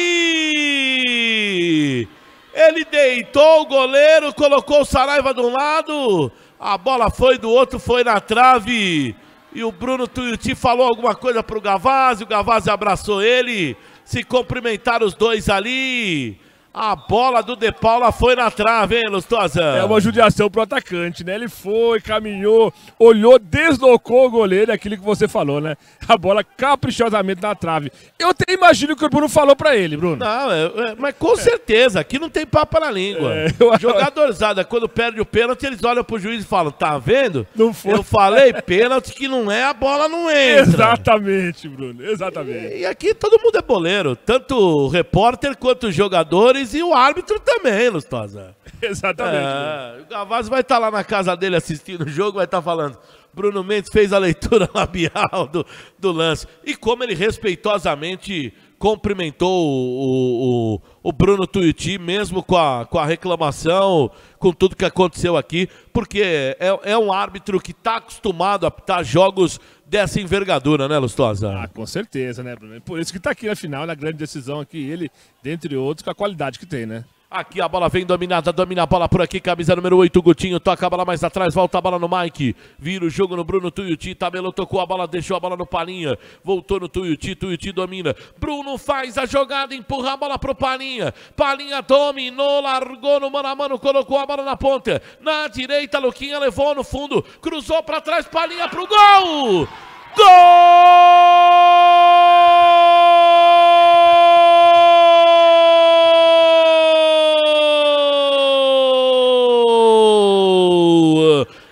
Ele deitou o goleiro, colocou o Saraiva de um lado, a bola foi do outro, foi na trave. E o Bruno Tuiuti falou alguma coisa pro Gavazzi, o Gavazzi abraçou ele, se cumprimentaram os dois ali. A bola do De Paula foi na trave, hein, Lustosa? É uma judiação pro atacante, né? Ele foi, caminhou, olhou, deslocou o goleiro, é aquilo que você falou, né? A bola caprichosamente na trave. Eu até imagino que o Bruno falou pra ele, Bruno. Não, é- é- mas com certeza, aqui não tem papo na língua. É, eu- Jogadorzada, quando perde o pênalti, eles olham pro juiz e falam, tá vendo? Não foi. Eu falei pênalti que não é, a bola não entra. Exatamente, Bruno, exatamente. E aqui todo mundo é boleiro, tanto o repórter quanto os e o árbitro também, Lustosa. Exatamente. É, o Gavazzi vai estar lá na casa dele assistindo o jogo, vai estar falando. Bruno Mendes fez a leitura labial do, do lance. E como ele respeitosamente cumprimentou o, o, o Bruno Tuiuti, mesmo com a, com a reclamação, com tudo que aconteceu aqui, porque é, é um árbitro que está acostumado a apitar jogos dessa envergadura, né, Lustosa? Ah, com certeza, né, Bruno? Por isso que tá aqui na final, na grande decisão aqui, ele, dentre outros, com a qualidade que tem, né? Aqui a bola vem dominada, domina a bola por aqui, camisa número 8, Gutinho, toca a bola mais atrás, volta a bola no Mike, vira o jogo no Bruno Tuiuti, tabelou, tocou a bola, deixou a bola no Palinha, voltou no Tuiuti, Tuiuti domina, Bruno faz a jogada, empurra a bola pro Palinha, Palinha dominou, largou no mano a mano, colocou a bola na ponta, na direita, Luquinha levou no fundo, cruzou para trás, Palinha pro gol! Gol!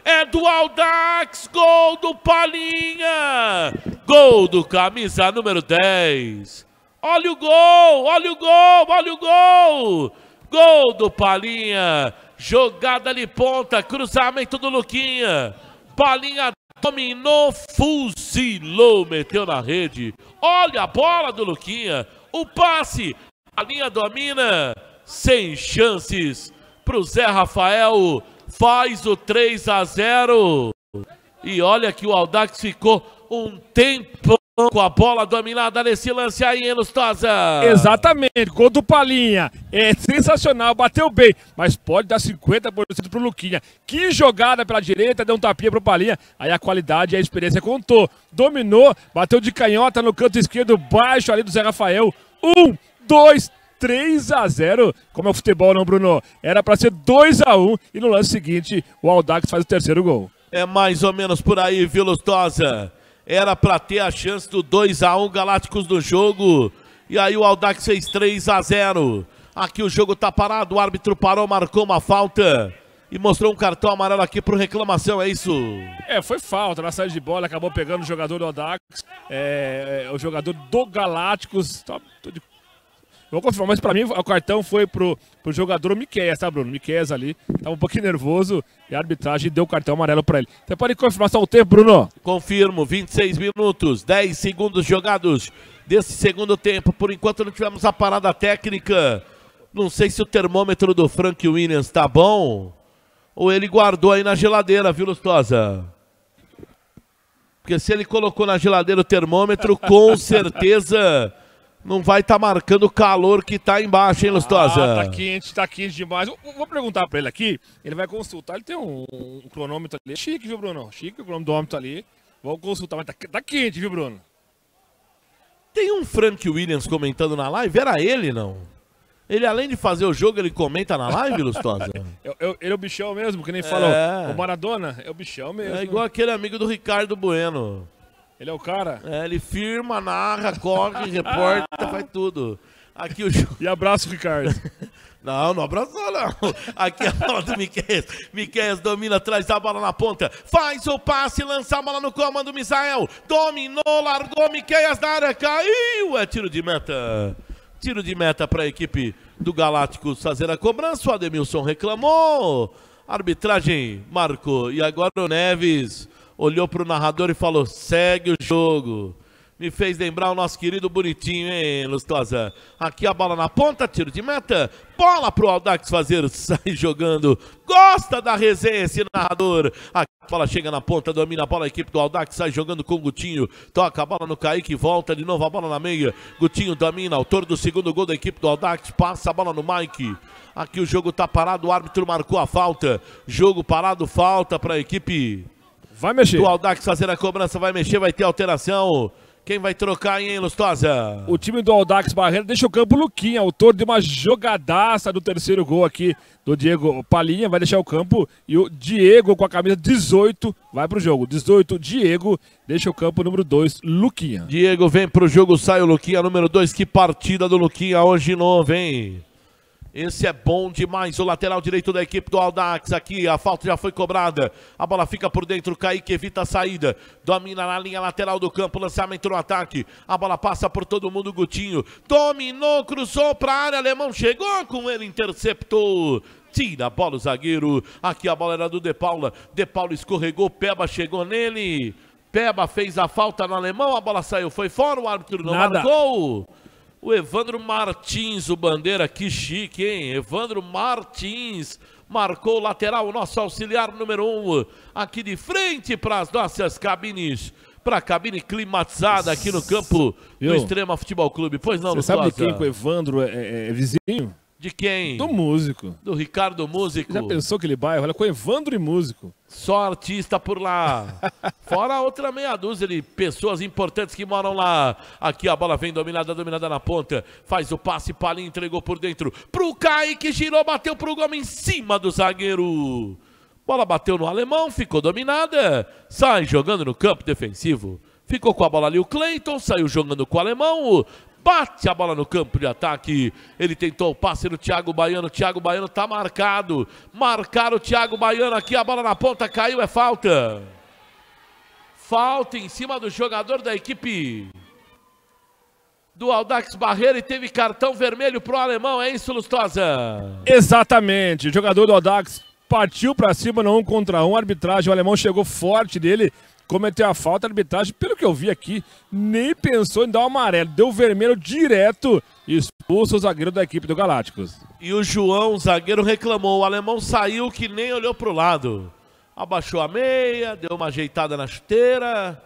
É do Aldax, gol do Palinha! Gol do camisa número 10. Olha o gol, olha o gol, olha o gol! Gol do Palinha, jogada de ponta, cruzamento do Luquinha. Palinha dominou, fuzilou, meteu na rede. Olha a bola do Luquinha, o passe, a linha domina, sem chances pro Zé Rafael, faz o 3 a 0. E olha que o Aldax ficou um tempo com a bola dominada nesse lance aí, hein, Lustosa? Exatamente, gol do Palinha. É sensacional, bateu bem, mas pode dar 50% pro Luquinha. Que jogada pela direita, deu um tapinha pro Palinha. Aí a qualidade e a experiência contou. Dominou, bateu de canhota no canto esquerdo, baixo ali do Zé Rafael. Um, dois, 3 a 0 Como é o futebol, não, Bruno? Era para ser 2 a 1 e no lance seguinte o Aldax faz o terceiro gol. É mais ou menos por aí, viu, Lustosa? Era para ter a chance do 2 a 1 Galácticos do jogo. E aí o Aldax fez 3 a 0 Aqui o jogo tá parado, o árbitro parou, marcou uma falta. E mostrou um cartão amarelo aqui por reclamação, é isso? É, foi falta na saída de bola, acabou pegando o jogador do Aldax, é, é, o jogador do Galácticos. Tô, tô de Vou confirmar, mas pra mim o cartão foi pro, pro jogador Miquel, tá, Bruno? Miquel ali, tava um pouquinho nervoso e a arbitragem deu o cartão amarelo pra ele. Você pode confirmar só o tempo, Bruno? Confirmo, 26 minutos, 10 segundos jogados desse segundo tempo. Por enquanto não tivemos a parada técnica. Não sei se o termômetro do Frank Williams tá bom ou ele guardou aí na geladeira, viu, Lustosa? Porque se ele colocou na geladeira o termômetro, com certeza não vai estar tá marcando o calor que está embaixo, hein, Lustosa? Ah, tá quente, tá quente demais. vou perguntar para ele aqui, ele vai consultar, ele tem um, um, cronômetro ali. Chique, viu, Bruno? Chique o cronômetro ali. Vou consultar, mas tá, tá quente, viu, Bruno? Tem um Frank Williams comentando na live? Era ele, não? Ele, além de fazer o jogo, ele comenta na live, Lustosa? eu, eu, ele é o bichão mesmo, que nem é. falou. O Maradona é o bichão mesmo. É igual aquele amigo do Ricardo Bueno. Ele é o cara? É, ele firma, narra, corre, reporta, faz tudo. Aqui o E abraço, Ricardo. Não, não abraçou, não. Aqui a bola do Miquel. Miquel domina, traz a bola na ponta. Faz o passe, lança a bola no comando, Misael. Dominou, largou, Miquel na área, caiu. É tiro de meta. Tiro de meta para a equipe do Galácticos fazer a cobrança. O Ademilson reclamou. Arbitragem marcou. E agora o Neves olhou para o narrador e falou: segue o jogo. Me fez lembrar o nosso querido bonitinho, hein, Lustosa? Aqui a bola na ponta, tiro de meta. Bola pro Aldax fazer, sai jogando. Gosta da resenha esse narrador. A bola chega na ponta, domina a bola, a equipe do Aldax sai jogando com o Gutinho. Toca a bola no Kaique, volta de novo a bola na meia. Gutinho domina, autor do segundo gol da equipe do Aldax. Passa a bola no Mike. Aqui o jogo tá parado, o árbitro marcou a falta. Jogo parado, falta para a equipe Vai mexer. Do Aldax fazer a cobrança, vai mexer, vai ter alteração. Quem vai trocar, hein, Lustosa? O time do Aldax Barreira deixa o campo Luquinha, autor de uma jogadaça do terceiro gol aqui do Diego Palinha, vai deixar o campo e o Diego com a camisa 18 vai pro jogo. 18, Diego, deixa o campo número 2, Luquinha. Diego vem pro jogo, sai o Luquinha, número 2, que partida do Luquinha hoje de novo, hein? Esse é bom demais. O lateral direito da equipe do Aldax. Aqui a falta já foi cobrada. A bola fica por dentro. Kaique evita a saída. Domina na linha lateral do campo. Lançamento no ataque. A bola passa por todo mundo. Gutinho dominou, cruzou para a área. Alemão chegou com ele, interceptou. Tira a bola o zagueiro. Aqui a bola era do De Paula. De Paula escorregou. Peba chegou nele. Peba fez a falta no alemão. A bola saiu, foi fora. O árbitro não Nada. marcou. O Evandro Martins, o bandeira, que chique, hein? Evandro Martins marcou o lateral, o nosso auxiliar número um, aqui de frente para as nossas cabines. Para a cabine climatizada aqui no campo Viu? do Extrema Futebol Clube. Pois não, Você sabe de quem que o Evandro é, é- é vizinho? De quem? Do músico. Do Ricardo Músico. Já pensou aquele bairro? Olha, com Evandro e músico. Só artista por lá. Fora a outra meia dúzia de pessoas importantes que moram lá. Aqui a bola vem dominada, dominada na ponta. Faz o passe, Palinho entregou por dentro. Pro Kaique, girou, bateu pro Gomes em cima do zagueiro. Bola bateu no alemão, ficou dominada. Sai jogando no campo defensivo. Ficou com a bola ali o Cleiton, saiu jogando com o alemão. Bate a bola no campo de ataque. Ele tentou o passe no Thiago Baiano. Thiago Baiano tá marcado. Marcaram o Thiago Baiano aqui. A bola na ponta caiu. É falta. Falta em cima do jogador da equipe do Aldax Barreira e teve cartão vermelho pro alemão. É isso, Lustosa? Exatamente. O jogador do Audax partiu pra cima no um contra um. A arbitragem, o alemão chegou forte dele, cometeu a falta. A arbitragem, pelo que eu vi aqui, nem pensou em dar o amarelo. Deu o vermelho direto e expulsa o zagueiro da equipe do Galácticos. E o João, zagueiro, reclamou. O alemão saiu que nem olhou pro lado. Abaixou a meia, deu uma ajeitada na chuteira.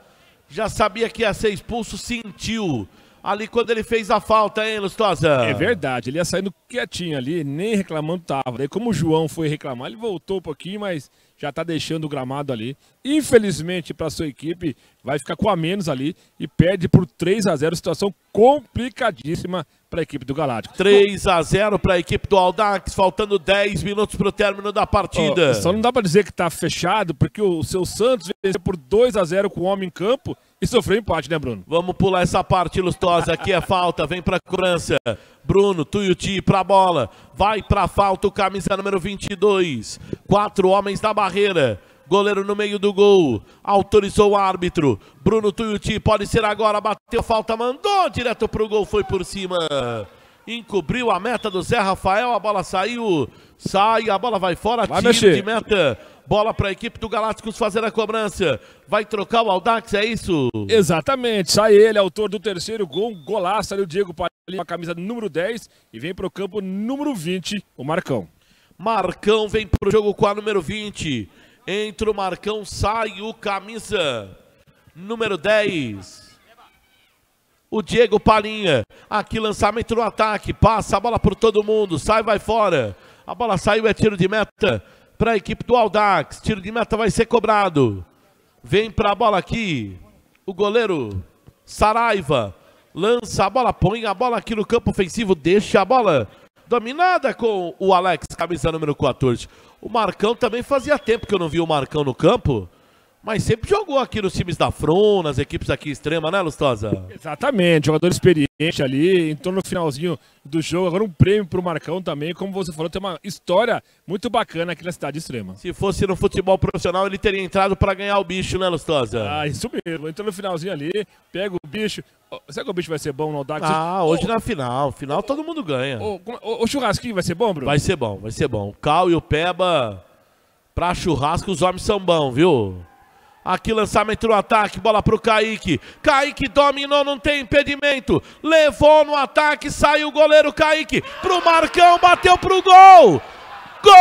Já sabia que ia ser expulso, sentiu. Ali quando ele fez a falta, hein, Lustosa? É verdade, ele ia saindo quietinho ali, nem reclamando tava. Daí como o João foi reclamar, ele voltou um pouquinho, mas já tá deixando o gramado ali. Infelizmente para sua equipe, vai ficar com a menos ali e perde por 3 a 0 situação complicadíssima para a equipe do Galáctico. 3 a 0 para a equipe do Aldax, faltando 10 minutos para o término da partida. Ó, só não dá para dizer que tá fechado, porque o seu Santos venceu por 2 a 0 com o homem em campo e sofreu empate, né, Bruno? Vamos pular essa parte lustosa. Aqui é falta, vem pra cobrança. Bruno, Tuiuti pra bola. Vai pra falta o camisa número 22. Quatro homens na barreira. Goleiro no meio do gol. Autorizou o árbitro. Bruno Tuiuti pode ser agora. Bateu falta, mandou direto pro gol, foi por cima. Encobriu a meta do Zé Rafael. A bola saiu. Sai, a bola vai fora. Vai tiro mexer. de meta. Bola para a equipe do Galácticos fazer a cobrança. Vai trocar o Aldax, é isso? Exatamente, sai ele, autor do terceiro gol, um golaço ali o Diego Palinha, com a camisa número 10 e vem pro campo número 20, o Marcão. Marcão vem pro jogo com a número 20. Entra o Marcão, sai o camisa número 10. O Diego Palinha. Aqui lançamento no ataque. Passa a bola por todo mundo. Sai, vai fora. A bola saiu, é tiro de meta para a equipe do Aldax. Tiro de meta vai ser cobrado. Vem para a bola aqui. O goleiro Saraiva lança a bola, põe a bola aqui no campo ofensivo, deixa a bola dominada com o Alex, camisa número 14. O Marcão também fazia tempo que eu não vi o Marcão no campo, mas sempre jogou aqui nos times da Fron, nas equipes aqui extrema, né, Lustosa? Exatamente, jogador experiente ali, entrou no finalzinho do jogo, agora um prêmio pro Marcão também, como você falou, tem uma história muito bacana aqui na cidade extrema. Se fosse no futebol profissional, ele teria entrado para ganhar o bicho, né, Lustosa? Ah, isso mesmo, entrou no finalzinho ali, pega o bicho, será que o bicho vai ser bom no Audax? Ah, hoje na final. Final todo mundo ganha. O, o, o churrasquinho vai ser bom, Bruno? Vai ser bom, vai ser bom. O Cal e o Peba, pra churrasco, os homens são bons, viu? Aqui lançamento no ataque, bola pro Kaique. Kaique dominou, não tem impedimento. Levou no ataque, saiu o goleiro Kaique. Pro Marcão, bateu pro gol. Gol!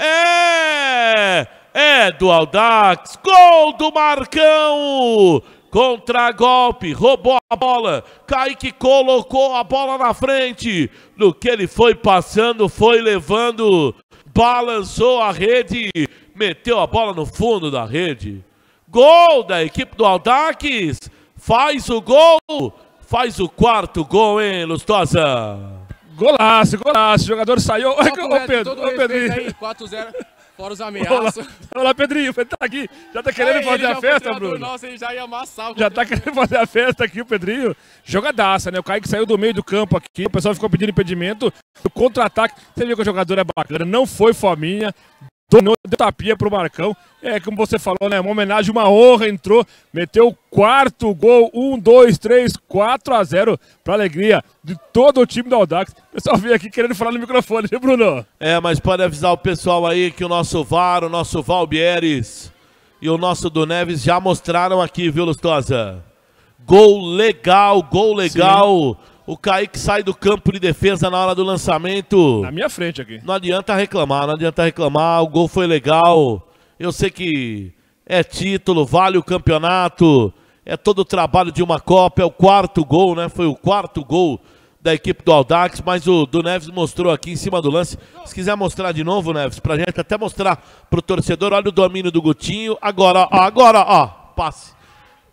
É! É do Aldax. Gol do Marcão! Contra-golpe, roubou a bola. Kaique colocou a bola na frente. No que ele foi passando, foi levando. Balançou a rede. Meteu a bola no fundo da rede. Gol da equipe do Aldax. Faz o gol. Faz o quarto gol, hein, Lustosa? Golaço, golaço, o jogador saiu. Ô, Pedro, ô, aí, 4-0, fora os Olá, ameaças. olá, Pedrinho, Pedro tá aqui. Já tá querendo Aí, fazer ele a festa, Bruno? Nossa, ele já ia amassar Já tá querendo fazer a festa aqui, o Pedrinho. Jogadaça, né? O Kaique saiu do meio do campo aqui, o pessoal ficou pedindo impedimento. O contra-ataque, você viu que o jogador é bacana, não foi fominha. Dominou, deu tapinha pro Marcão. É, como você falou, né? Uma homenagem, uma honra, entrou, meteu o quarto gol, um, dois, três, 4 a 0 pra alegria de todo o time do Audax. O pessoal veio aqui querendo falar no microfone, viu, Bruno? É, mas pode avisar o pessoal aí que o nosso VAR, o nosso Valbieres e o nosso do Neves já mostraram aqui, viu, Lustosa? Gol legal, gol legal. O Kaique sai do campo de defesa na hora do lançamento. Na minha frente aqui. Não adianta reclamar, não adianta reclamar. O gol foi legal. Eu sei que é título, vale o campeonato. É todo o trabalho de uma Copa. É o quarto gol, né? Foi o quarto gol da equipe do Aldax, mas o do Neves mostrou aqui em cima do lance. Se quiser mostrar de novo, Neves, pra gente até mostrar pro torcedor, olha o domínio do Gutinho. Agora, ó, agora, ó, passe.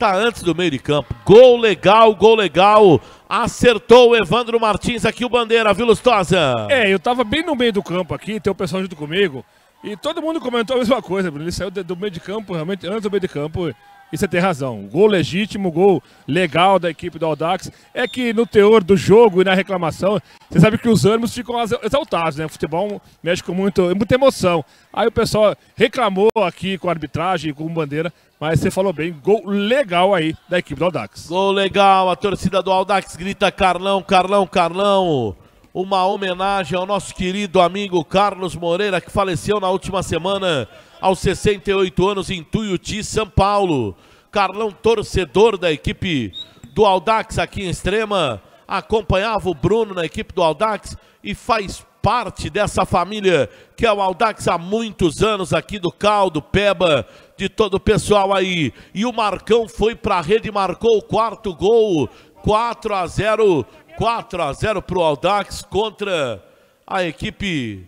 Tá antes do meio de campo. Gol legal, gol legal. Acertou o Evandro Martins aqui o bandeira, viu, Lustosa? É, eu tava bem no meio do campo aqui, tem o pessoal junto comigo. E todo mundo comentou a mesma coisa, Bruno. Ele saiu do meio de campo, realmente, antes do meio de campo. E você tem razão. Gol legítimo, gol legal da equipe do Audax. É que no teor do jogo e na reclamação, você sabe que os ânimos ficam exaltados, né? O futebol mexe com muito, muita emoção. Aí o pessoal reclamou aqui com a arbitragem, com bandeira, mas você falou bem, gol legal aí da equipe do Audax. Gol legal, a torcida do Audax grita Carlão, Carlão, Carlão. Uma homenagem ao nosso querido amigo Carlos Moreira, que faleceu na última semana aos 68 anos em Tuiuti, São Paulo. Carlão, torcedor da equipe do Aldax aqui em Extrema, acompanhava o Bruno na equipe do Aldax e faz parte dessa família que é o Aldax há muitos anos aqui do Caldo, Peba, de todo o pessoal aí. E o Marcão foi para a rede, marcou o quarto gol, 4 a 0, 4 a 0 para o Aldax contra a equipe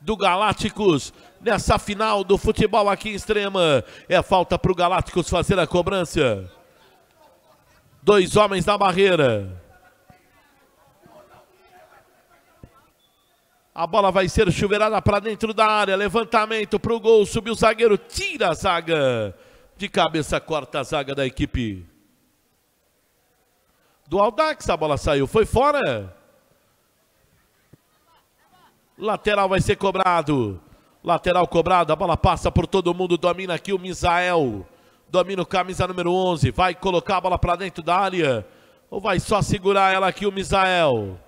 do Galácticos nessa final do futebol aqui em Extrema. É falta para o Galácticos fazer a cobrança. Dois homens na barreira. A bola vai ser chuveirada para dentro da área. Levantamento para o gol. Subiu o zagueiro. Tira a zaga. De cabeça corta a zaga da equipe. Do Aldax a bola saiu. Foi fora. Lateral vai ser cobrado. Lateral cobrado, a bola passa por todo mundo, domina aqui o Misael. Domina o camisa número 11, vai colocar a bola para dentro da área. Ou vai só segurar ela aqui o Misael.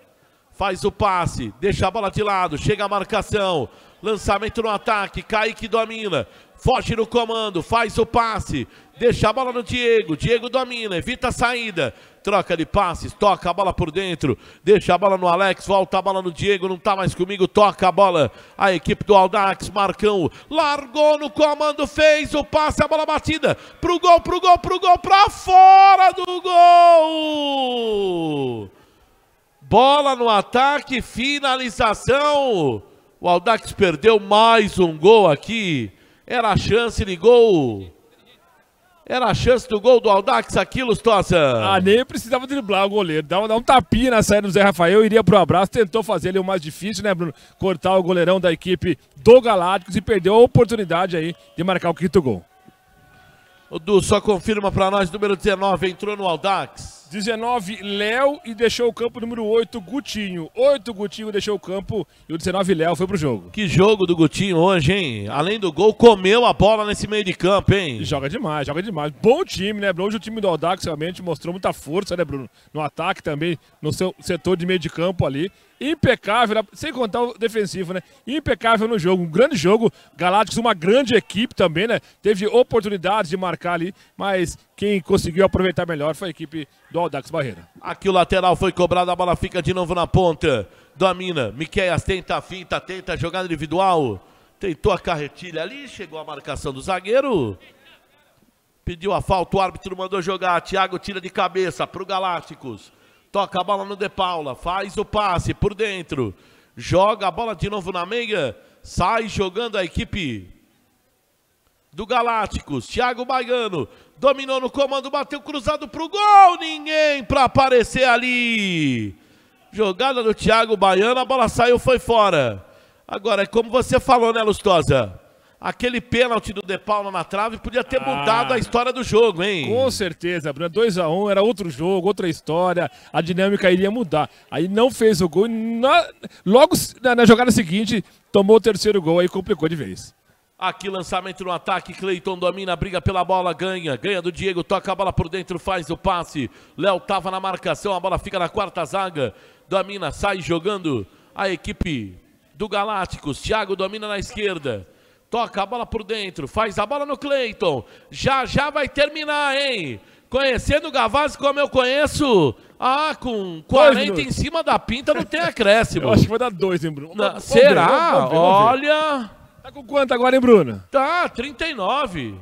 Faz o passe, deixa a bola de lado, chega a marcação. Lançamento no ataque, Kaique domina. Foge no comando, faz o passe. Deixa a bola no Diego. Diego domina, evita a saída. Troca de passes, toca a bola por dentro. Deixa a bola no Alex, volta a bola no Diego. Não tá mais comigo, toca a bola. A equipe do Aldax, Marcão. Largou no comando, fez o passe, a bola batida. Pro gol, pro gol, pro gol, pra fora do gol. Bola no ataque, finalização. O Aldax perdeu mais um gol aqui. Era a chance de gol. Era a chance do gol do Aldax aqui, Lustosa. Ah, nem precisava driblar o goleiro. Dá, dá um tapinha na saída do Zé Rafael, iria pro abraço, tentou fazer ali o mais difícil, né, Bruno? Cortar o goleirão da equipe do Galácticos e perdeu a oportunidade aí de marcar o quinto gol. O Du só confirma para nós, número 19, entrou no Aldax. 19, Léo e deixou o campo número 8, Gutinho. 8, Gutinho deixou o campo e o 19, Léo foi pro jogo. Que jogo do Gutinho hoje, hein? Além do gol, comeu a bola nesse meio de campo, hein? Joga demais, joga demais. Bom time, né, Bruno? Hoje o time do Aldax realmente mostrou muita força, né, Bruno? No ataque também, no seu setor de meio de campo ali impecável, sem contar o defensivo, né? Impecável no jogo, um grande jogo. Galácticos, uma grande equipe também, né? Teve oportunidades de marcar ali, mas quem conseguiu aproveitar melhor foi a equipe do Aldax Barreira. Aqui o lateral foi cobrado, a bola fica de novo na ponta. Domina, Miqueias tenta a finta, tenta a jogada individual. Tentou a carretilha ali, chegou a marcação do zagueiro. Pediu a falta, o árbitro mandou jogar. Thiago tira de cabeça para o Galácticos. Toca a bola no De Paula, faz o passe por dentro. Joga a bola de novo na meia. Sai jogando a equipe do Galácticos. Thiago Baiano dominou no comando, bateu cruzado pro gol. Ninguém para aparecer ali. Jogada do Thiago Baiano, a bola saiu, foi fora. Agora, é como você falou, né, Lustosa? Aquele pênalti do De Paula na trave podia ter ah, mudado a história do jogo, hein? Com certeza, Bruno. 2x1 um, era outro jogo, outra história, a dinâmica iria mudar. Aí não fez o gol na, logo na, na, jogada seguinte tomou o terceiro gol aí complicou de vez. Aqui lançamento no ataque, Cleiton domina, briga pela bola, ganha, ganha do Diego, toca a bola por dentro, faz o passe. Léo tava na marcação, a bola fica na quarta zaga. Domina, sai jogando a equipe do Galácticos. Thiago domina na esquerda. Toca a bola por dentro, faz a bola no Cleiton. Já já vai terminar, hein? Conhecendo o Gavazzi como eu conheço, ah, com 40 em cima da pinta não tem acréscimo. Eu acho que vai dar dois, hein, Bruno? Ver, será? ver, vamos ver, vamos ver. Olha. Tá com quanto agora, hein, Bruno? Tá, 39.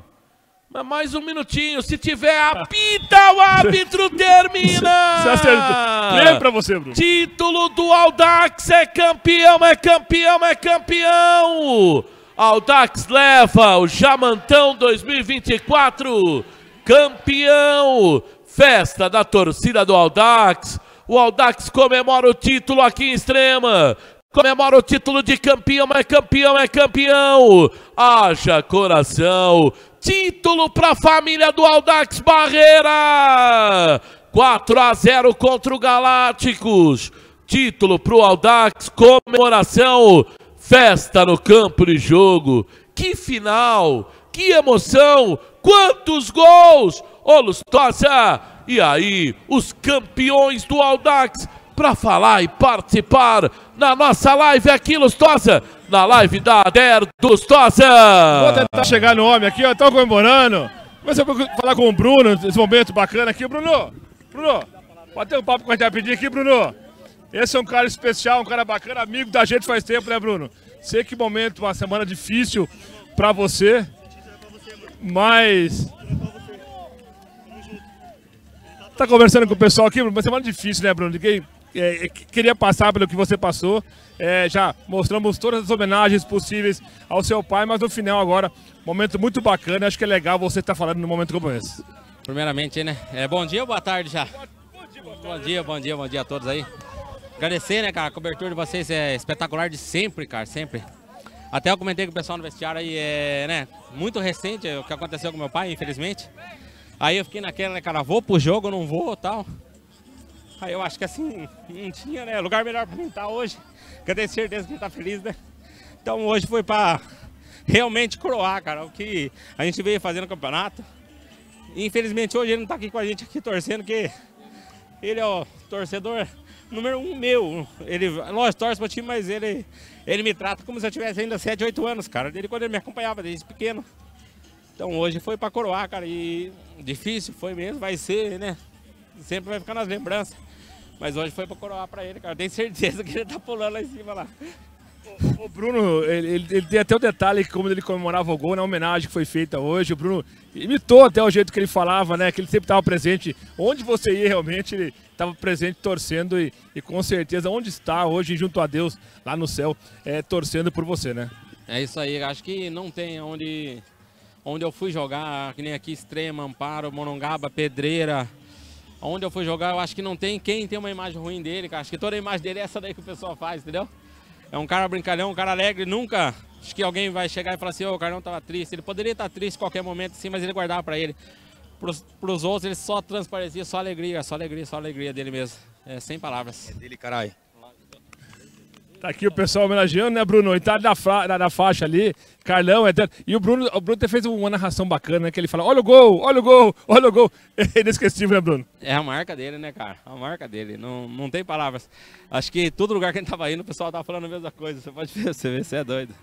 Mas mais um minutinho. Se tiver apita, o árbitro termina. Você acertou. Prêmio pra você, Bruno. Título do Aldax é campeão, é campeão, é campeão. Aldax leva o Jamantão 2024. Campeão. Festa da torcida do Aldax. O Aldax comemora o título aqui em Extrema. Comemora o título de campeão, é campeão, é campeão. Haja coração. Título para a família do Aldax Barreira. 4 a 0 contra o Galácticos. Título para o Aldax, comemoração, festa no campo de jogo. Que final, que emoção, quantos gols! Ô Lustosa, e aí, os campeões do Aldax para falar e participar na nossa live aqui, Lustosa, na live da Ader Lustosa. Vou tentar chegar no homem aqui, ó. Estão comemorando. Mas eu vou falar com o Bruno nesse momento bacana aqui. Bruno, Bruno, bater um papo com a gente rapidinho aqui, Bruno. Esse é um cara especial, um cara bacana, amigo da gente faz tempo, né, Bruno? Sei que momento, uma semana difícil pra você, mas... Tá conversando com o pessoal aqui, Bruno, uma semana difícil, né, Bruno? Ninguém é, é, queria passar pelo que você passou. É, já mostramos todas as homenagens possíveis ao seu pai, mas no final agora, momento muito bacana. Acho que é legal você estar falando num momento como esse. Primeiramente, né? É, bom dia ou boa tarde já? Bom dia, bom dia, bom dia a todos aí. Agradecer, né, cara? A cobertura de vocês é espetacular de sempre, cara, sempre. Até eu comentei com o pessoal no vestiário aí, é, né? Muito recente o que aconteceu com meu pai, infelizmente. Aí eu fiquei naquela, né, cara? Vou pro jogo, não vou tal. Aí eu acho que assim, não tinha, né? Lugar melhor pra mim estar hoje. Que eu tenho certeza que ele tá feliz, né? Então hoje foi pra realmente coroar, cara, o que a gente veio fazer no campeonato. Infelizmente hoje ele não tá aqui com a gente aqui torcendo, que ele é o torcedor número um meu. Ele, lógico, torce pro time, mas ele, ele me trata como se eu tivesse ainda 7, 8 anos, cara. Dele quando ele me acompanhava desde pequeno. Então hoje foi pra coroar, cara. E difícil foi mesmo, vai ser, né? Sempre vai ficar nas lembranças. Mas hoje foi pra coroar pra ele, cara. Tenho certeza que ele tá pulando lá em cima lá. O Bruno, ele, ele- ele tem até o detalhe como ele comemorava o gol na homenagem que foi feita hoje. O Bruno imitou até o jeito que ele falava, né? Que ele sempre estava presente. Onde você ia realmente, ele estava presente torcendo e, e com certeza onde está hoje junto a Deus lá no céu, é, torcendo por você, né? É isso aí, acho que não tem onde, onde eu fui jogar, que nem aqui Extrema, Amparo, Monongaba, Pedreira. Onde eu fui jogar, eu acho que não tem quem tem uma imagem ruim dele, cara. Acho que toda a imagem dele é essa daí que o pessoal faz, entendeu? É um cara brincalhão, um cara alegre, nunca acho que alguém vai chegar e falar assim, ô, o Carlão tava triste. Ele poderia estar triste em qualquer momento, sim, mas ele guardava pra ele. Pros, pros outros, ele só transparecia, só alegria, só alegria, só alegria dele mesmo. É, sem palavras. Dele, caralho. Tá aqui o pessoal homenageando, né, Bruno? E tá da, fra- da, da faixa ali, Carlão, eterno. E o Bruno, o Bruno fez uma narração bacana, né? Que ele fala: olha o gol, olha o gol, olha o gol. É inesquecível, né, Bruno? É a marca dele, né, cara? A marca dele. Não, não tem palavras. Acho que todo lugar que gente tava indo, o pessoal tava falando a mesma coisa. Você pode ver, você vê, você é doido.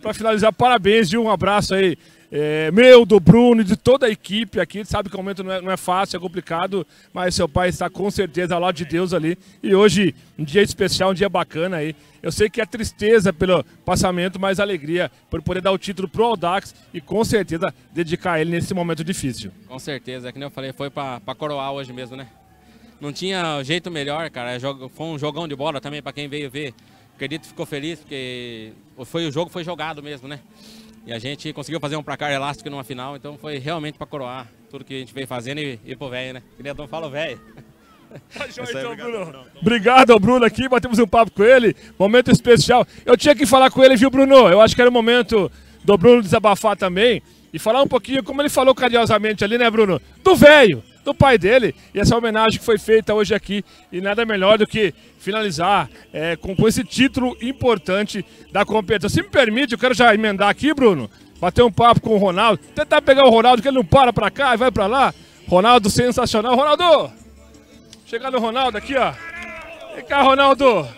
Pra finalizar, parabéns de um abraço aí. é, meu, do Bruno e de toda a equipe aqui. Sabe que o momento não é, não é fácil, é complicado, mas seu pai está com certeza ao lado de Deus ali. E hoje, um dia especial, um dia bacana aí. Eu sei que é tristeza pelo passamento, mas alegria por poder dar o título pro Aldax e com certeza dedicar ele nesse momento difícil. Com certeza, é que nem eu falei, foi pra coroar hoje mesmo, né? Não tinha jeito melhor, cara. É Foi um jogão de bola também pra quem veio ver. Acredito que ficou feliz, porque foi, o jogo foi jogado mesmo, né? E a gente conseguiu fazer um placar elástico numa final, então foi realmente pra coroar tudo que a gente veio fazendo e ir pro velho, né? Que nem eu falo velho. Então, Bruno. Obrigado ao Bruno aqui, batemos um papo com ele. Momento especial. Eu tinha que falar com ele, viu, Bruno? Eu acho que era o momento do Bruno desabafar também e falar um pouquinho, como ele falou carinhosamente ali, né, Bruno? Do velho. Do pai dele. E essa homenagem que foi feita hoje aqui. E nada melhor do que finalizar é, com, com esse título importante da competição. Se me permite, eu quero já emendar aqui, Bruno, bater um papo com o Ronaldo, tentar pegar o Ronaldo, que ele não para pra cá e vai pra lá. Ronaldo sensacional. Ronaldo! Chegar no Ronaldo aqui, ó. Vem cá, Ronaldo.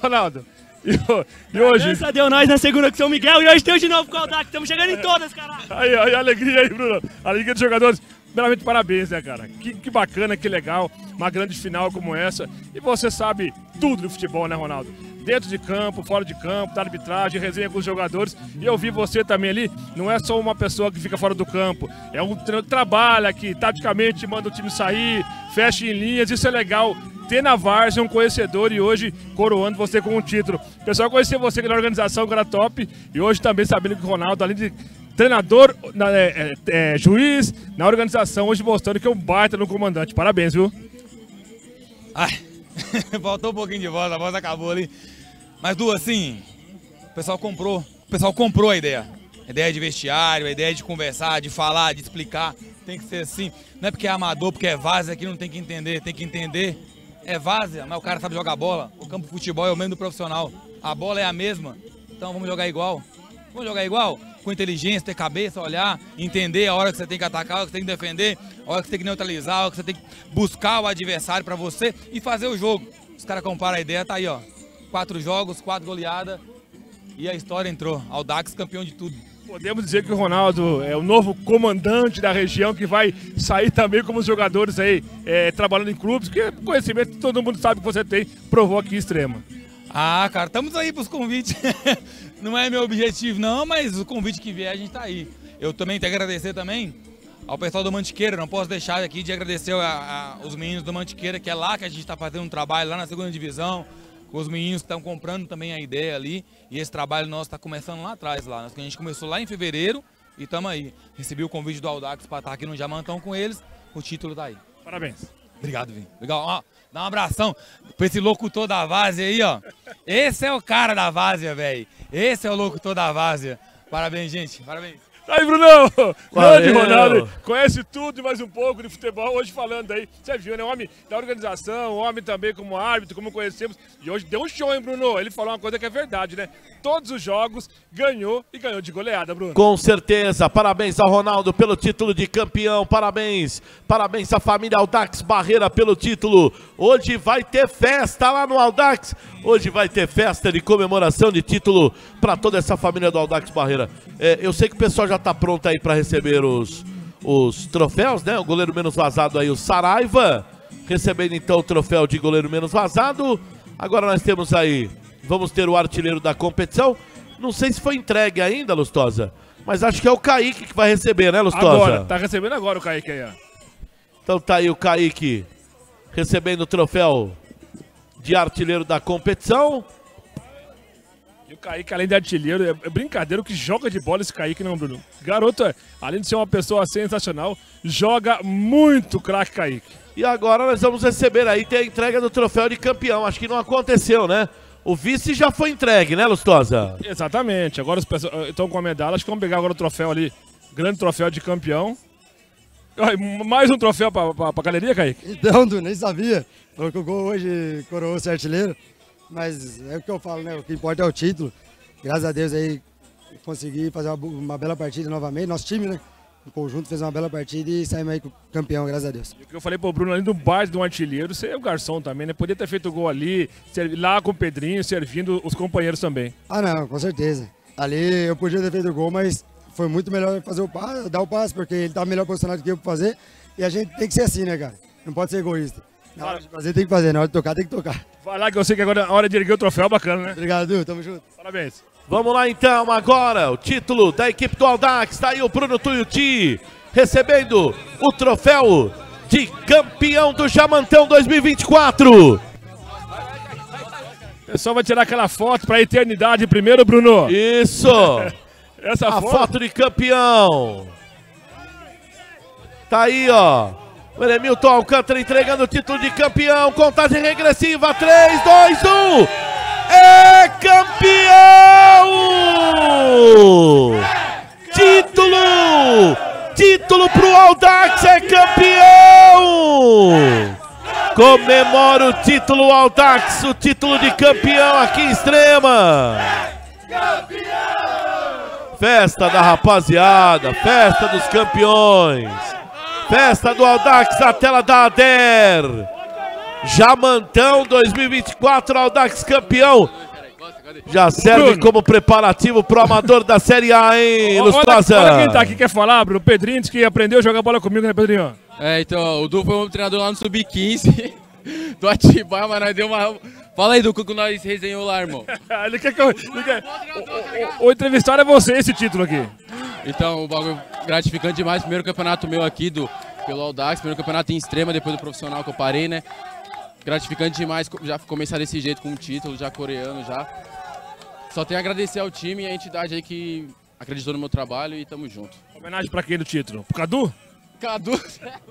Ronaldo. E, e hoje. Essa deu nós na segunda com São Miguel e hoje tem de novo com o Aldac. Estamos chegando em todas, caralho. Aí, aí, alegria aí, Bruno. Alegria dos jogadores. Primeiramente, parabéns, né, cara? Que, que bacana, que legal. Uma grande final como essa. E você sabe tudo do futebol, né, Ronaldo? Dentro de campo, fora de campo, da arbitragem, resenha com os jogadores. E eu vi você também ali. Não é só uma pessoa que fica fora do campo. É um tra trabalha que taticamente manda o time sair, fecha em linhas. Isso é legal. Ter na Várzea um conhecedor e hoje coroando você com um título. Pessoal conhecia você na organização, que era top. E hoje também sabendo que o Ronaldo, além de treinador, na- é, é, é, juiz, na organização, hoje mostrando que é um baita no comandante. Parabéns, viu? Ai, faltou um pouquinho de voz, a voz acabou ali. Mas, Du, assim, o pessoal comprou. O pessoal comprou a ideia. A ideia de vestiário, a ideia de conversar, de falar, de explicar. Tem que ser assim. Não é porque é amador, porque é várzea que não tem que entender. Tem que entender. É várzea, mas o cara sabe jogar bola. O campo de futebol é o mesmo do profissional. A bola é a mesma. Então vamos jogar igual. Vamos jogar igual? Com inteligência, ter cabeça, olhar, entender a hora que você tem que atacar, a hora que você tem que defender, a hora que você tem que neutralizar, a hora que você tem que buscar o adversário pra você e fazer o jogo. Os caras comparam a ideia, tá aí, ó. Quatro jogos, quatro goleadas e a história entrou. Aldax campeão de tudo. Podemos dizer que o Ronaldo é o novo comandante da região que vai sair também como os jogadores aí é, trabalhando em clubes, que conhecimento que todo mundo sabe que você tem, provou aqui em extrema. Ah, cara, estamos aí pros convites. não é meu objetivo, não, mas o convite que vier, a gente tá aí. Eu também tenho que agradecer também ao pessoal do Mantiqueira. Não posso deixar aqui de agradecer a- a- os meninos do Mantiqueira, que é lá que a gente está fazendo um trabalho, lá na segunda divisão. Com os meninos que estão comprando também a ideia ali. E esse trabalho nosso está começando lá atrás, lá. A gente começou lá em fevereiro e estamos aí. Recebi o convite do Aldax para estar aqui no Jamantão com eles. O título tá aí. Parabéns. Obrigado, Vim. Legal. Ó, dá um abração pra esse locutor da Várzea aí, ó. Esse é o cara da Várzea, velho. Esse é o locutor da Várzea. Parabéns, gente. Parabéns. Aí, Brunão! Grande. Ronaldo! Conhece tudo e mais um pouco de futebol. Hoje falando aí, você viu, né? Homem da organização, homem também como árbitro, como conhecemos. E hoje deu um show, hein, Bruno? Ele falou uma coisa que é verdade, né? Todos os jogos ganhou e ganhou de goleada, Bruno. Com certeza. Parabéns ao Ronaldo pelo título de campeão. Parabéns. Parabéns à família Aldax Barreira pelo título. Hoje vai ter festa lá no Aldax. Hoje vai ter festa de comemoração de título para toda essa família do Aldax Barreira. É, eu sei que o pessoal já está pronto aí para receber os, os troféus, né? O goleiro menos vazado aí, o Saraiva. Recebendo então o troféu de goleiro menos vazado. Agora nós temos aí, vamos ter o artilheiro da competição. Não sei se foi entregue ainda, Lustosa, mas acho que é o Kaique que vai receber, né, Lustosa? Agora, tá recebendo agora o Kaique aí, ó. Então tá aí o Kaique recebendo o troféu de artilheiro da competição. E o Kaique, além de artilheiro, é é brincadeira o que joga de bola esse Kaique, não, Bruno? Garoto, além de ser uma pessoa sensacional, joga muito craque Kaique. E agora nós vamos receber aí, tem a entrega do troféu de campeão. Acho que não aconteceu, né? O vice já foi entregue, né, Lustosa? Exatamente. Agora os pessoal eh, estão com a medalha. Acho que vamos pegar agora o troféu ali. Grande troféu de campeão. Ai, Mais um troféu pra, pra, pra galeria, Kaique? Então, Du, nem sabia. Falou que o gol hoje coroou ser artilheiro. Mas é o que eu falo, né? O que importa é o título. Graças a Deus aí consegui fazer uma, uma bela partida novamente. Nosso time, né? O conjunto fez uma bela partida e saímos aí com campeão, graças a Deus. O que eu falei pro Bruno, além do de um artilheiro, você é o garçom também, né? Podia ter feito o gol ali, lá com o Pedrinho, servindo os companheiros também. Ah, não, com certeza. Ali eu podia ter feito o gol, mas foi muito melhor fazer o passe, dar o passe, porque ele tá melhor posicionado que eu pra fazer. E a gente tem que ser assim, né, cara? Não pode ser egoísta. Na hora de fazer, tem que fazer. Na hora de tocar, tem que tocar. Vai lá que eu sei que agora é a hora de erguer o troféu, bacana, né? Obrigado, Du. Tamo junto. Parabéns. Vamos lá então, agora o título da equipe do Aldax. Está aí o Bruno Tuiuti recebendo o troféu de campeão do Jamantão 2024. O pessoal vai tirar aquela foto pra eternidade primeiro, Bruno. Isso! Essa a foto- foto de campeão. Tá aí, ó. O Eremilton Alcântara entregando o título de campeão. Contagem regressiva. 3, 2, 1. É campeão! Título! Título pro Aldax, é campeão! Comemora o título Aldax, o título de campeão aqui em Extrema. Festa da rapaziada, festa dos campeões. Festa do Aldax, a tela da Ader. Jamantão 2024, Aldax campeão. Já serve Bruno. como preparativo pro amador da Série A, hein, Olha, Lustosa? olha quem tá aqui quer falar, Bruno. Pedrinho disse que aprendeu a jogar bola comigo, né, Pedrinho? É, então, o Du foi um treinador lá no Sub-15 do Atibaia, mas nós deu uma... Fala aí, Du, o que nós resenhou lá, irmão. ele quer que eu... ele quer- O, o, o entrevistado é você, esse título aqui. Então, o bagulho gratificante demais. Primeiro campeonato meu aqui do, pelo Audax, primeiro campeonato em extrema, depois do profissional que eu parei, né? Gratificante demais já começar desse jeito com um título já coreano já. Só tenho a agradecer ao time e à entidade aí que acreditou no meu trabalho e tamo junto. Homenagem pra quem do título? Pro Cadu? Cadu.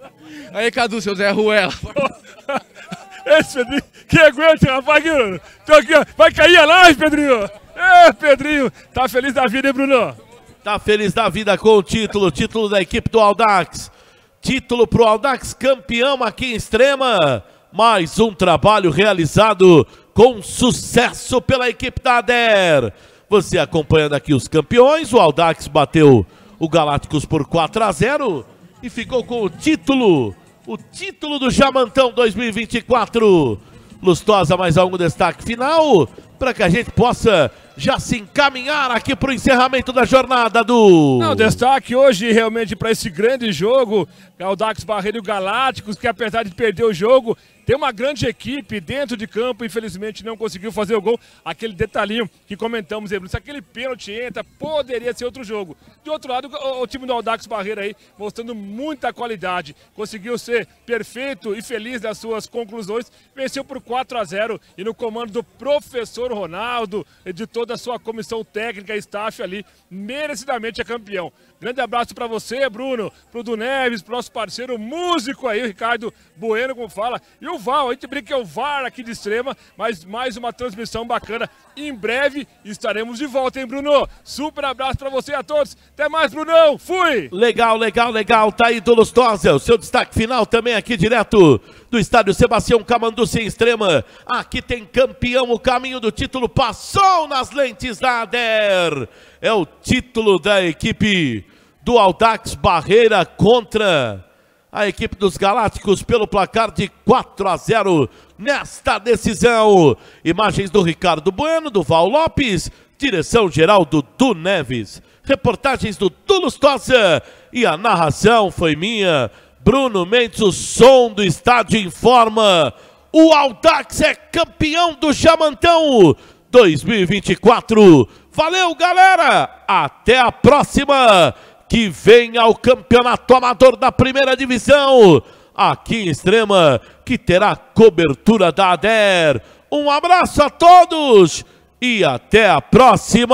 Aí, Cadu, seu Zé Ruela. Esse Pedrinho, que aguenta, rapaz, vai cair a live, Pedrinho. É, Pedrinho, tá feliz da vida, hein, Bruno? Tá feliz da vida com o título, título da equipe do Aldax. Título pro Aldax, campeão aqui em Extrema. Mais um trabalho realizado com sucesso pela equipe da ADER. Você acompanhando aqui os campeões, o Aldax bateu o Galácticos por 4 a 0 e ficou com o título, o título do Jamantão 2024. Lustosa, mais algum destaque final para que a gente possa já se encaminhar aqui para o encerramento da jornada do. Não, destaque hoje realmente para esse grande jogo, Galdax Barreiro e Galácticos, que apesar de perder o jogo, tem uma grande equipe dentro de campo, infelizmente não conseguiu fazer o gol. Aquele detalhinho que comentamos Bruno, se aquele pênalti entra, poderia ser outro jogo. De outro lado, o, o time do Aldax Barreiro aí, mostrando muita qualidade, conseguiu ser perfeito e feliz nas suas conclusões, venceu por 4 a 0 e no comando do professor Ronaldo, e de toda a sua comissão técnica, staff ali, merecidamente é campeão. Grande abraço para você, Bruno, pro Du Neves, pro nosso parceiro músico aí, o Ricardo Bueno, como fala, e o Val, a gente brinca que é o VAR aqui de Extrema, mas mais uma transmissão bacana. Em breve estaremos de volta, hein, Bruno? Super abraço para você e a todos. Até mais, Brunão. Fui! Legal, legal, legal. Tá aí do Lustosa. O seu destaque final também aqui direto do estádio Sebastião Camanduci em Extrema. Aqui tem campeão, o caminho do título passou nas lentes da ADER. É o título da equipe do Aldax Barreira contra a equipe dos Galácticos pelo placar de 4 a 0 nesta decisão. Imagens do Ricardo Bueno, do Val Lopes, direção geral do Du Neves. Reportagens do Du Lustosa e a narração foi minha. Bruno Mendes, o som do estádio informa. O Aldax é campeão do Chamantão 2024. Valeu, galera! Até a próxima! Que venha o campeonato amador da primeira divisão, aqui em Extrema, que terá cobertura da ADER. Um abraço a todos e até a próxima!